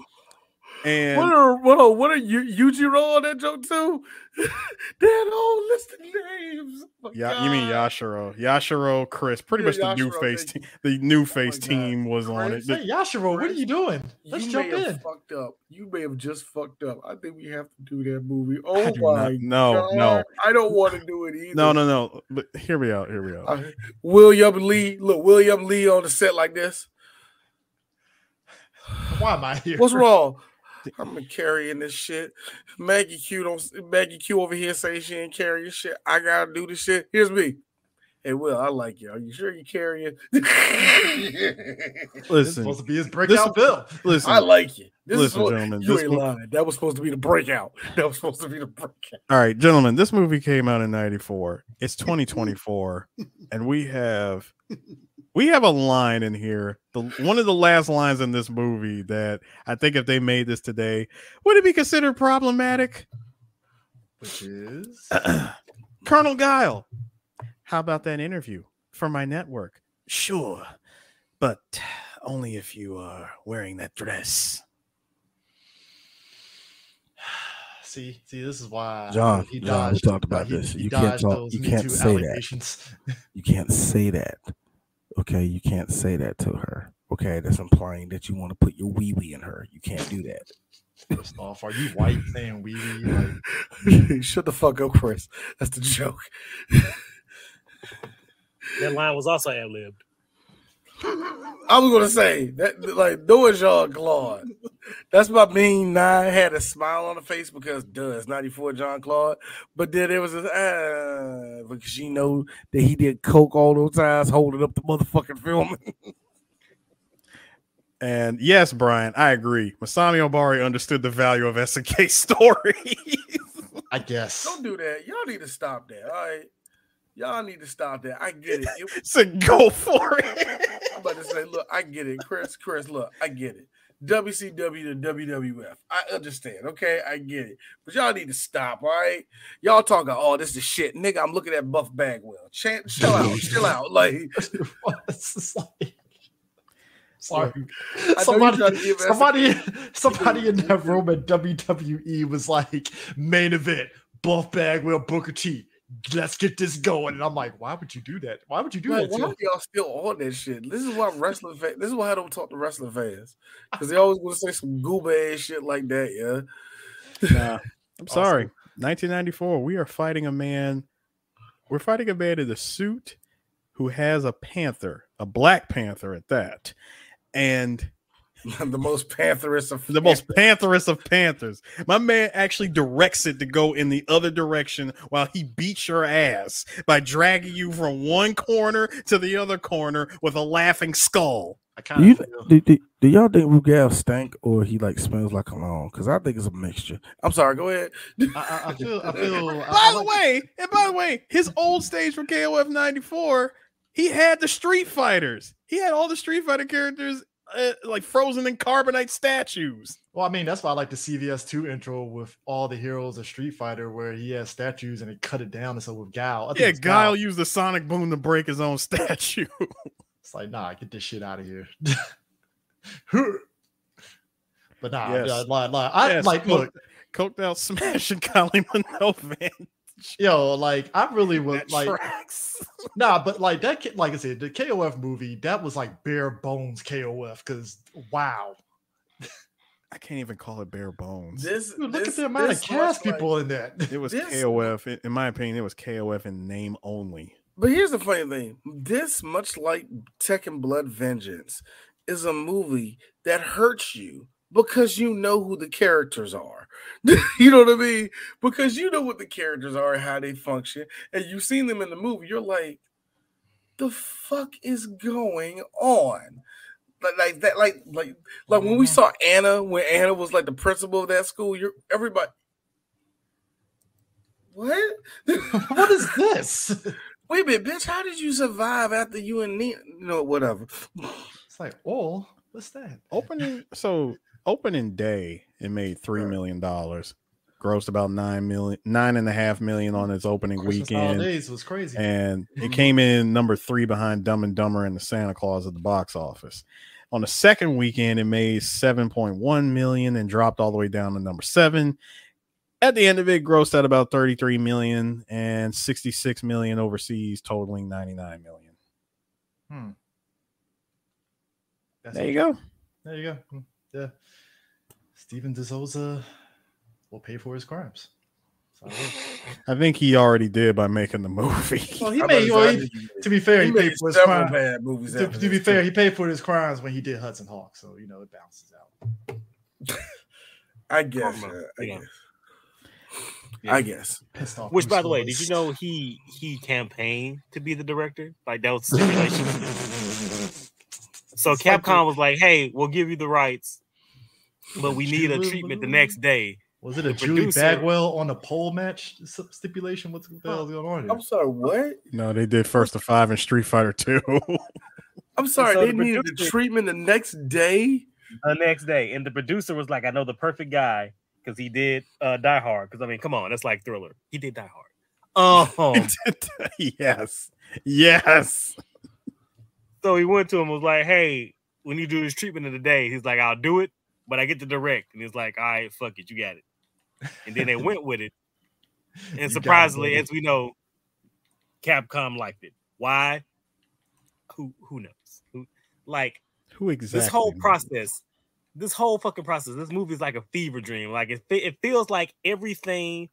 and What are what are what are you Yujiro on that joke too? they had a whole list of names. Oh my yeah, you mean Yashiro, Yashiro, Chris, pretty Yeah, much the new face team. The new face God. team was on it. Hey, Yashiro, what are you doing? Let's you jump may have in. fucked up. You may have just fucked up. I think we have to do that movie. Oh my not- no, God. no. I don't want to do it either. No, no, no. But hear me out. Hear me out. Uh, William Lee, look, William Lee on the set like this. Why am I here? What's wrong? I'm carrying this shit. Maggie Q don't Maggie Q over here saying she ain't carrying shit. I gotta do this shit. Here's me. Hey Will, I like you. Are you sure you're carrying? This is Listen, supposed to be his this- breakout bill. listen. I like you. This Listen, is what, gentlemen, You this ain't mo- lying. That was supposed to be the breakout. That was supposed to be the breakout. All right, gentlemen, this movie came out in 94. It's 2024 and we have we have a line in here. The one of the last lines in this movie that I think if they made this today, would it be considered problematic? Which is Colonel Guile, how about that interview for my network? Sure, but only if you are wearing that dress. see, see, this is why John, he John, we talked about he- this. he You can't talk- you can't Too say that. You can't say that. Okay, you can't say that to her. Okay, that's implying that you want to put your wee wee in her. You can't do that. First off, are you white saying wee wee? Like, Shut the fuck up, Chris. That's the joke. That line was also ad libbed. I was gonna say that like Noah Jean Claude. That's my mean nine had a smile on the face because duh, it's 94 John Claude. But then it was this uh because she know that he did coke all those times holding up the motherfucking film. And yes, Brian, I agree. Masami Obari understood the value of SNK story. I guess. Don't do that. Y'all need to stop that. All right. Y'all need to stop that. I get it. it so go for it. I'm about to say, look, I get it, Chris. Chris, look, I get it. WCW to WWF. I understand. Okay, I get it. But y'all need to stop. All right, y'all talking. Oh, this is shit, nigga. I'm looking at Buff Bagwell. Ch- chill out, chill out. Like It's just like- Sorry. I know you Somebody, trying to give us- somebody, somebody in that room at WWE was like, main event, Buff Bagwell, Booker T. Let's get this going. And I'm like, why would you do that? Why would you do Like, that? why to are y'all still on that shit? This is why wrestling fans. This is why I don't talk to wrestling fans because they always want to say some gooba ass shit like that. Yeah. Nah, I'm sorry. 1994. We are fighting a man. We're fighting a man in a suit who has a panther, a black panther at that. And the most pantherous of the most pantherous of panthers. My man actually directs it to go in the other direction while he beats your ass by dragging you from one corner to the other corner with a laughing skull. I Do, kind you, of feel. do, do, do y'all think Rugal stink or he like smells like cologne? Because I think it's a mixture. I'm sorry. Go ahead. I, I, I feel. I feel. By I the like- way, and by the way, his old stage for KOF 94, he had the Street Fighters. He had all the Street Fighter characters uh, like frozen in carbonite statues. Well, I mean, that's why I like the CVS two intro with all the heroes of Street Fighter, where he has statues and they cut it down. And so with Gal, I think Yeah, it's Guile used the sonic boom to break his own statue. It's like, nah, get this shit out of here. but nah, Yes. yeah, lie, lie. I Yes, like look, coked, coked out smashing Kylie Minogue van. yo, like I really would That like tracks. nah, but like that, ki- like I said, the KOF movie that was like bare bones KOF because wow, I can't even call it bare bones. This Dude, look this- at the amount of this cast much people in that. It was This- KOF. in- In my opinion, it was KOF in name only. But here's the funny thing: this, much like Tekken Blood Vengeance, is a movie that hurts you because you know who the characters are. you know what I mean? Because you know what the characters are how they function, and you've seen them in the movie. You're like, the fuck is going on? Like, like that, like, like, like when we mm-hmm. saw Anna, when Anna was like the principal of that school, you're everybody. What? what is this? Wait a minute, bitch. How did you survive after you and Nina? No, whatever. It's like, oh, what's that? Opening so opening day, it made three million dollars, grossed about nine million, nine and a half million on its opening Christmas weekend, holidays was crazy. and it came in number three behind Dumb and Dumber and the Santa Claus at the box office. On the second weekend, it made seven point one million and dropped all the way down to number seven. At the end of it, grossed at about 33 million and 66 million overseas, totaling 99 million. Hmm. That's There you go. There you go. Hmm, Yeah. Steven DeSouza will pay for his crimes. So. I think he already did by making the movie. well, he made, well, it's he- to be fair, he, he paid for his crimes. bad movies To, to be fair, he paid for his crimes when he did Hudson Hawk, so you know it balances out. I guess. Karma, uh, I yeah. guess. Yeah. I guess. Pissed off Which, by the way, did you know he he campaigned to be the director? Like that was stipulation. so It's like Capcom was like, "Hey, we'll give you the rights, but we need a treatment the next day." Was it a the Julie producer- Bagwell on a pole match stipulation? What's what the hell's going on here? I'm sorry. What? No, they did first to five in Street Fighter 2. I'm sorry. so they the needed the treatment the next day. The next day, and the producer was like, "I know the perfect guy because he did uh, Die Hard." Because I mean, come on, that's like Thriller. He did Die Hard. Um, yes. Yes. so he went to him was like, "Hey, when you do this treatment of the day," he's like, "I'll do it, but I get to direct." And he's like, "All right, fuck it, you got it." And then they went with it. And surprisingly, as we know, Capcom liked it. Why? Who who knows? Who like Who exactly? this whole process, this whole fucking process, this movie is like a fever dream. Like it, it feels like everything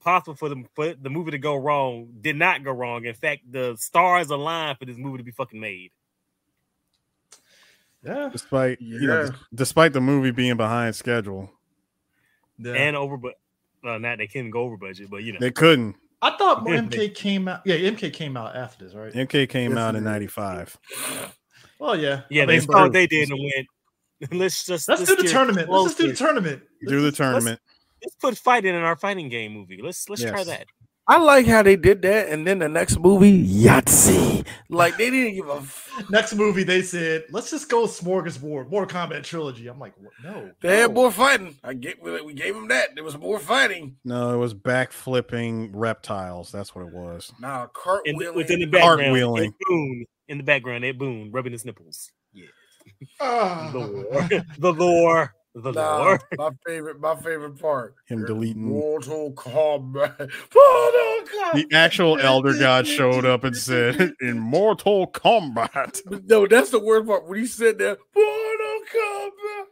possible for the for the movie to go wrong did not go wrong. In fact, the stars aligned for this movie to be fucking made. Yeah, Despite you know, Yeah. despite the movie being behind schedule, yeah. And over, but uh, not they couldn't go over budget, but you know, they couldn't. I thought MK came out. Yeah, MK came out after this, right? MK came Yes, out in is. what Well, yeah. yeah, I they mean, saw what they did and went. Let's just Let's do the tournament. Let's just do the closer. tournament. Do the tournament. Let's put fighting in our fighting game movie. Let's let's try that. I like how they did that, and then the next movie, Yahtzee. Like they didn't give a. F- Next movie, they said, let's just go smorgasbord, Mortal Kombat Trilogy. I'm like, what? no. they had no. more fighting. I get we gave them that. There was more fighting. No, it was back flipping reptiles. That's what it was. Now In, cartwheeling. within the background, Cartwheeling. Ed Boon in the background, Ed Boon rubbing his nipples. Yeah, Ah. the lore, the lore, the Nah, lore. my favorite, my favorite part. Him deleting Mortal Kombat. Mortal Kombat. the actual elder god showed up and said, "In Mortal Kombat." No, that's the worst part. When he said that, Mortal Kombat.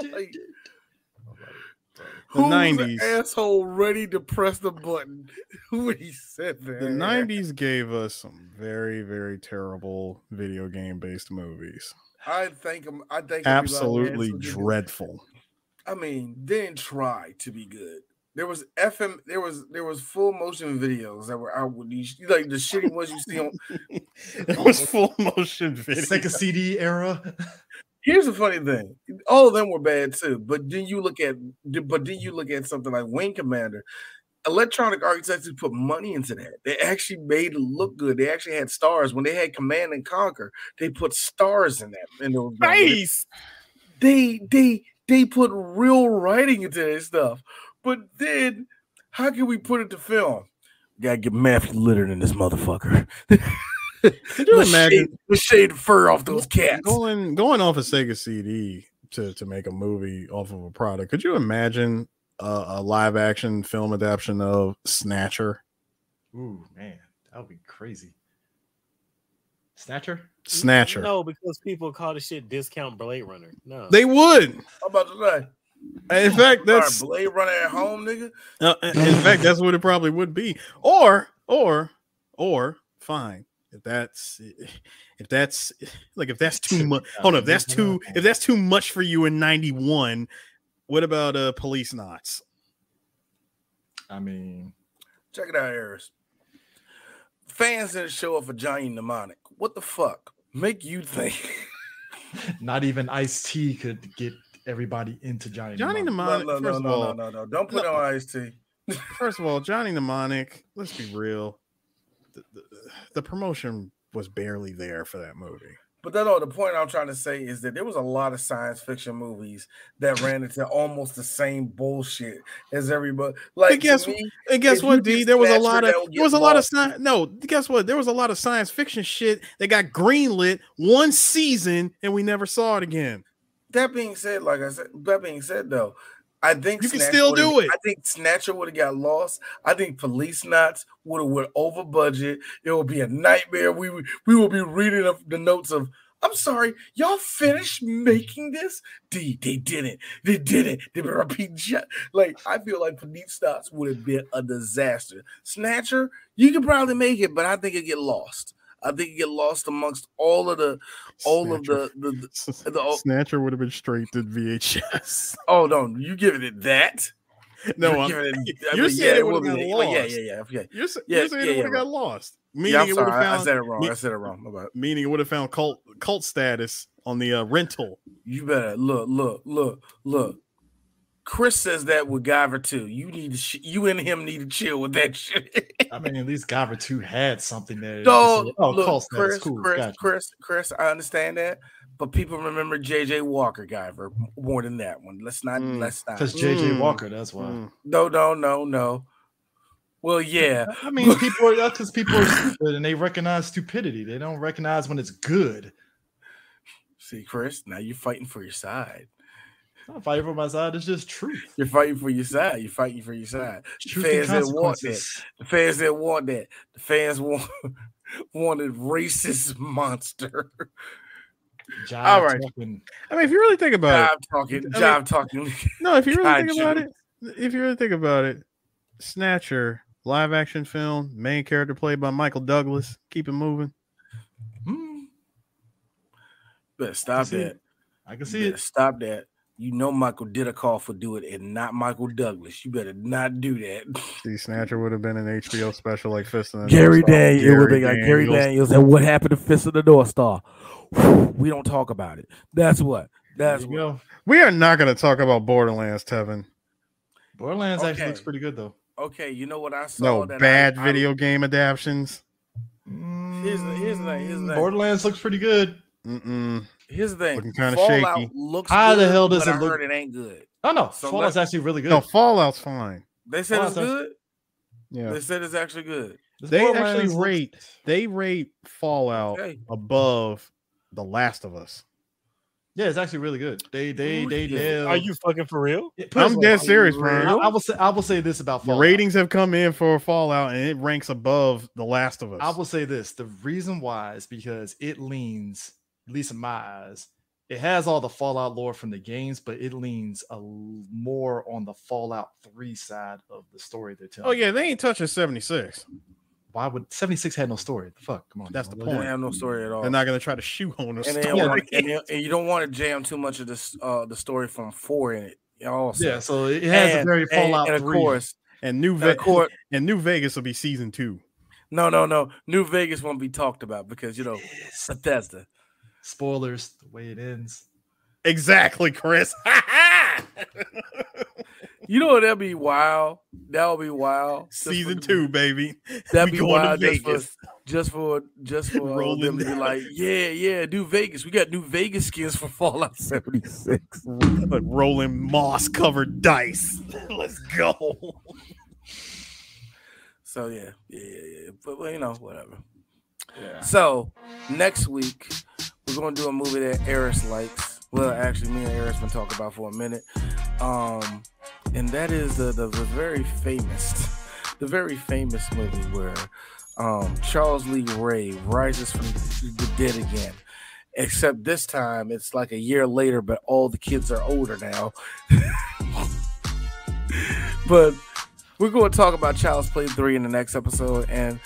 I'm like, The who 90s. asshole ready to press the button when he said that? The '90s gave us some very, very terrible video game based movies. I think I'm. I think Absolutely dreadful. I mean, didn't try to be good. There was FM. There was there was full motion videos that were out with these like the shitty ones you see on. it was full motion video. Sega CD era. Here's the funny thing: all of them were bad too. But then you look at, but then you look at something like Wing Commander. Electronic Arts actually put money into that. They actually made it look good. They actually had stars when they had Command and Conquer. They put stars in that. In those Nice. They they they put real writing into this stuff. But then, how can we put it to film? Gotta get Matthew Lillard in this motherfucker. Could you imagine shade, let's shade fur off those cats? going going off a Sega CD to to make a movie off of a product? Could you imagine a, a live action film adaptation of Snatcher? Ooh, man, that would be crazy. Snatcher? Snatcher. No, because people call the shit discount Blade Runner. No. They would. I'm about to say. In fact, Sorry, that's Blade Runner at home, nigga. Uh, in fact, that's what it probably would be. Or, or, or, fine. If that's if that's like if that's too much. Hold on, if that's too if that's too much for you in '91, what about uh Policenauts? I mean, Check it out, Harris. Fans didn't show up for Johnny Mnemonic. What the fuck? Make you think? not even Ice T could get everybody into Johnny. Johnny Mnemonic. Mnemonic. no, no, first no, of no, all, no, no, no. Don't put it on Ice T. First of all, Johnny Mnemonic. Let's be real. The, the, the promotion was barely there for that movie. But that all the point I'm trying to say is that there was a lot of science fiction movies that ran into almost the same bullshit as everybody. Like and guess me, and guess what, D? There was a lot of there was a lot of science. No, guess what? There was a lot of science fiction shit that got greenlit one season and we never saw it again. That being said, like I said, that being said though, I think You can still do it. I think Snatcher would have got lost. I think Policenauts would have went over budget. It would be a nightmare. We would we will be reading the notes of. I'm sorry, y'all finished making this? D, they didn't. They didn't. They were repeating shit. Like I feel like Policenauts would have been a disaster. Snatcher, you could probably make it, but I think it get lost. I think it get lost amongst all of the all of the the, the, the Snatcher would have been straight to VHS. Oh no, you giving it that? No, You're I'm, giving it- you're mean, saying yeah, it would been- got lost. yeah, yeah, yeah, okay. You're, Yeah, you're saying yeah, it would have yeah, got lost. Yeah, Meaning I'm it would have found. I said it wrong. me- I said it wrong. Meaning it would have found cult cult status on the uh, rental. You better look, look, look, look. Chris says that with Guyver too. You need to, sh- you and him need to chill with that shit. I mean, at least Guyver 2 had something there. No, to say, oh, look, call Chris, cool. Chris, gotcha. Chris, Chris. I understand that, but people remember J.J. Walker Guyver more than that one. Let's not, Mm. let's not. Because JJ Mm. Walker, that's why. Mm. No, no, no, no. Well, yeah, I mean, people are that's because people are stupid and they recognize stupidity. They don't recognize when it's good. See, Chris, now you're fighting for your side. I'm not fighting for my side. It's just truth. You're fighting for your side. You're fighting for your side. The Truth and fans didn't want that. The fans didn't want that. The fans want wanted racist monster. Jive All right. talking- I mean, if you really think about Jive it, talking. I mean- talking. no, if you really think about it, if you really think about it, Snatcher live action film, main character played by Michael Douglas. Keep it moving. Hmm, Better stop that. it. I can see it. Stop that. You know Michael did a call for do it and not Michael Douglas. You better not do that. See, Snatcher would have been an HBO special like Fist of the Gary North Star. Daniels. It would be like Gary Daniels. Daniels. And what happened to Fist of the North Star? We don't talk about it. That's what. That's what. go. We are not going to talk about Borderlands, Tevin. Borderlands actually looks pretty good though. Okay, you know what I saw? No that I- bad I- video game adaptions. Here's the- here's the thing, here's the. Mm, Borderlands looks pretty good. Mm-mm. Here's the thing. Looking kinda Fallout shaky. looks How the good, hell does it I look- heard it ain't good. Oh no, So Fallout's actually really good. No, Fallout's fine. They said it's Fallout's good. Yeah, They said it's actually good. This they Borderlands actually looks- rate they rate Fallout Okay. above The Last of Us. Yeah, it's actually really good. They they they Really? nailed. Are you fucking for real? Yeah, I'm dead way. serious, I, bro. I will say I will say this about The Fallout. ratings have come in for Fallout, and it ranks above The Last of Us. I will say this: the reason why is because it leans, at least in my eyes, it has all the Fallout lore from the games, but it leans a l- more on the Fallout Three side of the story they're telling. oh yeah, they ain't touching 76. why would 76 had no story? The fuck, come on. That's the What- They point. have no story at all. They're not going to try to shoehorn a and, they story. don't and, you- and you don't want to jam too much of this uh the story from four in it. Also. Yeah, so it has a very and- Fallout and, of 3. course, and New and of course, and New Vegas will be season two. no, no, no. New Vegas won't be talked about because you know Bethesda. Spoilers, the way it ends. Exactly, Chris. You know what? That'd be wild. That would be wild. Just for season the- two, baby. That'd We be going to wild just for, just for just for Rolling them to be like, yeah, yeah, New Vegas. We got New Vegas skins for Fallout 76. But rolling moss covered dice. Let's go. So yeah, yeah, yeah, yeah. But well, you know, whatever. So next week we're gonna do a movie that Eris likes. Well, actually, me and Eris been talking about for a minute. Um, and that is the, the the very famous, the very famous movie where um Charles Lee Ray rises from the dead again. Except this time it's like a year later, but all the kids are older now. but we're going to talk about Child's Play 3 in the next episode. And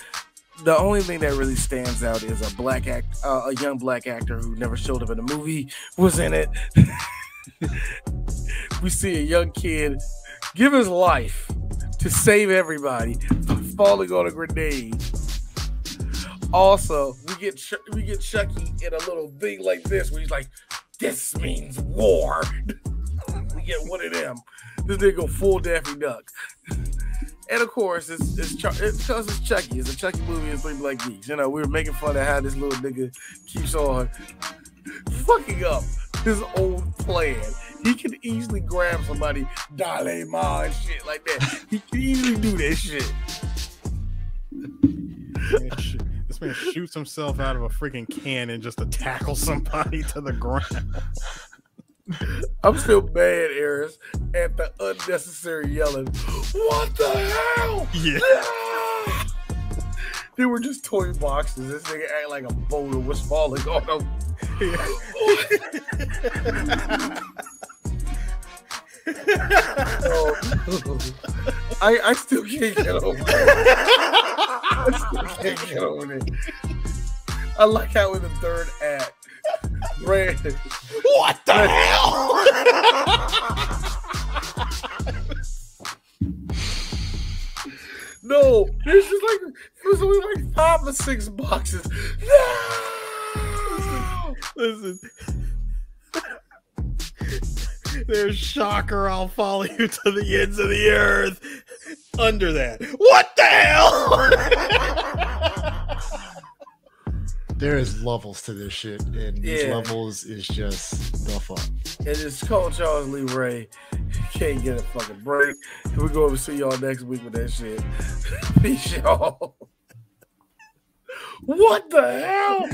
the only thing that really stands out is a black act, uh, a young black actor who never showed up in a movie was in it. we see a young kid give his life to save everybody by falling on a grenade. Also, we get Ch- we get Chucky in a little thing like this where he's like, "This means war." we get one of them. This nigga full Daffy Duck. And of course, it's it's, it's because it's Chucky. It's a Chucky movie and three black geeks. You know, we were making fun of how this little nigga keeps on fucking up his own plan. He can easily grab somebody, Dale Ma and shit like that. He can easily do that shit. This man shoots himself out of a freaking cannon just to tackle somebody to the ground. I'm still mad, Eris, at the unnecessary yelling. What the hell? Yeah. They were just toy boxes. This nigga act like a boulder was falling on him. Oh, I, I still can't get over it. I still can't get over it. I like how in the third act, Brand. What the hell? No, this just like it was only like five or six boxes. No! Listen. There's shocker, I'll follow you to the ends of the earth. Under that. What the hell? There is levels to this shit, and these Yeah. levels is just the fuck. And it's called Charles Lee Ray. Can't get a fucking break. We're going to see y'all next week with that shit. Peace, y'all. What the hell?